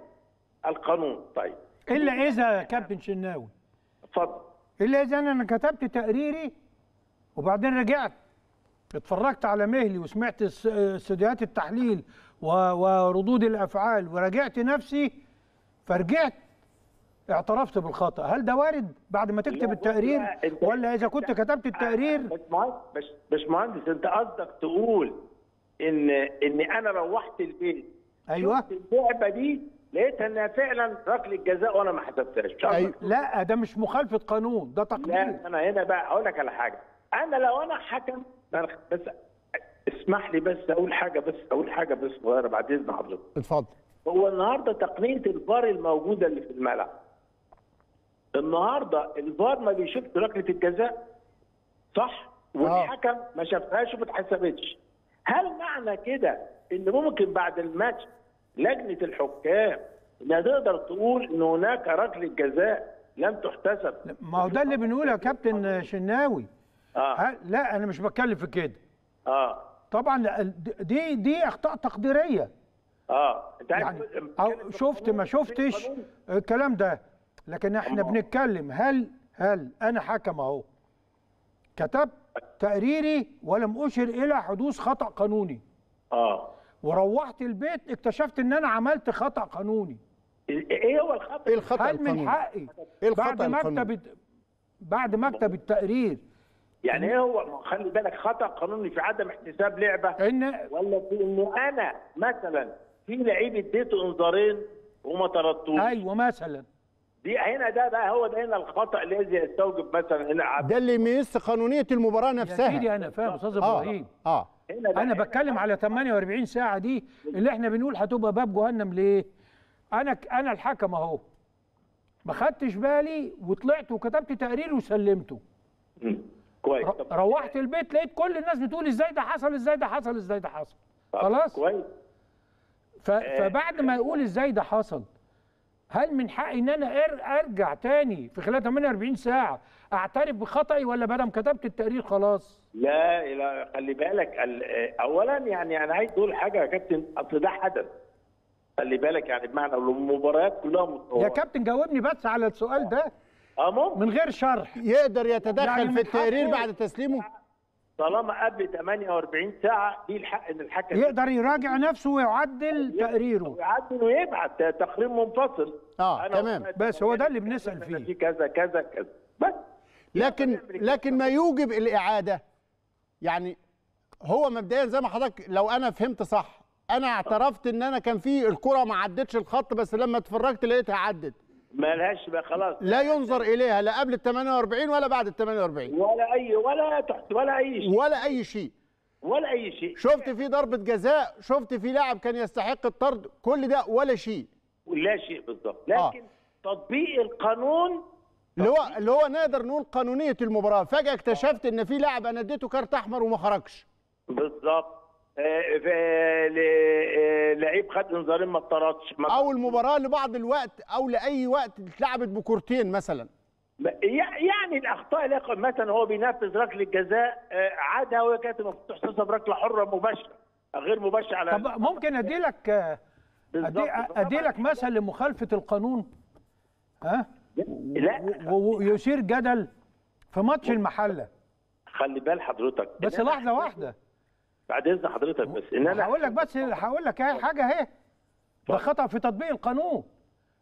القانون. طيب. إلا إذا يا كابتن شناوي. اتفضل. إلا إذا أنا كتبت تقريري وبعدين رجعت اتفرجت على مهلي وسمعت استوديوهات التحليل وردود الأفعال وراجعت نفسي فرجعت اعترفت بالخطأ. هل ده وارد بعد ما تكتب التقرير؟ ولا إذا كنت كتبت التقرير؟ بس مهندس بس بس مهندس انت قصدك تقول ان ان أنا روحت البيت. أيوه. اللعبة دي لقيتها إنها فعلا ركلة جزاء وأنا ما حسبتهاش. أيوة. لا ده مش مخالفة قانون ده تقدير. لا أنا هنا بقى أقول لك على حاجة. أنا لو أنا حكم بس اسمح لي بس أقول حاجة بس أقول حاجة بس صغيرة بعد إذن حضرتك. اتفضل. هو النهارده تقنية الفار الموجودة اللي في الملعب. النهارده الفار ما بيشوفش ركلة الجزاء صح؟ والحكم ما شافهاش وما اتحسبتش. هل معنى كده إن ممكن بعد الماتش لجنة الحكام إنها تقدر تقول إن هناك ركله جزاء لم تحتسب؟ ما هو ده اللي بنقوله يا كابتن شناوي. آه. هل لا أنا مش بتكلم في كده. آه. طبعا دي دي أخطاء تقديرية. آه. أنت يعني أو شفت ما شفتش. الكلام ده. لكن إحنا أما. بنتكلم هل هل أنا حكم أهو؟ كتبت تقريري ولم أشر إلى حدوث خطأ قانوني. آه. وروحت البيت اكتشفت إن أنا عملت خطأ قانوني. إيه هو الخطأ؟ إيه الخطأ هل من حقي إيه الخطأ بعد اكتب بعد ما اكتب التقرير؟ يعني إيه هو؟ خلي بالك خطأ قانوني في عدم احتساب لعبة؟ إن ولا في إنه أنا مثلا في لعيب اديته انذارين وما طردتوش؟ أيوه مثلا. دي هنا ده بقى هو ده هنا الخطأ الذي يستوجب مثلا هنا عدم ده اللي يميز قانونية المباراة يا نفسها. سيدي أنا فاهم أستاذ آه إبراهيم. آه. هنا بقى أنا بتكلم على 48 ساعة دي اللي إحنا بنقول هتبقى باب جهنم ليه؟ أنا أنا الحكم أهو. ما خدتش بالي وطلعت وكتبت تقرير وسلمته. كويس. روحت البيت لقيت كل الناس بتقول إزاي ده حصل إزاي ده حصل إزاي ده حصل. خلاص؟ كويس. ف... فبعد ما يقول إزاي ده حصل هل من حقي إن أنا أر- أرجع تاني في خلال 48 ساعة أعترف بخطئي ولا ما كتبت التقرير خلاص؟ لا لا خلي بالك ال- اولا يعني أنا عايز أقول حاجة يا كابتن أصل ده حدث. خلي بالك يعني بمعنى المباريات كلها يا متطوره كابتن جاوبني بس على السؤال ده. آه ممكن. من غير شرح. يقدر يتدخل يعني في التقرير بعد تسليمه؟ طالما قبل 48 ساعة ليه الحق إن الحكم يقدر يراجع نفسه ويعدل تقريره. يعدل ويبعت تقرير منفصل. أنا تمام. بس هو ده اللي كذا، فيه. في كذا كذا كذا. بس. لكن لكن ما يوجب الإعادة. يعني هو مبدئيا زي ما حضرتك لو أنا فهمت صح أنا اعترفت إن أنا كان في الكرة ما عدتش الخط بس لما اتفرجت لقيتها عدت. ما لهاش بقى خلاص. لا ينظر إليها لا قبل ال 48 ولا بعد ال 48 ولا اي ولا تحت ولا أي شيء. ولا أي شيء. ولا أي شيء. شفت في ضربة جزاء شفت في لاعب كان يستحق الطرد كل ده ولا شيء. لا شيء بالضبط. لكن تطبيق القانون اللي هو اللي هو نقدر نقول قانونية المباراة. فجأة اكتشفت إن في لاعب أنا اديته كارت أحمر وما خرجش. آه، آه، لعيب خد انذارين ما اتطردش. أو المباراه لبعض الوقت أو لاي وقت اتلعبت بكورتين مثلا. يع- يعني الاخطاء مثلا هو بينفذ ركله جزاء آه، عادها وهي كانت المفروض تحتسب ركله حرة مباشرة غير مباشرة على طب ممكن ادي لك ادي, بالظبط. أدي لك مثل لمخالفة القانون؟ ها؟ لا. ويثير جدل في ماتش المحلة. خلي بال حضرتك. بس لحظة واحدة. بعد إذن حضرتك بس إن أنا هقول لك بس هقول لك اهي حاجة أهي. ده خطأ في تطبيق القانون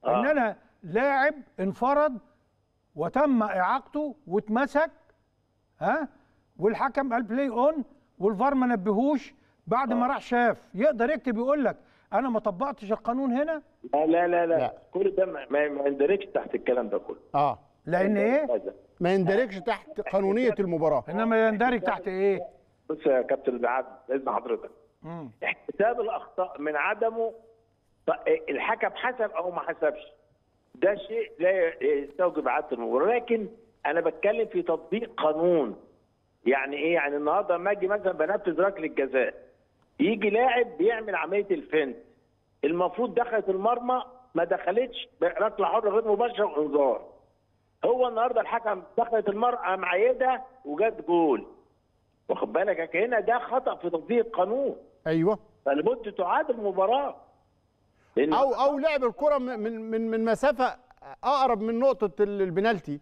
آه. ان أنا لاعب انفرد وتم إعاقته واتمسك ها؟ والحكم قال play on والفار ما نبهوش بعد ما راح شاف. يقدر يكتب يقول لك أنا ما طبقتش القانون هنا؟ لا لا لا, لا. لا. كل ده ما, يندرجش تحت الكلام ده كله. آه. لأن إيه. ما يندرجش تحت قانونية المباراة. إنما يندرج تحت إيه؟ بص يا كابتن بعد باذن حضرتك. احتساب الأخطاء من عدمه ط- الحكم حسب أو ما حسبش. ده شيء لا يستوجب اعاده المباراة. لكن أنا بتكلم في تطبيق قانون. يعني إيه؟ يعني النهارده لما أجي مثلا بنفذ ركله جزاء يجي لاعب بيعمل عملية الفنت. المفروض دخلت المرمى ما دخلتش ركلة حرة غير مباشرة وإنذار. هو النهارده الحكم دخلت المرأة معيدة وجت جول. واخد بالك؟ هنا ده خطأ في تطبيق القانون أيوه. فلابد تعاد المباراة. لأن أو أو لعب الكرة من من من- من مسافة أقرب من نقطة ال- البنالتي.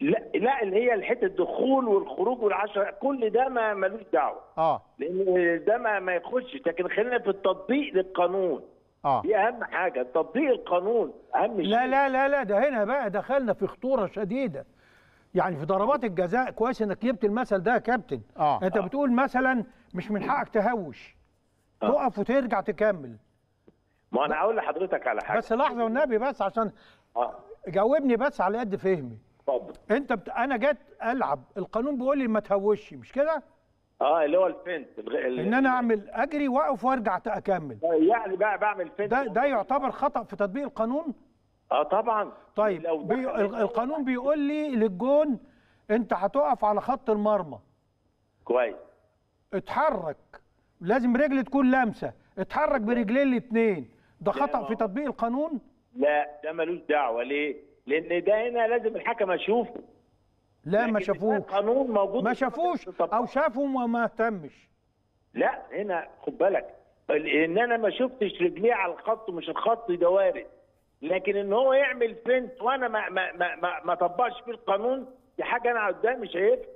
لا لا اللي هي الحتة الدخول والخروج والعشرة. كل ده ما ملوش دعوة. آه. لأن ده ما ما يخشش. لكن خلينا في التطبيق للقانون. آه. دي أهم حاجة. تطبيق القانون أهم شيء. لا لا لا لا. ده هنا بقى دخلنا في خطورة شديدة. يعني في ضربات الجزاء كويس إنك جبت المثل ده يا كابتن. آه. أنت بتقول مثلا مش من حقك تهوش. تقف وترجع تكمل. ما أنا هقول لحضرتك على حاجة. بس لحظة والنبي بس عشان آه. جاوبني بس على قد فهمي. اتفضل. أنت بت... أنا جيت ألعب. القانون بيقول لي ما تهوش مش كده؟ آه اللي هو الفنت. الغ- ال- إن أنا أعمل أجري وأقف وأرجع أكمل. يعني بقى بعمل فنت. ده ده يعتبر خطأ في تطبيق القانون؟ آه طبعا. طيب بي... القانون بيقول لي للجون أنت هتقف على خط المرمى. كويس. اتحرك. لازم رجل تكون لامسة. اتحرك برجلين الاثنين ده خطأ في تطبيق القانون؟ لا ده ملوش دعوة. ليه؟ لأن ده هنا لازم الحكم اشوفه لا ما شافوش. القانون موجود ما شافوش أو شافوا وما اهتمش. لا هنا خد بالك. ان أنا ما شفتش رجليه على الخط ومش الخط ده وارد. لكن إن هو يعمل فنت وأنا ما ما ما ما, ما طبقش فيه القانون دي حاجة أنا قدامي شايفها.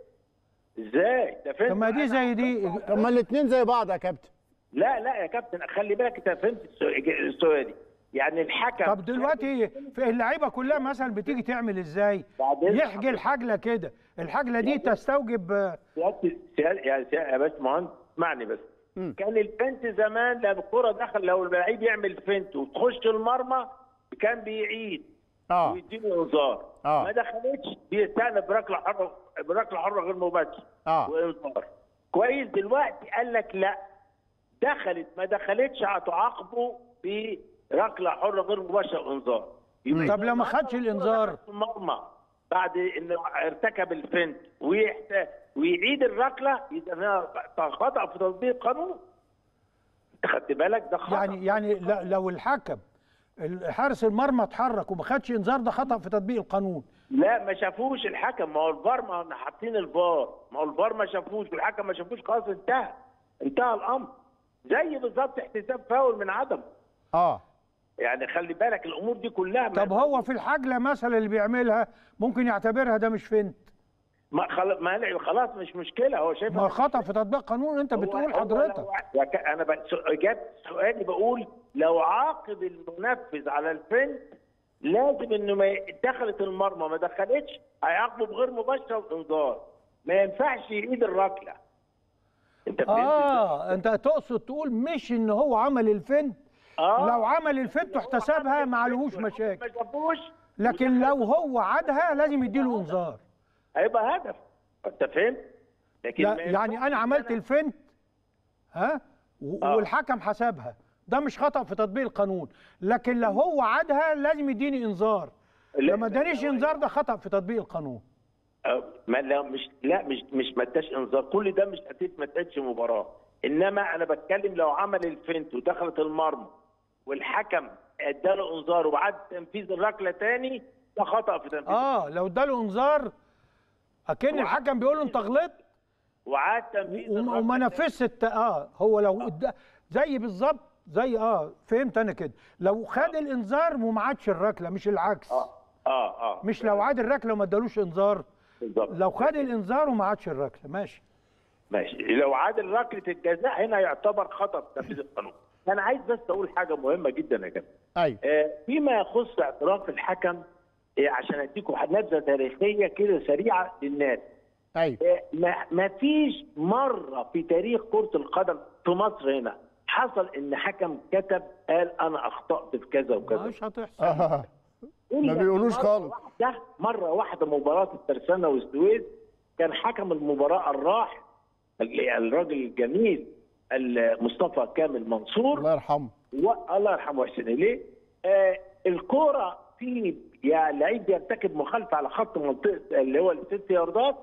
إزاي؟ ده فنت طب ما دي زي دي طب ما الاثنين زي بعض يا كابتن. لا لا يا كابتن خلي بالك أنت فهمت السؤال. دي يعني الحكم طب دلوقتي في اللعيبة كلها مثلا بتيجي تعمل إزاي؟ يحجي الحجلة كده. الحجلة دي تستوجب سيادة يا باشمهندس اسمعني بس. كان الفنت زمان لما الكرة دخل لو اللعيب يعمل فنت وتخش المرمى كان بيعيد آه. ويديله انذار آه. ما دخلتش بيستأنف بركله حره بركله حره غير مباشره آه. وانذار كويس دلوقتي قال لك لا. دخلت ما دخلتش هتعاقبه بركله حره غير مباشره وانذار طب لو ما خدش الانذار المرمى بعد انه ارتكب الفنت ويحت... ويعيد الركلة يبقى خطا في تطبيق القانون انت خدت بالك؟ ده خطأ. يعني يعني لو الحكم حارس المرمى اتحرك وما خدش انذار ده خطأ في تطبيق القانون. لا ما شافوش الحكم. ما هو الفار ما هم حاطين الفار. ما هو الفار ما شافوش والحكم ما شافوش خلاص انتهى. انتهى الأمر. زي بالظبط احتساب فاول من عدم. آه. يعني خلي بالك الأمور دي كلها طب هو في الحجلة مثلا اللي بيعملها ممكن يعتبرها ده مش فنت ما خل... ما خلاص مش مشكلة هو شايف ما خطأ في تطبيق قانون أنت بتقول حضرتك. أنا ب- سؤالي بقول لو عاقب المنفذ على الفنت لازم إنه ما دخلت المرمى ما دخلتش هيعاقبه بغير مباشرة وإنذار. ما ينفعش يعيد الركلة. أنت آه أنت تقصد تقول مش إن هو عمل الفنت آه. لو عمل الفنت واحتسبها ما عليهوش ما مشاكل. شافوش لكن لو هو عادها لازم يديله إنذار. هيبقى هدف. انت فهمت؟ لكن يعني أنا عملت الفنت ها؟ آه. والحكم حسبها. ده مش خطأ في تطبيق القانون. لكن لو هو عادها لازم يديني إنذار. لما ادانيش إنذار ده خطأ في تطبيق القانون. ما لا مش لا مش مش ما اداش إنذار. كل ده مش ما ادتش مباراة. إنما أنا بتكلم لو عمل الفنت ودخلت المرمى والحكم اداله إنذار وعاد تنفيذ الركلة تاني ده خطأ في تنفيذ آه لو اداله إنذار أكن الحكم بيقول له انت غلطت. وعاد تنفيذ وما الت... آه هو لو اد... زي بالظبط زي آه فهمت أنا كده. لو خد الإنذار وما عادش الركلة مش العكس. آه. آه آه. مش لو عاد الركلة وما ادالوش إنذار. بالظبط. لو خد الإنذار وما عادش الركلة. ماشي. ماشي. لو عاد ركله الجزاء هنا يعتبر خطا في تنفيذ القانون. أنا عايز بس أقول حاجة مهمة جدا يا كابتن أيوه. آه، فيما يخص اعتراف الحكم آه، عشان أديكم نبذة تاريخية كده سريعة للناس. أيوه ما ما فيش مرة في تاريخ كرة القدم في مصر هنا حصل إن حكم كتب قال أنا أخطأت في كذا وكذا. مش هتحصل. آه. ما بيقولوش مرة خالص. واحدة مرة واحدة مباراة الترسانة والسويس كان حكم المباراة الراحل ال- الراجل الجميل مصطفى كامل منصور. الله يرحمه. والله يرحمه ويحسن اليه آه الكورة في يا لعيب بيرتكب مخالفة على خط منطقة اللي هو الست ياردات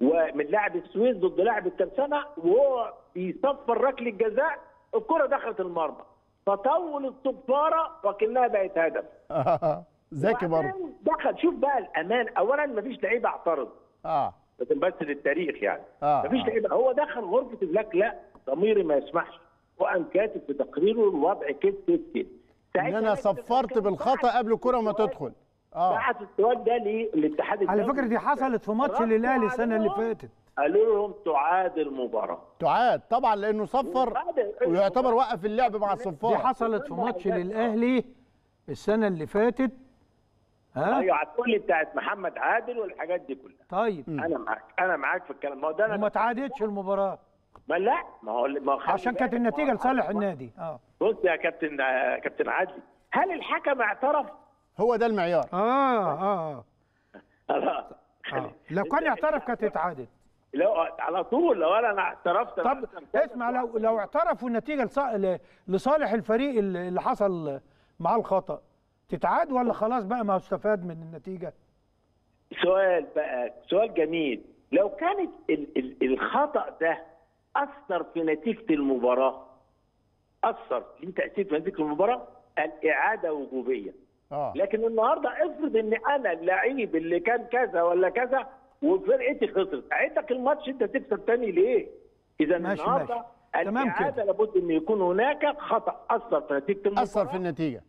ومن لاعب السويس ضد لاعب الترسانة وهو بيصفر ركلة الجزاء الكرة دخلت المرمى. فطول الصفاره وكأنها بقت هدف. ذكي برضه. دخل شوف بقى الأمان. اولا مفيش لعيبه اعترض. آه. بس للتاريخ يعني. آه، مفيش آه. لعيبه هو دخل غرفة اللاك لا ضميري ما يسمحش. وقام كاتب في تقريره الوضع كده كده إن أنا صفرت بالخطأ قبل الكره ما تدخل. آه. بعت السؤال ده للاتحاد على. فكرة دي حصلت في ماتش للأهلي السنة اللي فاتت. قالوا لهم تعاد المباراة. تعاد طبعا لأنه صفر ويعتبر وقف اللعب مع دي الصفار. حصلت في ماتش للأهلي السنة اللي فاتت. ها؟ أيوه هتقول لي بتاعت محمد عادل والحاجات دي كلها. طيب. أنا معاك أنا معاك في الكلام. ما هو ده وما أنا تعادتش المباراة. ما لا ما هو ما عشان كانت النتيجة لصالح النادي. آه. بص يا كابتن آه، كابتن عادل هل الحكم اعترف؟ هو ده المعيار. آه آه, خلاص آه. لو كان اعترف كانت اتعادت. لو على طول لو أنا اعترفت طب اسمع لو لو اعترفوا النتيجة لصالح الفريق اللي اللي حصل معاه الخطأ تتعاد ولا خلاص بقى ما استفاد من النتيجة؟ سؤال بقى سؤال جميل. لو كانت ال ال الخطأ ده أثر في نتيجة المباراة. أثر ليه تأثير في نتيجة المباراة. الإعادة وجوبية. آه. لكن النهارده افرض ان أنا اللعيب اللي كان كذا ولا كذا وفرقتي خسرت. اعيدك الماتش أنت تكسب تاني ليه؟ إذا النهارده ماشي. تمام الاعاده. لابد إن يكون هناك خطأ. أثر في نتيجة المباراة. أثر في النتيجة.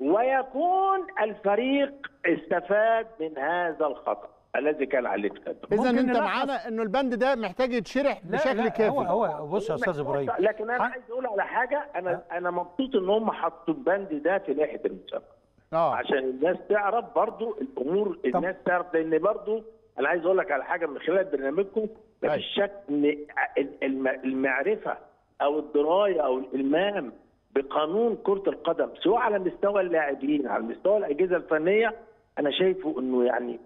ويكون الفريق استفاد من هذا الخطأ. الذي كان عليه القدم إذا أنت معانا إنه البند ده محتاج يتشرح بشكل لا كافي. هو هو بص يا أستاذ إبراهيم. لكن أنا عايز أقول على حاجة. أنا أنا مبسوط إن هم حطوا البند ده في لائحة المسابقة. آه. عشان الناس تعرف برضو الأمور الناس تعرف لأن برضو أنا عايز أقول لك على حاجة من خلال برنامجكم. مفيش شك إن الم- المعرفة أو الدراية أو الإلمام بقانون كرة القدم سواء على مستوى اللاعبين على مستوى الأجهزة الفنية أنا شايفه إنه يعني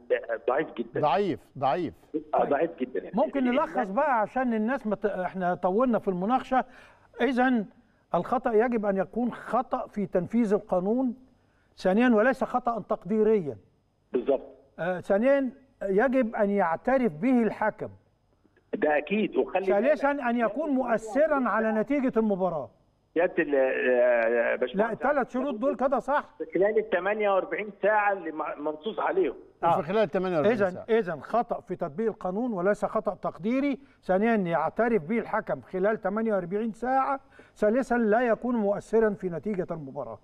ضعيف جدا. ضعيف ضعيف. آه، ضعيف جدا. يعني ممكن نلخص بقى عشان الناس مت... إحنا طولنا في المناقشة. اذا الخطأ يجب أن يكون خطأ في تنفيذ القانون. ثانيا وليس خطأ تقديريا. بالظبط آه ثانيا يجب أن يعترف به الحكم ده أكيد. وخلي ثالثا أن يكون مؤثرا على نتيجة المباراة. سيادة ال- آه، لا الثلاث شروط دول كده صح. خلال ال 48 ساعة اللي م- منصوص عليهم. وفي خلال 48 اذا ساعة. اذا خطأ في تطبيق القانون وليس خطأ تقديري. ثانيا يعترف به الحكم خلال 48 ساعة. ثالثا لا يكون مؤثرا في نتيجة المباراة.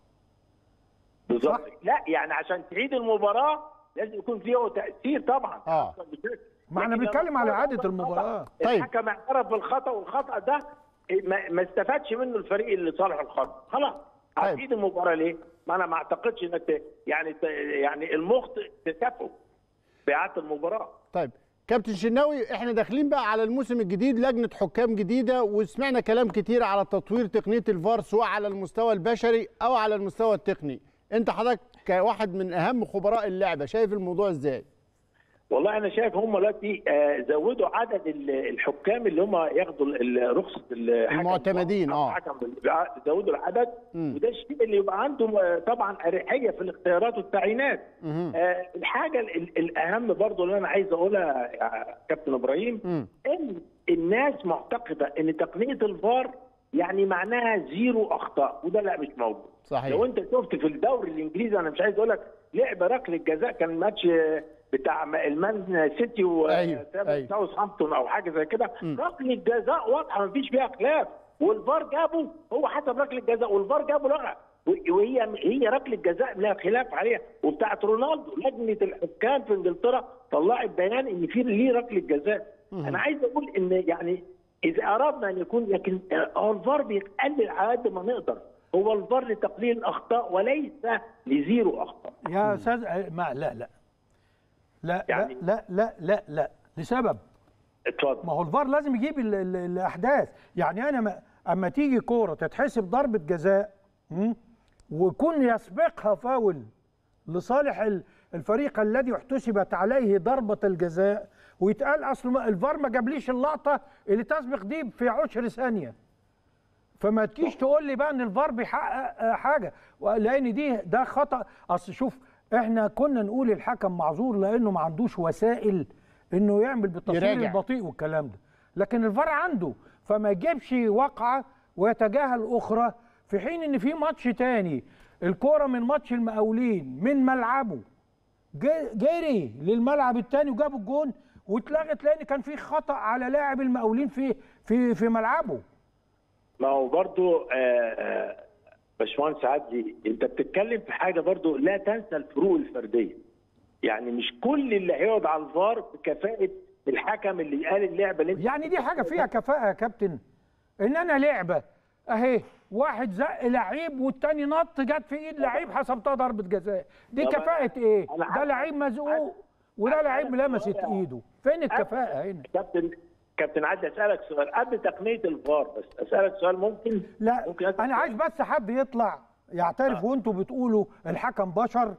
بالظبط. لا يعني عشان تعيد المباراة لازم يكون فيه تأثير طبعا. آه. ما إحنا بنتكلم على إعادة المباراة. طيب. الحكم اعترف بالخطأ والخطأ ده ما, ما استفادش منه الفريق اللي صالح الخطا خلاص. طيب. هتعيد المباراة ليه؟ ما أنا ما أعتقدش إنك يعني يعني المخطئ تكافئه بإعادة المباراة. طيب. كابتن شناوي إحنا داخلين بقى على الموسم الجديد لجنة حكام جديدة وسمعنا كلام كتير على تطوير تقنية الفار سواء على المستوى البشري أو على المستوى التقني. أنت حضرتك كواحد من أهم خبراء اللعبة شايف الموضوع إزاي؟ والله أنا شايف هم دلوقتي آه، زودوا عدد ال- الحكام اللي هم ياخدوا رخصة الحكم المعتمدين،. حكم زودوا العدد مم. وده الشيء اللي يبقى عندهم آه، طبعا أريحية في الاختيارات والتعيينات. آه، الحاجة ال- ال- الأهم برضو اللي أنا عايز أقولها يا كابتن إبراهيم مم. إن الناس معتقدة إن تقنية الفار يعني معناها zero أخطاء وده لا مش موجود صحيح. لو أنت شفت في الدوري الإنجليزي أنا مش عايز أقول لك لعبه ركلة جزاء كان ماتش بتاع المان سيتي أيوه، أيوه. وساوثهامبتون أو حاجة زي كده. ركلة جزاء واضحة ما فيش فيها خلاف. والفار جابه هو حسب ركلة جزاء. والفار جابه لغى وهي هي ركلة جزاء لا خلاف عليها. وبتاعت رونالدو لجنة الحكام في إنجلترا طلعت بيان إن في ليه ركلة جزاء. أنا عايز أقول إن يعني إذا أردنا أن يكون لكن هو الفار بيقلل على قد ما نقدر. هو الفار لتقليل الأخطاء وليس لزيرو أخطاء. يا أستاذ آه، ما لا لا. لا يعني- لا لا لا لا لسبب. اتفضل. ما هو الفار لازم يجيب ال ال الأحداث. يعني أنا ما أما تيجي كورة تتحسب ضربة جزاء? ويكون يسبقها فاول لصالح ال- الفريق الذي احتسبت عليه ضربة الجزاء ويتقال أصل الفار ما جابليش اللقطة اللي تسبق دي في عشر ثانية. فما تجيش تقول لي بقى إن الفار بيحقق حاجة لأن دي ده خطأ. أصل شوف إحنا كنا نقول الحكم معذور لأنه ما عندوش وسائل انه يعمل بالتصوير يراجع. البطيء والكلام ده. لكن الفار عنده فما يجيبش واقعه ويتجاهل أخرى في حين إن في ماتش تاني الكورة من ماتش المقاولين من ملعبه. جري للملعب التاني وجاب الجون واتلغت لأن كان في خطأ على لاعب المقاولين في في في ملعبه. ما هو برضو آه، آه، باشمهندس عدلي انت بتتكلم في حاجة برضو لا تنسى الفروق الفردية. يعني مش كل اللي هيقعد على الفار بكفاءة الحكم اللي قال اللعبة اللي انت يعني دي حاجة فيها كفاءة يا كابتن. إن أنا لعبة أهي واحد زق لعيب والتاني نط جت في إيد لعيب حسبتها ضربه جزاء. دي كفاءة إيه؟ ده لعيب مزقوق وده لعيب لمست إيده. فين الكفاءة هنا؟ كابتن كابتن عدلي أسألك سؤال. قبل تقنية الفار بس أسألك سؤال ممكن؟ لا ممكن أنا عايز بس حد يطلع يعترف وأنتوا بتقولوا الحكم بشر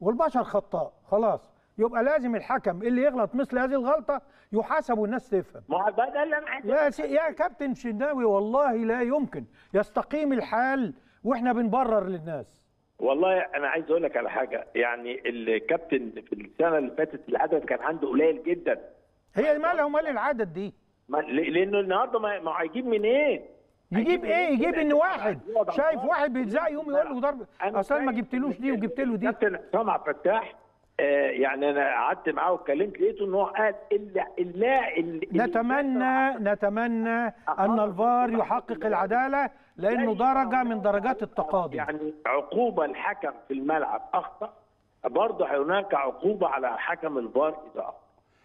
والبشر خطاء. خلاص. يبقى لازم الحكم اللي يغلط مثل هذه الغلطة يحاسب والناس تفهم. ما هو ده اللي أنا يا سي يا كابتن شناوي والله لا يمكن. يستقيم الحال وإحنا بنبرر للناس. والله أنا عايز أقول لك على حاجة. يعني الكابتن في السنة اللي فاتت العدد كان عنده قليل جدا. هي مالها ومال العدد دي. ما لأنه النهارده ما ما هيجيب منين؟ يجيب إيه؟ يجيب ان واحد. شايف. واحد بيتزق يقوم يقول له ضرب أصل ما جبتلوش دي وجبت له دي. كابتن حسام عبد الفتاح آه، يعني أنا قعدت معاه واتكلمت لقيته إن هو قال الا إلا ال- نتمنى نتمنى أن الفار يحقق العدالة لأنه درجه من درجات التقاضي. يعني عقوبة الحكم في الملعب أخطأ برضه هناك عقوبة على حكم الفار اذا اخطا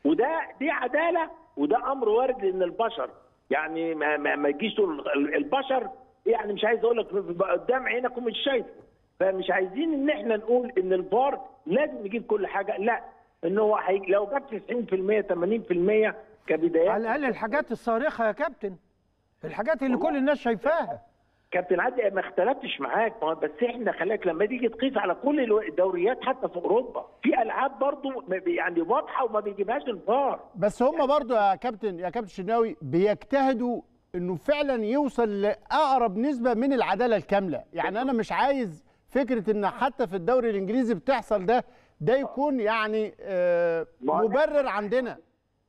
وده دي عدالة وده أمر وارد لأن البشر يعني ما, ما, ما تجيش تقول ال- البشر يعني مش عايز أقول لك قدام عينك ومش شايفه. فمش عايزين إن إحنا نقول إن الفار لازم يجيب كل حاجة لا إن هو. لو جاب 90% 80% كبدايات. على الأقل الحاجات الصارخة يا كابتن الحاجات اللي كل الناس شايفاها. كابتن عادل ما اختلفتش معاك. بس إحنا خلاك لما تيجي تقيس على كل الدوريات حتى في أوروبا في ألعاب برضو يعني واضحة وما بيجيبهاش الفار. بس هم برضو يا كابتن يا كابتن شناوي بيجتهدوا إنه فعلا يوصل لأقرب نسبة من العدالة الكاملة. يعني أنا مش عايز فكرة إن حتى في الدوري الإنجليزي بتحصل ده ده يكون يعني آه، مبرر عندنا.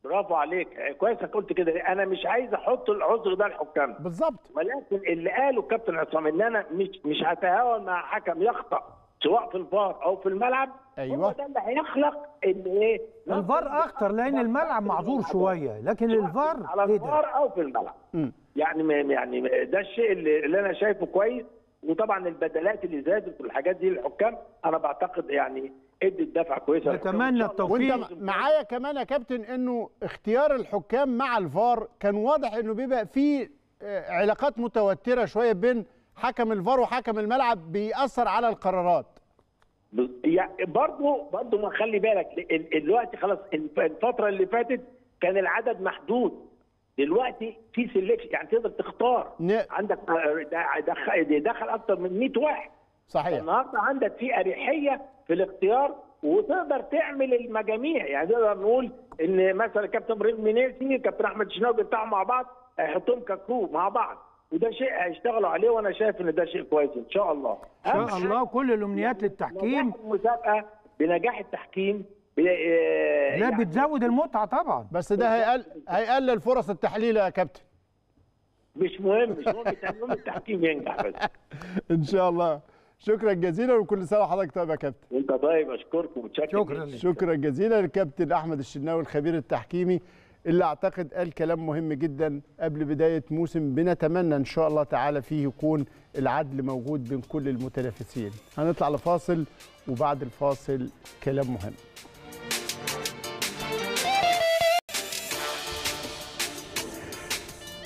برافو عليك. كويس انك قلت كده. أنا مش عايز أحط العذر ده للحكام بالظبط. ولكن اللي قاله الكابتن عصام ان أنا مش مش هتهاون مع حكم يخطأ سواء في الفار أو في الملعب. أيوة. هو ده اللي هيخلق ان إيه؟ الفار اخطر لأن الملعب معذور شوية. لكن الفار على ده؟ الفار أو في الملعب. مم. يعني يعني ده الشيء اللي, اللي أنا شايفه كويس. وطبعا البدلات اللي زادت والحاجات دي للحكام أنا بعتقد يعني إدت دفعة كويسة. نتمنى. التوفيق. وانت معايا كمان يا كابتن إنه اختيار الحكام مع الفار كان واضح إنه بيبقى فيه آه، علاقات متوترة شوية بين حكم الفار وحكم الملعب بيأثر على القرارات يعني برضه برضه ما خلي بالك ال- دلوقتي خلاص الف- الفترة اللي فاتت كان العدد محدود دلوقتي في سelection يعني تقدر تختار. ن- عندك آه، دخل دخل أكتر من 100 واحد. صحيح. النهارده عندك في أريحية في الاختيار وتقدر تعمل المجاميع. يعني نقدر نقول إن مثلا كابتن إبراهيم منيسي كابتن أحمد الشناوي بتاعهم مع بعض هيحطهم ككرو مع بعض. وده شيء هيشتغلوا عليه وأنا شايف إن ده شيء كويس إن شاء الله. إن شاء الله. كل الأمنيات للتحكيم. نجاح المسابقه بنجاح التحكيم لا يعني بتزود المتعة طبعا. بس ده هيقل هيقلل فرص التحليل يا كابتن. مش مهم مش مهم المهم التحكيم ينجح بس. إن شاء الله. شكرا جزيلا وكل سنة وحضرتك طيب يا كابتن. وأنت طيب أشكركم ومتشكر شكرا شكرا جزيلا للكابتن أحمد الشناوي الخبير التحكيمي اللي أعتقد قال كلام مهم جدا قبل بداية موسم. بنتمنى إن شاء الله تعالى فيه يكون العدل موجود بين كل المتنافسين. هنطلع لفاصل وبعد الفاصل كلام مهم.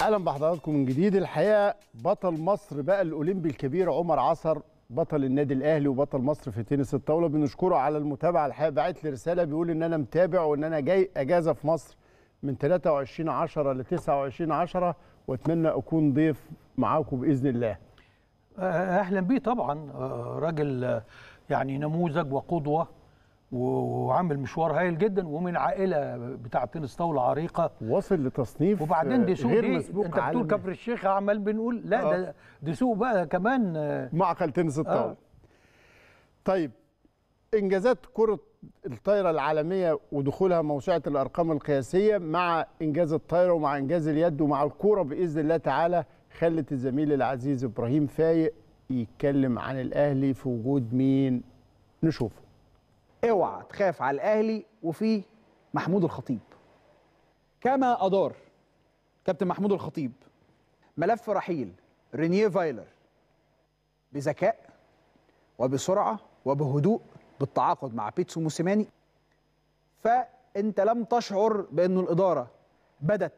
أهلا بحضراتكم من جديد. الحقيقة بطل مصر بقى الأولمبي الكبير عمر عصر بطل النادي الأهلي وبطل مصر في تنس الطاولة. بنشكره على المتابعة. الحقيقة باعت لي رسالة بيقول إن أنا متابع وإن أنا جاي أجازة في مصر من 23 10 ل 29 10 وأتمنى أكون ضيف معاكم بإذن الله. أهلا بيه طبعا آه، راجل آه، يعني نموذج وقدوة. وعامل مشوار هايل جدا ومن عائلة بتاع تنس طاولة عريقة وصل لتصنيف وبعدين آه، دي سوق غير دي مسبوق أنت بتقول. كفر الشيخ عمال بنقول لا آه. ده دي سوق بقى كمان آه، معقل تنس الطاولة آه. طيب إنجازات كرة الطايرة العالمية ودخولها موسوعه الأرقام القياسية مع إنجاز الطايرة ومع إنجاز اليد ومع الكورة بإذن الله تعالى خلت الزميل العزيز إبراهيم فايق يتكلم عن الأهلي في وجود مين نشوفه اوعى تخاف على الاهلي وفي محمود الخطيب. كما ادار كابتن محمود الخطيب ملف رحيل رينيه فايلر بذكاء وبسرعة وبهدوء بالتعاقد مع بيتسو موسيماني. فانت لم تشعر بانه الإدارة بدت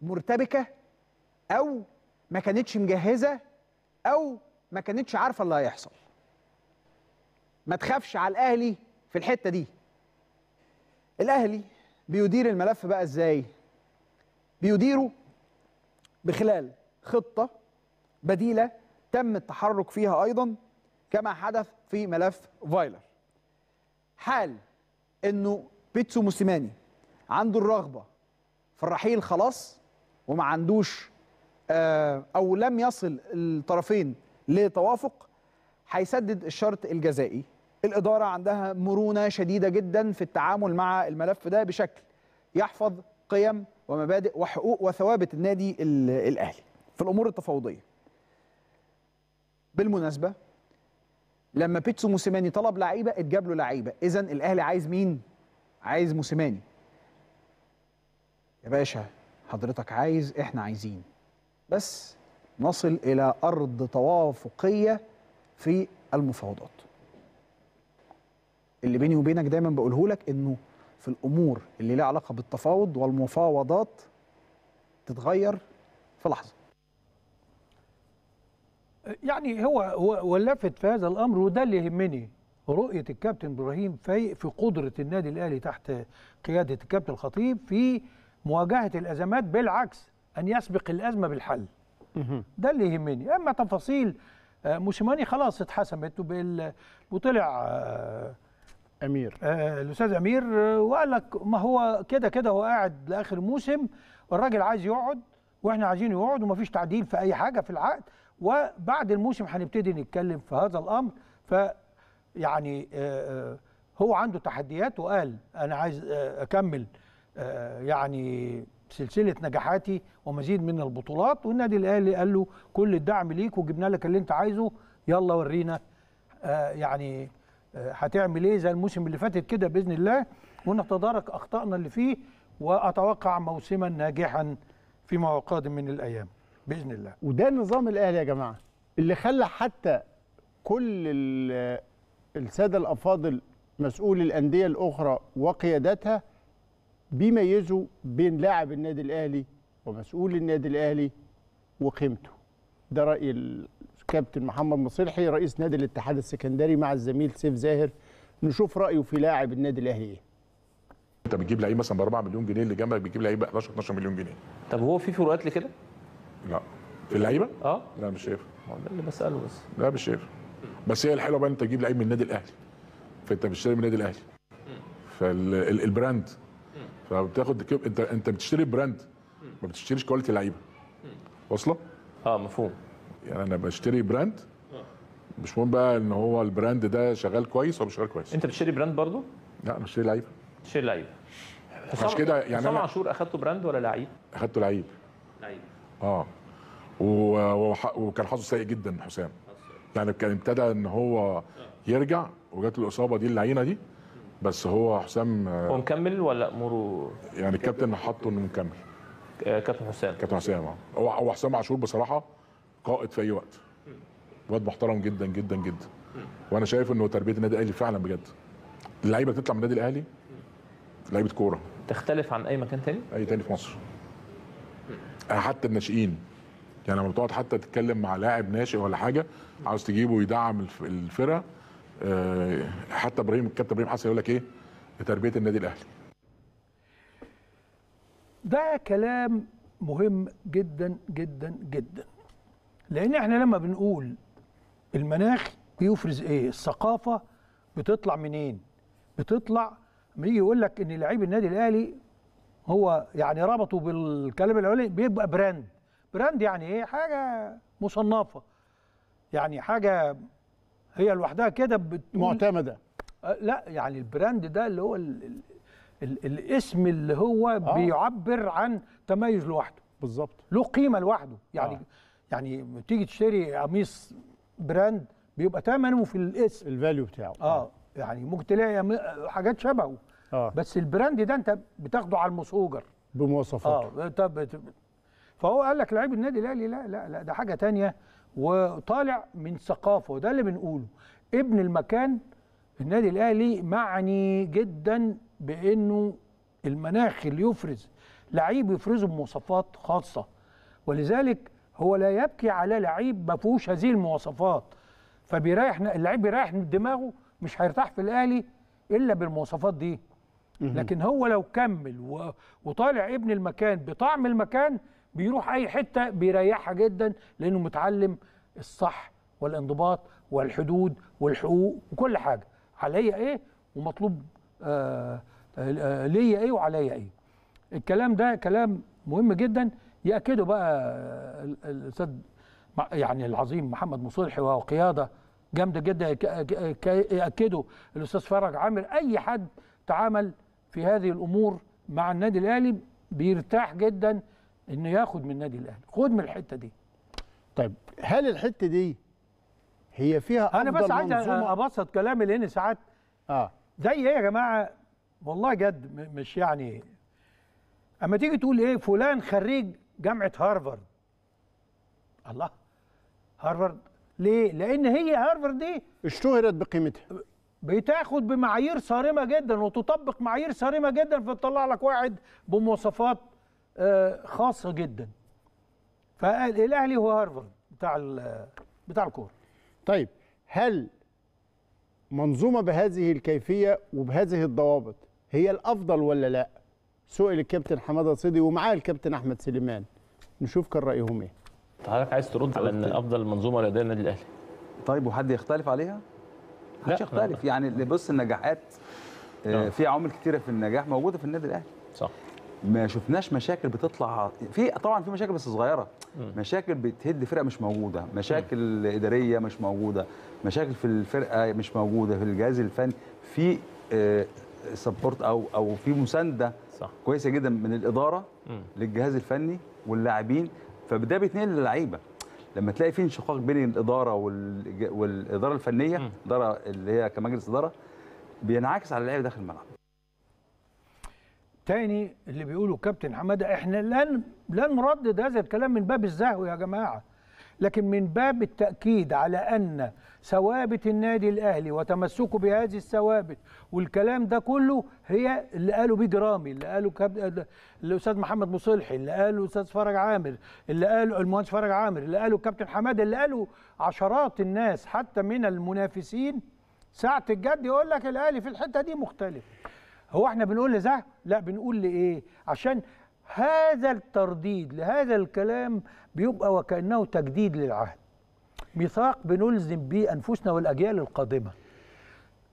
مرتبكة أو ما كانتش مجهزة أو ما كانتش عارفة اللي هيحصل. ما تخافش على الأهلي في الحتة دي. الأهلي بيدير الملف بقى إزاي؟ بيديره بخلال خطة بديلة تم التحرك فيها أيضا كما حدث في ملف فايلر. حال إنه بيتسو موسيماني عنده الرغبة في الرحيل خلاص وما عندوش آه، أو لم يصل الطرفين لتوافق هيسدد الشرط الجزائي. الإدارة عندها مرونة شديدة جدا في التعامل مع الملف ده بشكل يحفظ قيم ومبادئ وحقوق وثوابت النادي ال- الأهلي في الأمور التفاوضية. بالمناسبة لما بيتسو موسيماني طلب لعيبة اتجاب له لعيبة. إذا الأهلي عايز مين؟ عايز موسيماني. يا باشا حضرتك عايز إحنا عايزين. بس نصل إلى أرض توافقية في المفاوضات. اللي بيني وبينك دايما بقوله لك إنه في الأمور اللي لها علاقة بالتفاوض والمفاوضات تتغير في لحظة. يعني هو هو ولفت في هذا الأمر وده اللي يهمني. رؤية الكابتن إبراهيم فايق في قدرة النادي الأهلي تحت قيادة الكابتن الخطيب في مواجهة الأزمات بالعكس أن يسبق الأزمة بالحل. ده اللي يهمني. أما تفاصيل آه، موسيماني خلاص اتحسمت وطلع آه، أمير. آه، الأستاذ أمير آه، وقال لك ما هو كده كده هو قاعد لآخر موسم الراجل عايز يقعد وإحنا عايزين يقعد ومفيش تعديل في أي حاجة في العقد وبعد الموسم هنبتدي نتكلم في هذا الأمر. ف يعني آه، آه، هو عنده تحديات وقال أنا عايز آه، أكمل آه، يعني سلسلة نجاحاتي ومزيد من البطولات. والنادي الأهلي قال له كل الدعم ليك وجبنا لك اللي أنت عايزه يلا ورينا. آه، يعني هتعمل إيه زي الموسم اللي فاتت كده بإذن الله ونتدارك أخطائنا اللي فيه وأتوقع موسما ناجحا فيما قادم من الأيام بإذن الله. وده نظام الأهلي يا جماعة اللي خلى حتى كل ال- السادة الأفاضل مسؤولي الأندية الأخرى وقياداتها بيميزوا بين لاعب النادي الأهلي ومسؤول النادي الأهلي وقيمته. ده راي الكابتن محمد مصلحي رئيس نادي الاتحاد السكندري مع الزميل سيف زاهر. نشوف رأيه في لاعب النادي الأهلي. إيه انت بتجيب لعيب مثلا ب 4 مليون جنيه اللي جنبك بتجيب لعيب ب 11 12 مليون جنيه. طب هو في فروقات لكده؟ لا. في اللعيبة؟ آه. لا مش شايف. هو ده اللي بسأله بس. لا مش شايف. بس هي الحلوة بقى انت تجيب لعيب من النادي الأهلي. فأنت بتشتري من النادي الأهلي. فال brand فبتاخد انت انت بتشتري brand. ما بتشتريش quality لعيبة. واصلة؟ آه مفهوم. يعني أنا بشتري brand مش مهم بقى ان هو ال brand ده شغال كويس ولا مش شغال كويس. انت بتشتري brand برضو؟ لا أنا بشتري لعيبة. تشتري لعيب عشان كده يعني حسام عاشور أخدته brand ولا لعيب؟ أخدته لعيب. لعيب. آه. و- وح- وكان حظه سيء جدا حسام. يعني كان ابتدى إن هو يرجع وجات له الإصابة دي اللعينة دي. بس هو حسام آه، هو مكمل ولا أموره؟ يعني الكابتن حطه إنه مكمل. آه، كابتن حسام. كابتن حسام آه. هو حسام عاشور بصراحة قائد في أي وقت. واد محترم جدا جدا جدا. وأنا شايف إنه تربية النادي الأهلي فعلا بجد. اللعيبة تطلع من النادي الأهلي لعيبة كورة. تختلف عن أي مكان تاني؟ أي تاني في مصر. حتى الناشئين. يعني لما بتقعد حتى تتكلم مع لاعب ناشئ ولا حاجة عاوز تجيبه يدعم الف- الفرقة آه، حتى إبراهيم الكابتن إبراهيم حسن يقول لك إيه؟ تربية النادي الأهلي. ده كلام مهم جدا جدا جدا. لأن إحنا لما بنقول المناخ بيفرز إيه؟ الثقافة بتطلع منين؟ بتطلع لما يجي يقول لك إن لعيب النادي الأهلي هو يعني ربطه بالكلام الاولاني بيبقى brand. brand يعني إيه؟ حاجة مصنفة. يعني حاجة هي لوحدها كده معتمدة. آه، لا يعني ال brand ده اللي هو ال ال ال الاسم اللي هو آه. بيعبر عن تميز لوحده. بالظبط. له قيمة لوحده. يعني آه. آه. يعني تيجي تشتري قميص brand بيبقى ثمنه في الاسم. ال value بتاعه. آه يعني ممكن تلاقي حاجات شبهه. آه. بس ال brand ده انت بتاخده على المسوجر بمواصفاته آه طب فهو قال لك لعيب النادي الأهلي لا لا لا ده حاجة تانية. وطالع من ثقافة وده اللي بنقوله. ابن المكان النادي الأهلي معني جدا بإنه المناخ اللي يفرز لعيب يفرزه بمواصفات خاصة. ولذلك هو لا يبكي على لعيب ما فيهوش هذه المواصفات. فبيريح اللعيب بيريح دماغه مش هيرتاح في الأهلي إلا بالمواصفات دي. لكن هو لو كمل و... وطالع ابن المكان بطعم المكان بيروح أي حتة بيريحها جدا لأنه متعلم الصح والانضباط والحدود والحقوق وكل حاجة. عليا إيه؟ ومطلوب آه آه ليا إيه وعليا إيه. الكلام ده كلام مهم جدا. يأكده بقى ال- الأستاذ يعني العظيم محمد مصلحي وهو قياده جامدة جدا. يأكده الأستاذ فرج عامر أي حد تعامل في هذه الأمور مع النادي الأهلي بيرتاح جدا إنه ياخد من النادي الأهلي. خد من الحتة دي. طيب هل الحتة دي هي فيها أنا بس عايز؟ أبسط كلامي لأن ساعات آه. زي إيه يا جماعة؟ والله جد مش يعني. أما تيجي تقول إيه؟ فلان خريج جامعة هارفارد. الله. هارفارد. ليه؟ لأن هي هارفارد دي اشتهرت بقيمتها. بتاخد بمعايير صارمة جدا وتطبق معايير صارمة جدا فتطلع لك واحد بمواصفات آه، خاصة جدا. فالأهلي هو هارفارد بتاع بتاع الكورة. طيب هل منظومة بهذه الكيفية وبهذه الضوابط هي الأفضل ولا لا؟ سئل الكابتن حمادة صيدي ومعاه الكابتن أحمد سليمان. نشوف كان رأيهم إيه. حضرتك عايز ترد على إن أفضل منظومة رياضية للنادي الأهلي؟ طيب وحد يختلف عليها؟ لا، يختلف. يعني اللي بص النجاحات آه، آه. في عوامل كتيرة في النجاح موجودة في النادي الأهلي. صح. ما شفناش مشاكل بتطلع. في طبعا في مشاكل بس صغيرة. مشاكل بتهد فرقة مش موجودة. مشاكل إدارية مش موجودة. مشاكل في الفرقة مش موجودة. في الجهاز الفني في سبورت أو أو في مساندة صح كويسة جدا من الإدارة مم. للجهاز الفني واللاعبين فده بيتنقل للعيبة لما تلاقي في انشقاق بين الإدارة والج- والإدارة الفنية مم. الاداره اللي هي كمجلس إدارة بينعكس على اللعيبة داخل الملعب تاني اللي بيقوله كابتن حمادة إحنا لن لن نردد هذا الكلام من باب الزهو يا جماعة لكن من باب التأكيد على أن ثوابت النادي الأهلي وتمسكه بهذه الثوابت والكلام ده كله هي اللي قاله بيه جرامي اللي قاله كاب... الاستاذ محمد مصلحي اللي قاله الاستاذ فرج عامر اللي قاله المهندس فرج عامر اللي قاله كابتن حمادة اللي قاله عشرات الناس حتى من المنافسين. ساعة الجد يقول لك الأهلي في الحتة دي مختلف. هو إحنا بنقول لده لا بنقول لإيه؟ عشان هذا الترديد لهذا الكلام بيبقى وكأنه تجديد للعهد. ميثاق بنلزم به أنفسنا والأجيال القادمة.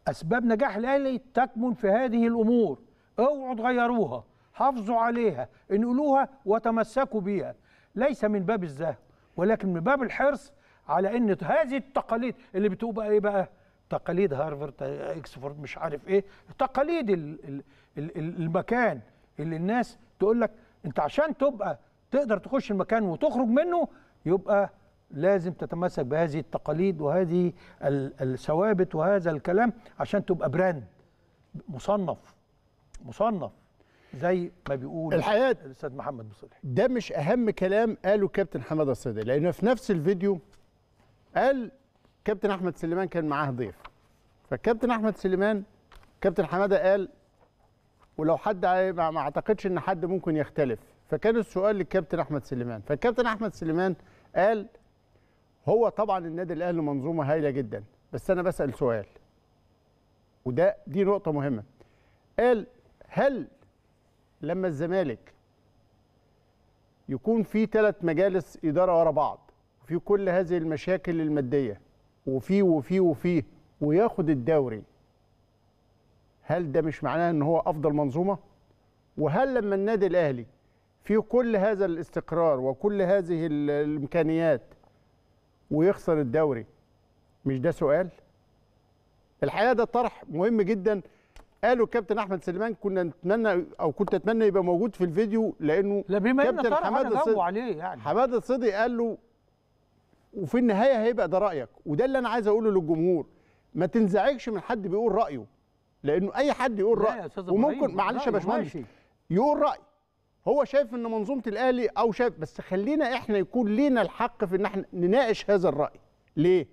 أسباب نجاح الاهلي تكمن في هذه الأمور. أوعوا تغيروها حافظوا عليها انقلوها وتمسكوا بيها ليس من باب الذهب ولكن من باب الحرص على إن هذه التقاليد اللي بتبقى إيه بقى؟ تقاليد هارفارد إكسفورد مش عارف إيه. تقاليد ال ال ال ال- المكان اللي الناس تقول لك أنت عشان تبقى تقدر تخش المكان وتخرج منه يبقى لازم تتمسك بهذه التقاليد وهذه ال- الثوابت وهذا الكلام عشان تبقى براند. مصنف. مصنف. زي ما بيقول الحقيقة الأستاذ محمد مصلحي ده مش أهم كلام قاله كابتن حمادة الصدقي لأنه في نفس الفيديو قال كابتن أحمد سليمان كان معاه ضيف. فالكابتن أحمد سليمان كابتن حمادة قال ولو حد ما أعتقدش إن حد ممكن يختلف. فكان السؤال للكابتن أحمد سليمان. فالكابتن أحمد سليمان قال هو طبعا النادي الأهلي منظومة هايلة جدا بس أنا بسأل سؤال. وده دي نقطة مهمة. قال هل لما الزمالك يكون في ثلاث مجالس إدارة ورا بعض وفي كل هذه المشاكل المادية وفي وفي وفي وياخد الدوري هل ده مش معناه إن هو أفضل منظومة؟ وهل لما النادي الأهلي في كل هذا الاستقرار وكل هذه ال- الإمكانيات ويخسر الدوري. مش ده سؤال؟ الحقيقة ده طرح مهم جدا. قالوا الكابتن أحمد سليمان كنا نتمنى أو كنت أتمنى يبقى موجود في الفيديو لأنه لا بما ان كابتن حمادة جاوبوا عليه يعني. حمادة الصدقي قال له وفي النهاية هيبقى ده رأيك. وده اللي أنا عايز أقوله للجمهور. ما تنزعجش من حد بيقول رأيه لأنه أي حد يقول رأي. وممكن معلش يا باشمهندس. يقول رأي. هو شايف إن منظومة الأهلي أو شايف بس خلينا إحنا يكون لينا الحق في إن إحنا نناقش هذا الرأي. ليه؟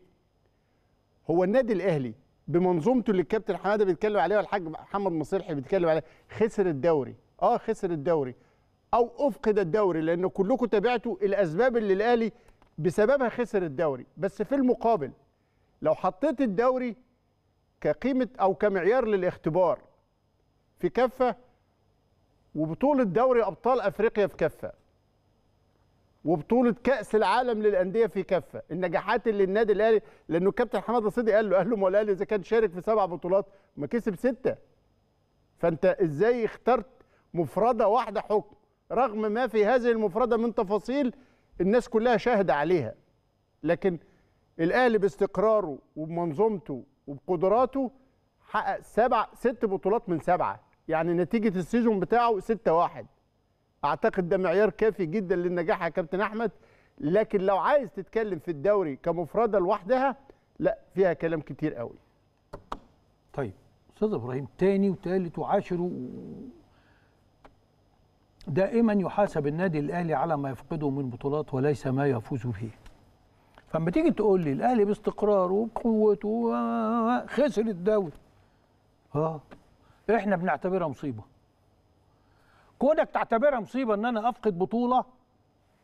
هو النادي الأهلي بمنظومته اللي الكابتن حمادة بيتكلم عليها والحاج محمد مصلحي بيتكلم عليها خسر الدوري. آه خسر الدوري. أو أفقد الدوري لأن كلكم تابعتوا الأسباب اللي الأهلي بسببها خسر الدوري. بس في المقابل لو حطيت الدوري كقيمة أو كمعيار للاختبار في كفة وبطولة دوري أبطال أفريقيا في كفة. وبطولة كأس العالم للأندية في كفة. النجاحات اللي النادي الأهلي لأنه الكابتن حمادة صدقي قال له قال له ما الأهلي إذا كان شارك في سبع بطولات ما كسب ستة. فأنت إزاي اخترت مفردة واحدة حكم؟ رغم ما في هذه المفردة من تفاصيل الناس كلها شاهدة عليها. لكن الأهلي باستقراره وبمنظومته وبقدراته حقق سبع ست بطولات من سبعة. يعني نتيجة السيزون بتاعه 6 واحد. أعتقد ده معيار كافي جدا للنجاح يا كابتن أحمد. لكن لو عايز تتكلم في الدوري كمفردة لوحدها لا فيها كلام كتير قوي. طيب أستاذ إبراهيم تاني وتالت وعاشر و... دائما يحاسب النادي الأهلي على ما يفقده من بطولات وليس ما يفوز به. فلما تيجي تقول لي الأهلي باستقراره وبقوته خسر الدوري. آه. إحنا بنعتبرها مصيبة. كونك تعتبرها مصيبة إن أنا أفقد بطولة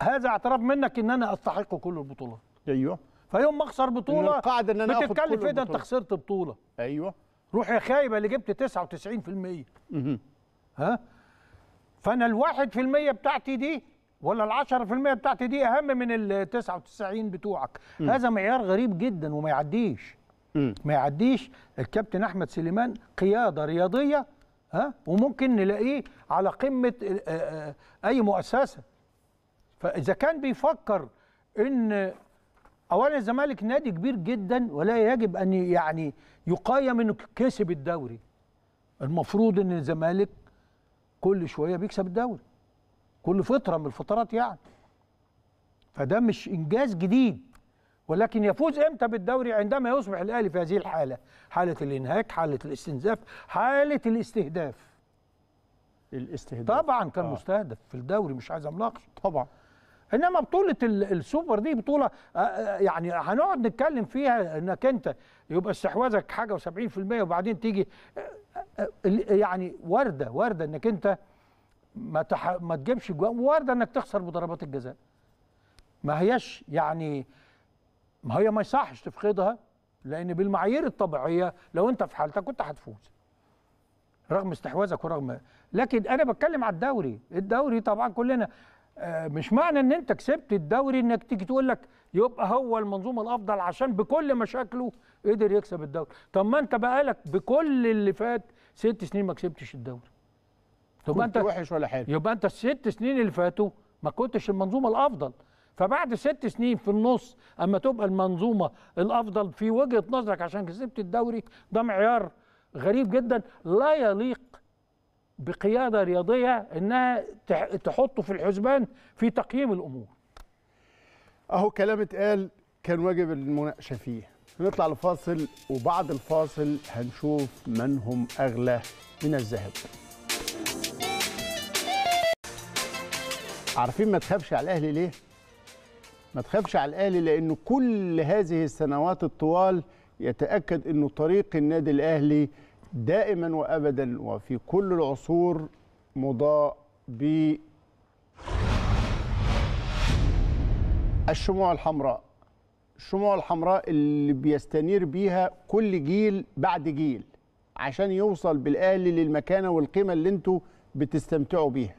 هذا اعتراف منك إن أنا أستحق كل البطولات. أيوه. فيوم ما أخسر بطولة إن أنا آخد بتتكلم كل في ده انت. خسرت بطولة. أيوه. روح يا خايبة اللي جبت 99% ها؟ فأنا الواحد في المية بتاعتي دي ولا العشرة في المية بتاعتي دي أهم من ال 99 بتوعك. مم. هذا معيار غريب جدا وما يعديش. ما يعديش الكابتن أحمد سليمان قيادة رياضية ها؟ وممكن نلاقيه على قمة آه، آه، أي مؤسسة. فإذا كان بيفكر إن اولا الزمالك نادي كبير جدا ولا يجب أن يعني يقيم إنه كسب الدوري. المفروض إن الزمالك كل شوية بيكسب الدوري. كل فترة من الفترات يعني. فده مش إنجاز جديد. ولكن يفوز إمتى بالدوري عندما يصبح الأهلي في هذه الحالة؟ حالة الإنهاك حالة الاستنزاف حالة الاستهداف. الاستهداف. طبعا كان آه. مستهدف في الدوري مش عايز أملاقش. طبعا. إنما بطولة ال- السوبر دي بطولة آه، آه، يعني هنقعد نتكلم فيها إنك أنت يبقى استحواذك حاجة و70% وبعدين تيجي آه، يعني وردة وردة إنك أنت ما تح... ما تجيبش جوان وارده إنك تخسر بضربات الجزاء. ما هياش يعني ما هي ما يصحش تفقدها لأن بالمعايير الطبيعية لو أنت في حالتك كنت هتفوز. رغم استحواذك ورغم لكن أنا بتكلم على الدوري. الدوري طبعا كلنا آه، مش معنى إن أنت كسبت الدوري إنك تيجي تقول لك يبقى هو المنظومة الأفضل عشان بكل مشاكله قدر يكسب الدوري. طب ما أنت بقالك بكل اللي فات ست سنين ما كسبتش الدوري. طب أنت وحش ولا حلو؟ يبقى أنت الست سنين اللي فاتوا ما كنتش المنظومة الأفضل. فبعد ست سنين في النص أما تبقى المنظومة الأفضل في وجهة نظرك عشان كسبت الدوري ده معيار غريب جدا لا يليق بقيادة رياضية إنها تح- تحطه في الحسبان في تقييم الأمور. أهو كلام اتقال كان واجب المناقشة فيه. نطلع لفاصل وبعد الفاصل هنشوف من هم أغلى من الذهب عارفين ما تخافش على الأهلي ليه؟ ما تخافش على الاهلي لأنه كل هذه السنوات الطوال يتأكد انه طريق النادي الأهلي دائما وابدا وفي كل العصور مضاء ب الشموع الحمراء. الشموع الحمراء اللي بيستنير بيها كل جيل بعد جيل عشان يوصل بالاهلي للمكانة والقيمة اللي أنتوا بتستمتعوا بيها.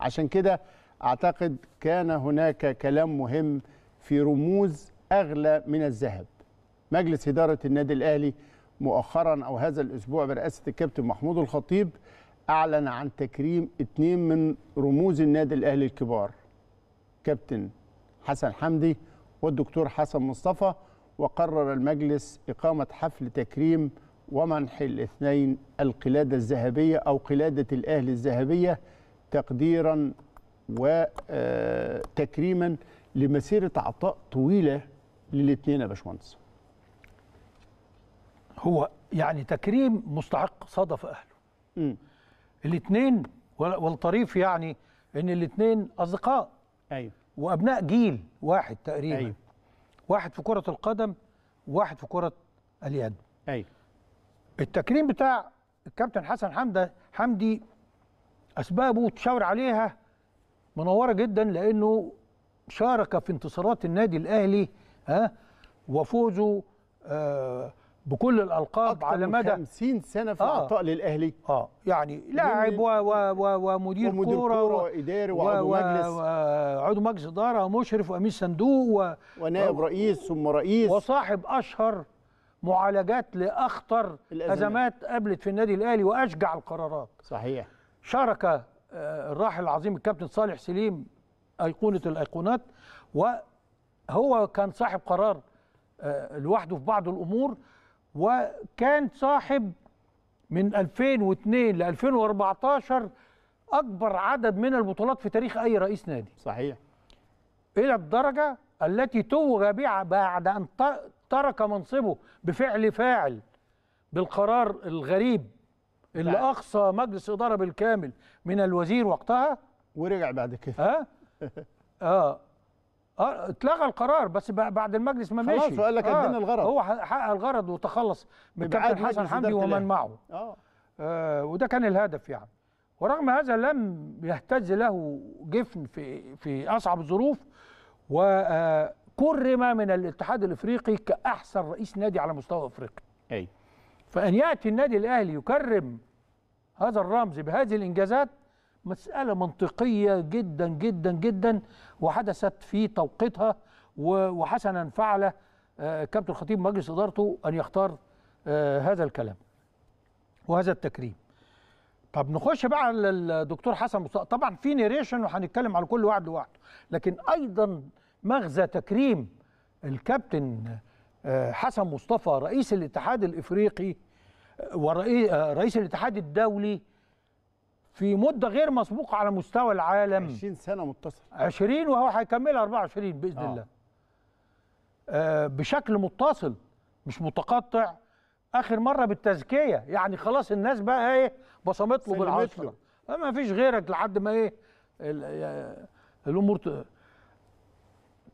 عشان كده أعتقد كان هناك كلام مهم في رموز أغلى من الذهب. مجلس إدارة النادي الأهلي مؤخرا أو هذا الأسبوع برئاسة الكابتن محمود الخطيب أعلن عن تكريم اثنين من رموز النادي الأهلي الكبار كابتن حسن حمدي والدكتور حسن مصطفى وقرر المجلس إقامة حفل تكريم ومنح الاثنين القلادة الذهبية أو قلادة الأهلي الذهبية تقديرا وتكريما لمسيرة عطاء طويلة للاثنين يا باشمهندس. هو يعني تكريم مستحق صدف أهله. الاثنين والطريف يعني إن الاثنين أصدقاء. أيوه. وأبناء جيل واحد تقريبا. أيوة. واحد في كرة القدم وواحد في كرة اليد. أيوه. التكريم بتاع الكابتن حسن حمدي حمدي أسبابه تشاور عليها منورة جدا لأنه شارك في انتصارات النادي الأهلي ها وفوزه آه بكل الألقاب على مدى 50 سنة في آه. العطاء للأهلي آه يعني لاعب و و و ومدير ومدير كورة كورة و- وإداري و- وعضو و- مجلس. وعضو مجلس إدارة ومشرف وامين صندوق و ونائب رئيس ثم رئيس وصاحب أشهر معالجات لأخطر الأزمات. أزمات قابلت في النادي الأهلي وأشجع القرارات صحيح شارك آه، الراحل العظيم الكابتن صالح سليم أيقونة الأيقونات وهو كان صاحب قرار آه، لوحده في بعض الأمور وكان صاحب من 2002 ل 2014 أكبر عدد من البطولات في تاريخ أي رئيس نادي. صحيح. إلى الدرجة التي توج بها بعد أن ترك منصبه بفعل فاعل بالقرار الغريب اللي لا. أقصى مجلس إدارة بالكامل من الوزير وقتها. ورجع بعد كده. ها؟ آه. آه اتلغى القرار بس بع- بعد المجلس ما خلاص مشي. وقال لك أدينا الغرض. هو حقق الغرض وتخلص من كابتن حسن حمدي ومن. معه. آه. آه وده كان الهدف يعني. ورغم هذا لم يهتز له جفن في في أصعب الظروف وكرم من الاتحاد الإفريقي كأحسن رئيس نادي على مستوى إفريقيا. أيوه فإن يأتي النادي الأهلي يكرم هذا الرمز بهذه الإنجازات مسألة منطقية جدا جدا جدا وحدثت في توقيتها وحسنا فعل آه، كابتن الخطيب مجلس إدارته أن يختار آه، هذا الكلام وهذا التكريم. طب نخش بقى على الدكتور حسن مصطفى. طبعا في نيريشن وهنتكلم على كل واحد لوحده لكن أيضا مغزى تكريم الكابتن آه، حسن مصطفى رئيس الاتحاد الإفريقي ورئيس الاتحاد الدولي في مدة غير مسبوقة على مستوى العالم. 20 سنة متصل. 20 وهو هيكملها 24 بإذن آه. الله. آه بشكل متصل مش متقطع. آخر مرة بالتزكية يعني خلاص الناس بقى إيه بصمت له بالعشره ما فيش غيرك لحد ما إيه ال- آه، الأمور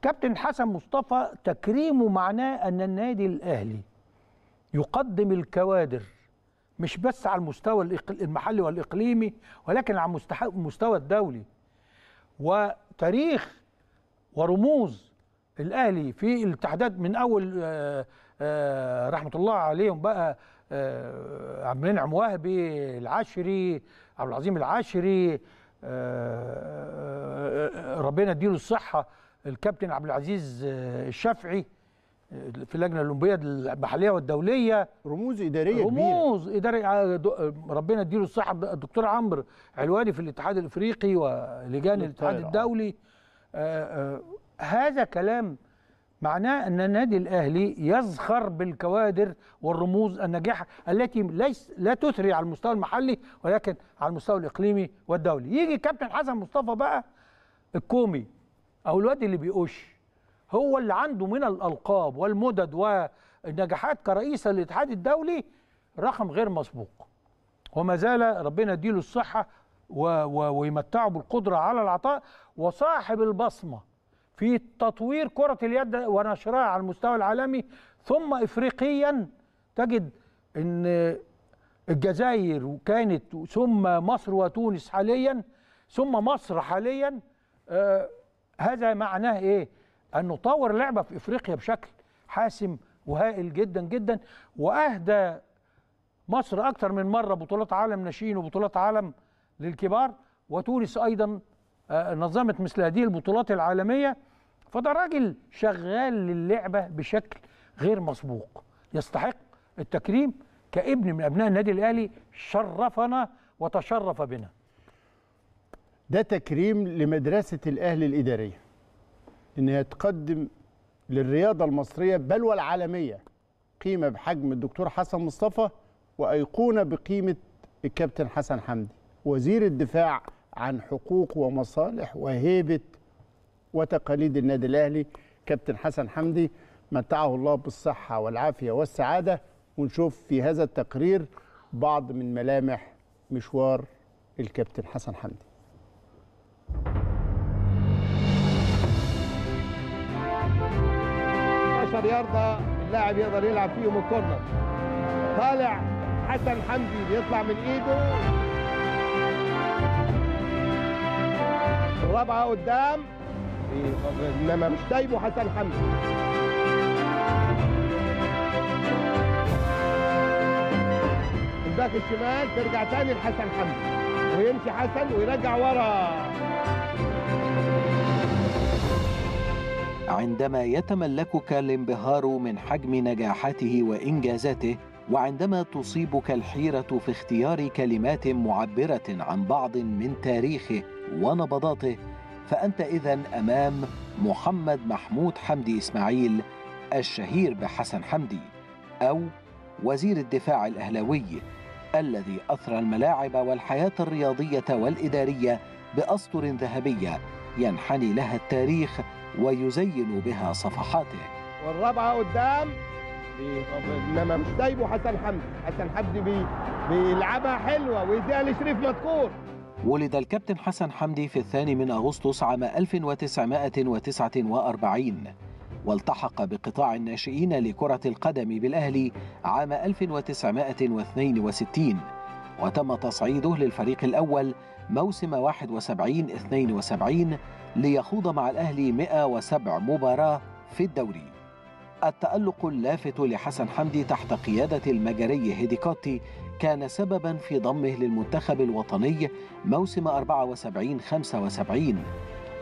كابتن حسن مصطفى تكريمه معناه أن النادي الأهلي يقدم الكوادر. مش بس على المستوى المحلي والإقليمي ولكن على المستوى الدولي. وتاريخ ورموز الأهلي في الاتحادات من أول آه، آه، رحمة الله عليهم بقى آه، عبد المنعم وهبي العشري عبد العظيم العشري ربنا يديله الصحة الكابتن عبد العزيز الشافعي. في اللجنة الأولمبية المحليه والدولية. رموز إدارية رموز اداري آه، دو- ربنا يديله الصحة الدكتور عمرو علواني في الاتحاد الإفريقي ولجان الاتحاد. الدولي. آه، آه، هذا كلام معناه أن النادي الأهلي يزخر بالكوادر والرموز الناجحة التي ليس لا تثري على المستوى المحلي ولكن على المستوى الإقليمي والدولي. يجي كابتن حسن مصطفى بقى الكومي أو الواد اللي بيقش هو اللي عنده من الألقاب والمدد والنجاحات كرئيس الاتحاد الدولي رقم غير مسبوق وما زال ربنا يديله و ويمتعه بالقدرة على العطاء وصاحب البصمة في تطوير كرة اليد ونشرها على المستوى العالمي ثم افريقيا تجد إن الجزائر كانت ثم مصر وتونس حاليا ثم مصر حاليا آه هذا معناه إيه؟ أن نطور لعبة في إفريقيا بشكل حاسم وهائل جدا جدا وأهدى مصر أكثر من مرة بطولات عالم ناشئين وبطولات عالم للكبار. وتونس أيضا آه، نظمت مثل هذه البطولات العالمية. فده راجل شغال للعبة بشكل غير مسبوق. يستحق التكريم كابن من أبناء النادي الأهلي شرفنا وتشرف بنا. ده تكريم لمدرسة الأهلي الإدارية. إنها تقدم للرياضة المصرية بل والعالمية قيمة بحجم الدكتور حسن مصطفى وأيقونة بقيمة الكابتن حسن حمدي. وزير الدفاع عن حقوق ومصالح وهيبة وتقاليد النادي الأهلي كابتن حسن حمدي متعه الله بالصحة والعافية والسعادة. ونشوف في هذا التقرير بعض من ملامح مشوار الكابتن حسن حمدي. 10 ياردة اللاعب يقدر يلعب فيهم الكورنر طالع حسن حمدي بيطلع من إيده. الرابعة قدام. إنما مش سايبه حسن حمدي. الباك الشمال ترجع تاني لحسن حمدي. ويمشي حسن ويرجع ورا. عندما يتملكك الانبهار من حجم نجاحاته وإنجازاته وعندما تصيبك الحيرة في اختيار كلمات معبرة عن بعض من تاريخه ونبضاته فأنت اذا أمام محمد محمود حمدي إسماعيل الشهير بحسن حمدي أو وزير الدفاع الأهلاوي الذي اثرى الملاعب والحياة الرياضية والإدارية بأسطر ذهبية ينحني لها التاريخ ويزين بها صفحاته. والرابعة قدام إنما مش سايبه حسن حمدي. حسن حمدي بي بيلعبها حلوة ويديها لشريف مذكور. ولد الكابتن حسن حمدي في الثاني من أغسطس عام 1949 والتحق بقطاع الناشئين لكرة القدم بالأهلي عام 1962 وتم تصعيده للفريق الأول موسم 71-72 ليخوض مع الأهلي 107 مباراة في الدوري. التألق اللافت لحسن حمدي تحت قيادة المجري هيديكوتي كان سببا في ضمه للمنتخب الوطني موسم 74 75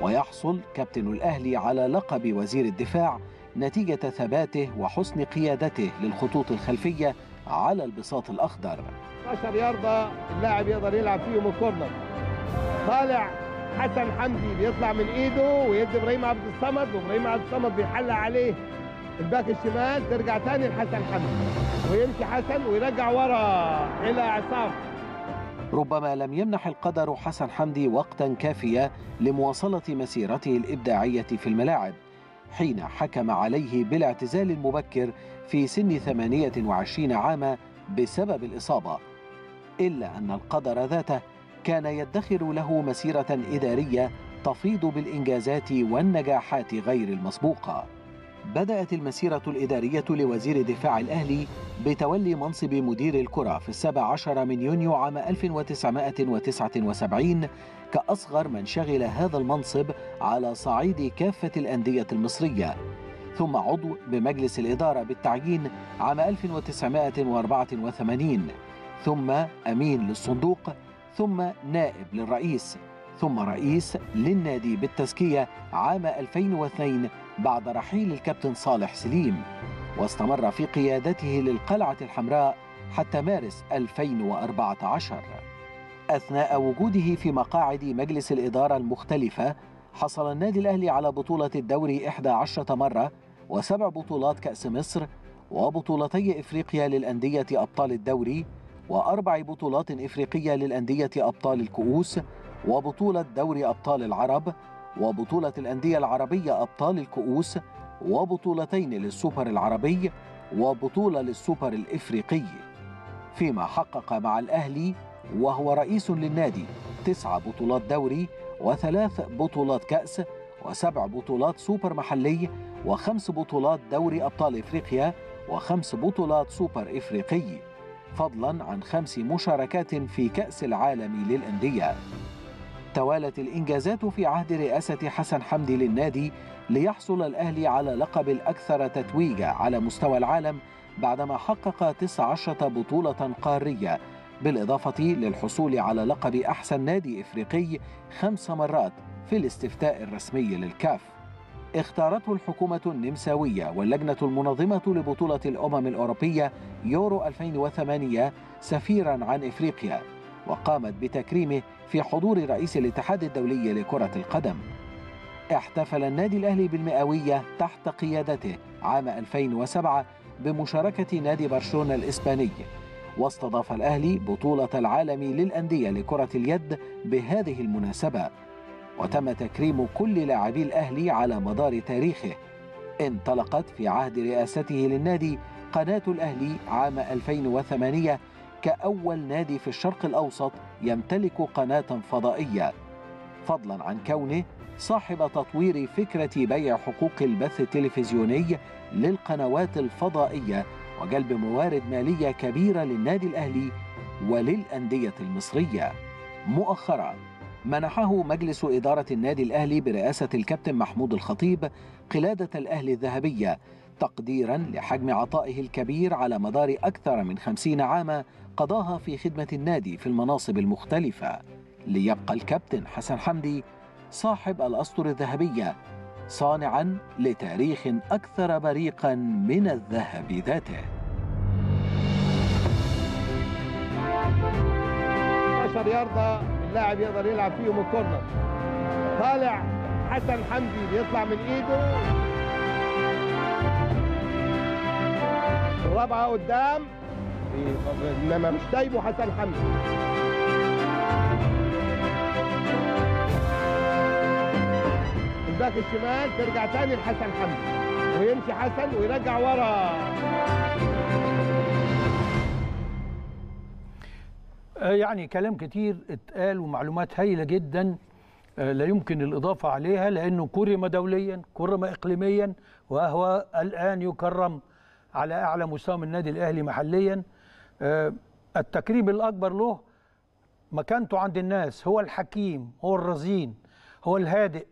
ويحصل كابتن الأهلي على لقب وزير الدفاع نتيجة ثباته وحسن قيادته للخطوط الخلفية على البساط الأخضر. 12 ياردة اللاعب يقدر يلعب فيهم الكورنر طالع حسن حمدي بيطلع من ايده ويدي إبراهيم عبد الصمد وابراهيم عبد الصمد بيحلق عليه الباك الشمال ترجع تاني لحسن حمدي. ويمشي حسن ويرجع ورا إلى عصام. ربما لم يمنح القدر حسن حمدي وقتا كافيا لمواصلة مسيرته الإبداعية في الملاعب حين حكم عليه بالاعتزال المبكر في سن 28 عاما بسبب الإصابة. إلا أن القدر ذاته كان يدخر له مسيرة إدارية تفيض بالإنجازات والنجاحات غير المسبوقة. بدأت المسيرة الإدارية لوزير دفاع الأهلي بتولي منصب مدير الكرة في السابع عشر من يونيو عام 1979 كأصغر من شغل هذا المنصب على صعيد كافة الأندية المصرية. ثم عضو بمجلس الإدارة بالتعيين عام 1984 ثم أمين للصندوق ثم نائب للرئيس ثم رئيس للنادي بالتزكية عام 2002 بعد رحيل الكابتن صالح سليم واستمر في قيادته للقلعة الحمراء حتى مارس 2014 أثناء وجوده في مقاعد مجلس الإدارة المختلفة حصل النادي الأهلي على بطولة الدوري 11 مرة وسبع بطولات كأس مصر وبطولتي إفريقيا للأندية أبطال الدوري وأربع بطولات إفريقية للأندية أبطال الكؤوس وبطولة دوري أبطال العرب وبطولة الأندية العربية أبطال الكؤوس وبطولتين للسوبر العربي وبطولة للسوبر الإفريقي. فيما حقق مع الأهلي وهو رئيس للنادي تسع بطولات دوري وثلاث بطولات كأس وسبع بطولات سوبر محلي وخمس بطولات دوري أبطال إفريقيا وخمس بطولات سوبر إفريقي. فضلا عن خمس مشاركات في كأس العالم للأندية. توالت الإنجازات في عهد رئاسة حسن حمدي للنادي ليحصل الأهلي على لقب الأكثر تتويجا على مستوى العالم بعدما حقق 19 بطولة قارية. بالإضافة للحصول على لقب أحسن نادي إفريقي خمس مرات في الاستفتاء الرسمي للكاف. اختارته الحكومة النمساوية واللجنة المنظمة لبطولة الأمم الأوروبية يورو 2008 سفيرا عن إفريقيا وقامت بتكريمه في حضور رئيس الاتحاد الدولي لكرة القدم. احتفل النادي الأهلي بالمئوية تحت قيادته عام 2007 بمشاركة نادي برشلونة الإسباني. واستضاف الأهلي بطولة العالم للأندية لكرة اليد بهذه المناسبة. وتم تكريم كل لاعبي الأهلي على مدار تاريخه. انطلقت في عهد رئاسته للنادي قناة الأهلي عام 2008 كأول نادي في الشرق الأوسط يمتلك قناة فضائية. فضلا عن كونه صاحب تطوير فكرة بيع حقوق البث التلفزيوني للقنوات الفضائية وجلب موارد مالية كبيرة للنادي الأهلي وللأندية المصرية. مؤخرا منحه مجلس إدارة النادي الأهلي برئاسة الكابتن محمود الخطيب قلادة الأهلي الذهبية تقديرا لحجم عطائه الكبير على مدار أكثر من خمسين عاما قضاها في خدمة النادي في المناصب المختلفة. ليبقى الكابتن حسن حمدي صاحب الأسطر الذهبية صانعا لتاريخ أكثر بريقا من الذهب ذاته. 10 اللاعب يقدر يلعب فيهم الكورنر طالع حسن حمدي بيطلع من إيده. الرابعة قدام. إنما مش سايبه حسن حمدي. الباك الشمال ترجع تاني لحسن حمدي. ويمشي حسن ويرجع ورا. يعني كلام كتير اتقال ومعلومات هايلة جدا آه، لا يمكن الإضافة عليها لأنه كرم دوليا كرم اقليميا وهو الآن يكرم على أعلى مستوى من النادي الأهلي محليا. آه، التكريم الأكبر له مكانته عند الناس هو الحكيم هو الرزين هو الهادئ.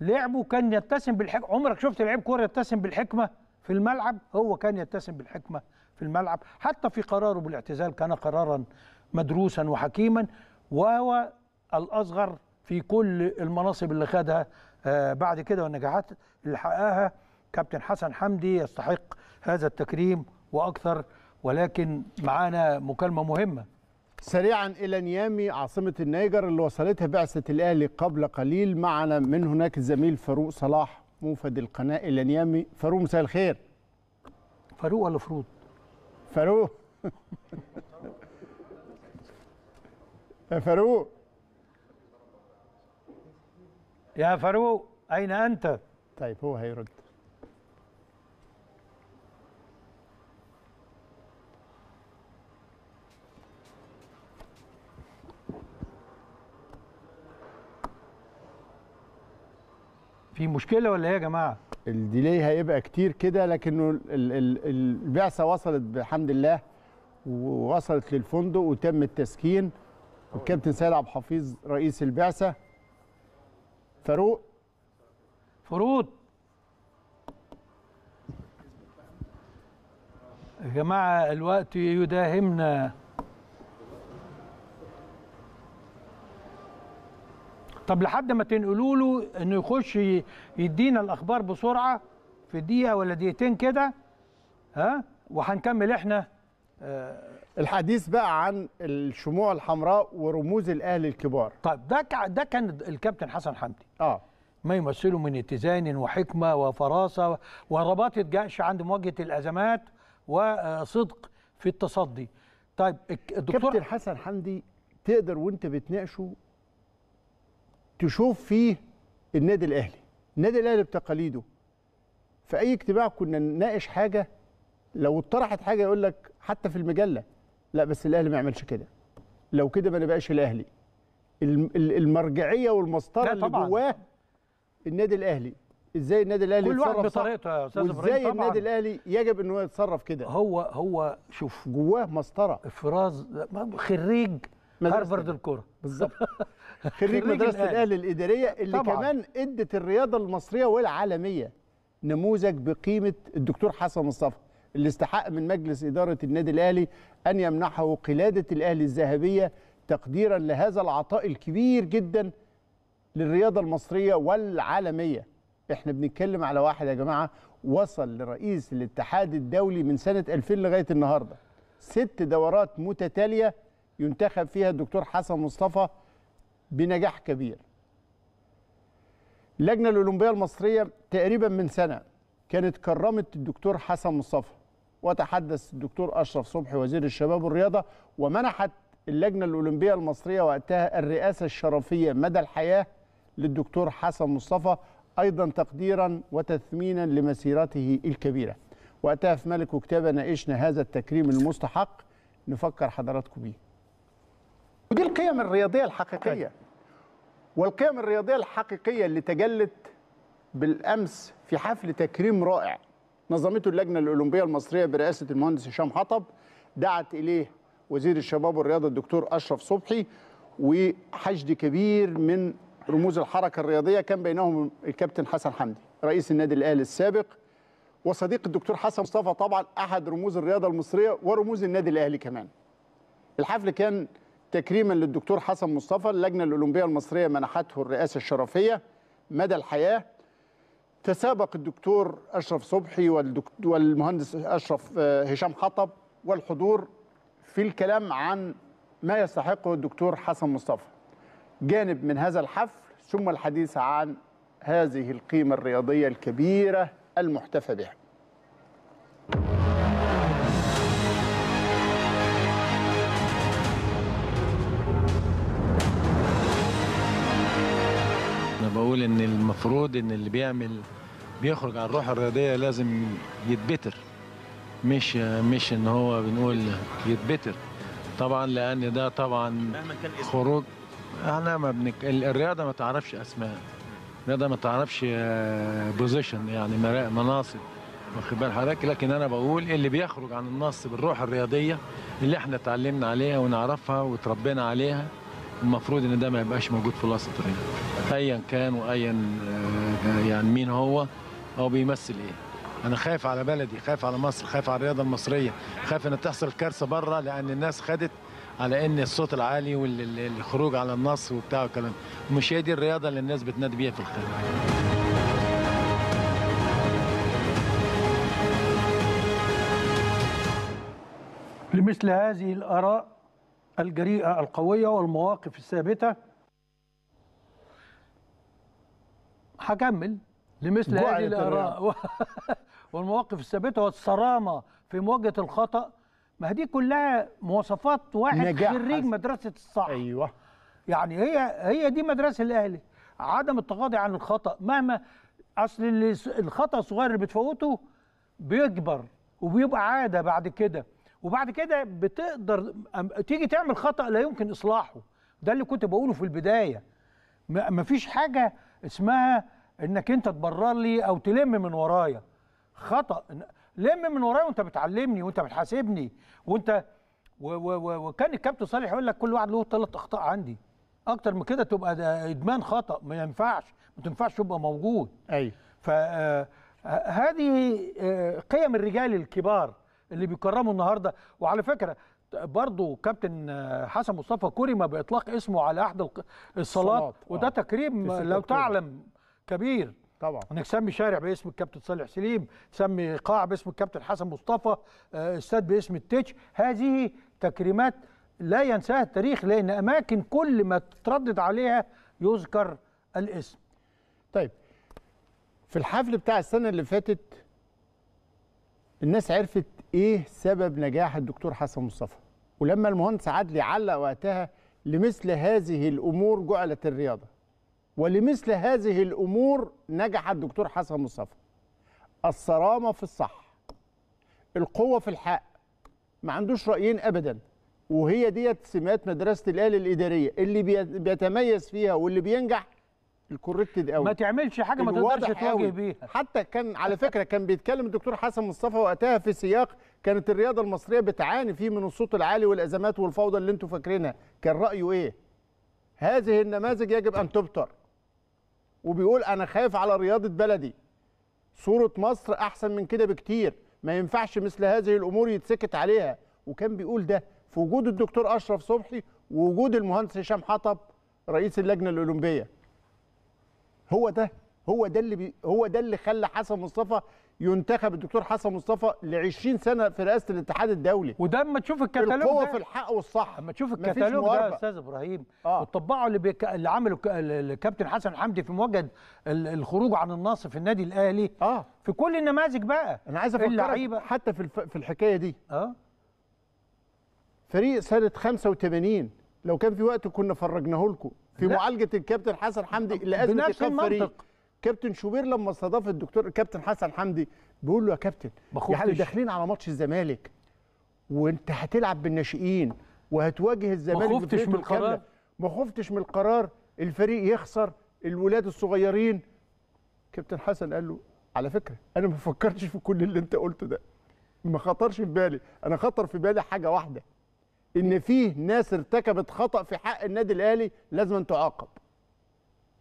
لعبه كان يتسم بالحكمه عمرك شفت لعيب كورة يتسم بالحكمة في الملعب؟ هو كان يتسم بالحكمة في الملعب حتى في قراره بالاعتزال كان قرارا مدروسا وحكيما وهو الأصغر في كل المناصب اللي خدها آه، بعد كده والنجاحات اللي حققها. كابتن حسن حمدي يستحق هذا التكريم وأكثر ولكن معانا مكالمة مهمة. سريعا إلى نيامي عاصمة النيجر اللي وصلتها بعثة الأهلي قبل قليل. معنا من هناك الزميل فاروق صلاح موفد القناة إلى نيامي. فاروق مساء الخير. فاروق ولا فروض فاروق. يا فاروق. يا فاروق أين أنت؟ طيب هو هيرد. في مشكلة ولا إيه يا جماعة؟ الديلي هيبقى كتير كده لكنه ال- ال- البعثة وصلت بحمد الله ووصلت للفندق وتم التسكين. والكابتن سيد عبد الحفيظ رئيس البعثة. فاروق. فروض يا جماعة الوقت يداهمنا. طب لحد ما تنقلوا له إنه يخش يدينا الأخبار بسرعة في دقيقة ولا دقيقتين كده ها؟ وهنكمل إحنا. الحديث بقى عن الشموع الحمراء ورموز الاهلي الكبار. طيب ده ده كان الكابتن حسن حمدي. آه. ما يمثله من اتزان وحكمة وفراسة ورباطه جأش عند مواجهة الأزمات وصدق في التصدي. طيب الدكتور كابتن حسن حمدي تقدر وانت بتناقشه تشوف فيه النادي الأهلي. النادي الأهلي بتقاليده. في أي اجتماع كنا نناقش حاجة لو اتطرحت حاجة يقول لك حتى في المجلة. لا بس الأهلي ما يعملش كده. لو كده ما نبقاش الأهلي. الم- ال- المرجعية والمسطرة اللي. جواه النادي الأهلي. إزاي النادي الأهلي كل واحد بطريقته يا أستاذ إبراهيم وإزاي طبعاً. النادي الأهلي يجب ان هو يتصرف كده؟ هو هو شوف جواه مسطرة. إفراز خريج مدرسة هارفارد الكورة. بالظبط. خريج مدرسة الأهلي الإدارية اللي طبعاً. كمان أدت الرياضة المصرية والعالمية. نموذج بقيمة الدكتور حسن مصطفى. اللي استحق من مجلس إدارة النادي الأهلي أن يمنحه قلادة الأهلي الذهبية تقديرا لهذا العطاء الكبير جدا للرياضة المصرية والعالمية. إحنا بنتكلم على واحد يا جماعة وصل لرئيس الاتحاد الدولي من سنة 2000 لغاية النهارده. ست دورات متتالية ينتخب فيها الدكتور حسن مصطفى بنجاح كبير. اللجنه الأولمبية المصرية تقريبا من سنة كانت كرمت الدكتور حسن مصطفى. وتحدث الدكتور أشرف صبحي وزير الشباب والرياضة ومنحت اللجنة الأولمبية المصرية وقتها الرئاسة الشرفية مدى الحياة للدكتور حسن مصطفى أيضا تقديرا وتثمينا لمسيرته الكبيرة. وقتها في ملك وكتابة ناقشنا هذا التكريم المستحق نفكر حضراتكم بيه. ودي القيم الرياضية الحقيقية. والقيم الرياضية الحقيقية اللي تجلت بالأمس في حفل تكريم رائع. نظمته اللجنة الأولمبية المصرية برئاسة المهندس هشام حطب دعت إليه وزير الشباب والرياضة الدكتور أشرف صبحي وحشد كبير من رموز الحركة الرياضية كان بينهم الكابتن حسن حمدي رئيس النادي الأهلي السابق وصديق الدكتور حسن مصطفى طبعا أحد رموز الرياضة المصرية ورموز النادي الأهلي كمان. الحفل كان تكريما للدكتور حسن مصطفى اللجنة الأولمبية المصرية منحته الرئاسة الشرفية مدى الحياة تسابق الدكتور أشرف صبحي والمهندس أشرف آه، هشام حطب والحضور في الكلام عن ما يستحقه الدكتور حسن مصطفى. جانب من هذا الحفل ثم الحديث عن هذه القيمة الرياضية الكبيرة المحتفى بها. أنا بقول إن المفروض إن اللي بيعمل بيخرج عن الروح الرياضية لازم يتبتر. مش مش إن هو بنقول يتبتر. طبعا لأن ده طبعا خروج إحنا ما بنك... ال- الرياضة ما تعرفش أسماء. الرياضة ما تعرفش بوزيشن يعني مرا- مناصب واخد بال حضرتك. لكن أنا بقول اللي بيخرج عن النص بالروح الرياضية اللي إحنا اتعلمنا عليها ونعرفها وتربينا عليها المفروض إن ده ما يبقاش موجود في الوسط الرياضي. ايا كان وايا آه، يعني مين هو. هو بيمثل إيه؟ أنا خايف على بلدي خايف على مصر خايف على الرياضة المصرية خايف إن تحصل كارثة بره لأن الناس خدت على إن الصوت العالي والخروج على النص وبتاع والكلام مش هي دي الرياضة اللي الناس بتنادي بيها في الخارج. لمثل هذه الآراء الجريئة القوية والمواقف الثابتة هكمل. لمثل هذه الآراء. والمواقف الثابتة والصرامة في مواجهة الخطأ. ما دي كلها مواصفات واحد خريج. مدرسة الصح. أيوه. يعني هي هي دي مدرسة الأهلي. عدم التغاضي عن الخطأ. مهما أصل اللي الخطأ الصغير اللي بتفوته بيكبر وبيبقى عادة بعد كده. وبعد كده بتقدر تيجي تعمل خطأ لا يمكن إصلاحه. ده اللي كنت بقوله في البداية. ما ما فيش حاجة اسمها انك انت تبرر لي أو تلم من ورايا. خطأ. لم من ورايا وانت بتعلمني وانت بتحاسبني وانت و و و وكان الكابتن صالح يقول لك كل واحد له ثلاث اخطاء عندي. أكتر من كده تبقى ادمان خطأ. ما ينفعش. ما تنفعش تبقى موجود. أيوه. فهذه قيم الرجال الكبار اللي بيكرموا النهارده. وعلى فكرة برضه كابتن آه، حسن مصطفى كرم بإطلاق اسمه على أحد الصالات، وده آه. تكريم لو. تعلم. كبير. طبعا. إنك تسمي شارع باسم الكابتن صالح سليم تسمي قاع باسم الكابتن حسن مصطفى آه، استاد باسم التتش هذه تكريمات لا ينساها التاريخ لأن أماكن كل ما تردد عليها يذكر الاسم. طيب في الحفل بتاع السنة اللي فاتت الناس عرفت إيه سبب نجاح الدكتور حسن مصطفى. ولما المهندس عدلي علق وقتها لمثل هذه الأمور جعلت الرياضة. ولمثل هذه الأمور نجح الدكتور حسن مصطفى. الصرامة في الصح القوة في الحق ما عندوش رأيين ابدا. وهي ديت سمات مدرسة الاهلي الإدارية اللي بي- بيتميز فيها واللي بينجح الكوركتد قوي ما تعملش حاجة ما تقدرش تواجه. بيها. حتى كان على فكرة كان بيتكلم الدكتور حسن مصطفى وقتها في سياق كانت الرياضة المصرية بتعاني فيه من الصوت العالي والأزمات والفوضى اللي أنتم فاكرينها. كان رأيه إيه؟ هذه النماذج يجب أن تبتر. وبيقول أنا خايف على رياضة بلدي. صورة مصر أحسن من كده بكتير. ما ينفعش مثل هذه الأمور يتسكت عليها. وكان بيقول ده في وجود الدكتور أشرف صبحي ووجود المهندس هشام حطب رئيس اللجنة الأولمبية. هو ده هو ده اللي بي هو ده اللي خلى حسن مصطفى ينتخب الدكتور حسن مصطفى ل 20 سنة في رئاسة الاتحاد الدولي. وده اما تشوف الكتالوج القوه ده في الحق والصح. اما تشوف الكتالوج ده يا. أستاذ إبراهيم آه. وتطبعه اللي بيك... اللي عمله الكابتن حسن حمدي في مواجهة ال- الخروج عن النص في النادي الأهلي آه. في كل النماذج بقى. أنا عايز أفكرك حتى في الف... في الحكاية دي. آه. فريق سنة 85 لو كان في وقت كنا فرجناه لكم. في لا. معالجة الكابتن حسن حمدي لازمه ايقاف فريق. كابتن شوبير لما استضاف الدكتور الكابتن حسن حمدي بيقول له يا كابتن ما يعني خفتش. داخلين على ماتش الزمالك وانت هتلعب بالناشئين وهتواجه الزمالك خفتش بفرقته من القرار؟ ما خفتش من القرار. الفريق يخسر الولاد الصغيرين. كابتن حسن قال له على فكرة أنا ما فكرتش في كل اللي أنت قلته ده. ما خطرش في بالي. أنا خطر في بالي حاجة واحدة إن فيه ناس ارتكبت خطأ في حق النادي الأهلي لازم تعاقب.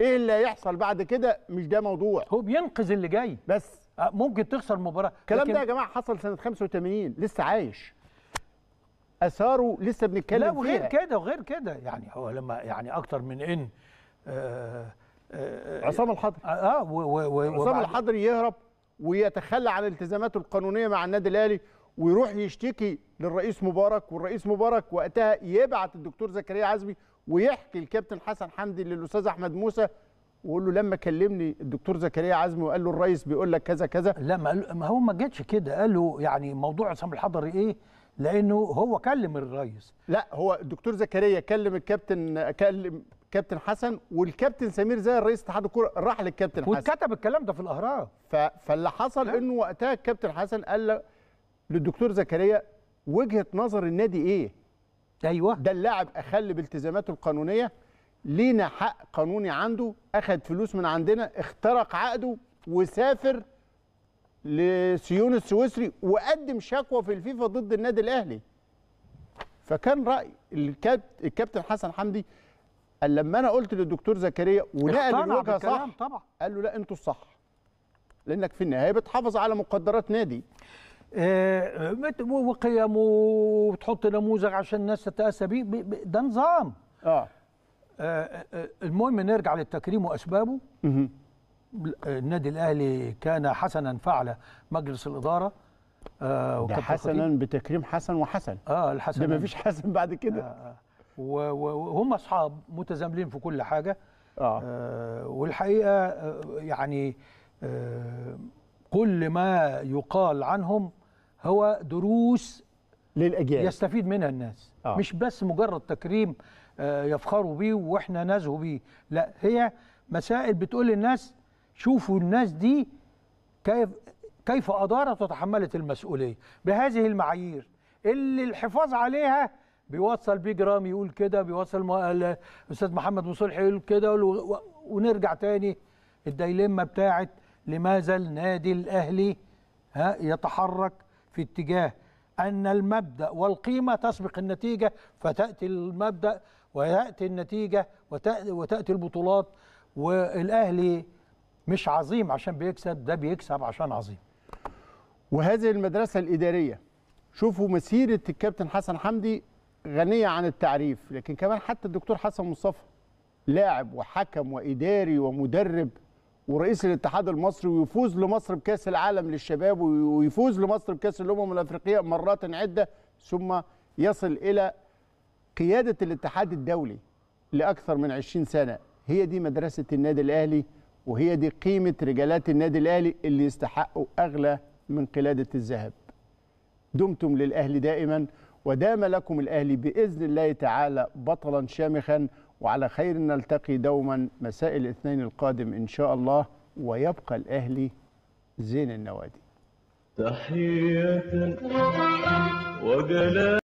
إيه اللي هيحصل بعد كده؟ مش ده موضوع. هو بينقذ اللي جاي. بس. آه، ممكن تخسر مباراة. الكلام ده يا جماعة حصل سنة 85 لسه عايش. آثاره لسه بنتكلم لا وغير فيها. كده وغير كده. يعني هو لما يعني أكتر من إن آه آه عصام الحضري. آه و- و- و- عصام وبعد- الحضري يهرب ويتخلى عن التزاماته القانونية مع النادي الأهلي ويروح يشتكي للرئيس مبارك والرئيس مبارك وقتها يبعت الدكتور زكريا عزمي ويحكي الكابتن حسن حمدي للأستاذ أحمد موسى ويقول له لما كلمني الدكتور زكريا عزمي وقال له الرئيس بيقول لك كذا كذا. لا ما هو ما جاتش كده. قال له يعني موضوع عصام الحضري إيه؟ لأنه هو كلم الرئيس. لا هو الدكتور زكريا كلم الكابتن كلم كابتن حسن والكابتن سمير زي رئيس اتحاد الكوره راح للكابتن حسن. واتكتب الكلام ده في الأهرام. فاللي حصل إنه وقتها الكابتن حسن قال للدكتور زكريا وجهة نظر النادي إيه؟ أيوه. ده اللاعب أخل بالتزاماته القانونية لينا حق قانوني عنده اخذ فلوس من عندنا اخترق عقده وسافر لسيون السويسري وقدم شكوى في الفيفا ضد النادي الأهلي. فكان رأي الكاب... الكابتن حسن حمدي قال لما أنا قلت للدكتور زكريا ونقل الوجهة صح طبعا. قال له لا أنتوا الصح. لأنك في النهاية بتحافظ على مقدرات نادي. آه، وقيم وتحط نموذج عشان الناس تتأسى بيه ده نظام. آه. آه، آه، المهم نرجع للتكريم وأسبابه. النادي الأهلي كان حسنا فعل مجلس الإدارة آه ده حسنا. بتكريم حسن وحسن. آه الحسن. ده مفيش حسن بعد كده. آه وهم أصحاب متزاملين في كل حاجة. آه, آه والحقيقة آه يعني آه كل ما يقال عنهم هو دروس للاجيال يستفيد منها الناس. آه. مش بس مجرد تكريم آه، يفخروا بيه وإحنا نزهوا بيه. لا هي مسائل بتقول للناس شوفوا الناس دي كيف كيف أدارت وتحملت المسؤولية. بهذه المعايير اللي الحفاظ عليها بيوصل بيه جرام يقول كده بيوصل الأستاذ محمد مصلح يقول كده ونرجع تاني. الديلمه بتاعت لماذا النادي الأهلي ها يتحرك في اتجاه أن المبدأ والقيمة تسبق النتيجة فتأتي المبدأ ويأتي النتيجة وتاتي, وتأتي البطولات والأهلي مش عظيم عشان بيكسب ده بيكسب عشان عظيم. وهذه المدرسة الإدارية شوفوا مسيرة الكابتن حسن حمدي غنية عن التعريف لكن كمان حتى الدكتور حسن مصطفى لاعب وحكم وإداري ومدرب ورئيس الاتحاد المصري ويفوز لمصر بكأس العالم للشباب ويفوز لمصر بكأس الأمم الأفريقية مرات عدة ثم يصل إلى قيادة الاتحاد الدولي لأكثر من 20 سنة. هي دي مدرسة النادي الأهلي وهي دي قيمة رجالات النادي الأهلي اللي يستحقوا أغلى من قلادة الذهب دمتم للأهلي دائما ودام لكم الأهلي بإذن الله تعالى بطلا شامخا وعلى خير نلتقي دوما مساء الاثنين القادم إن شاء الله ويبقى الأهلي زين النوادي. تحية وجلال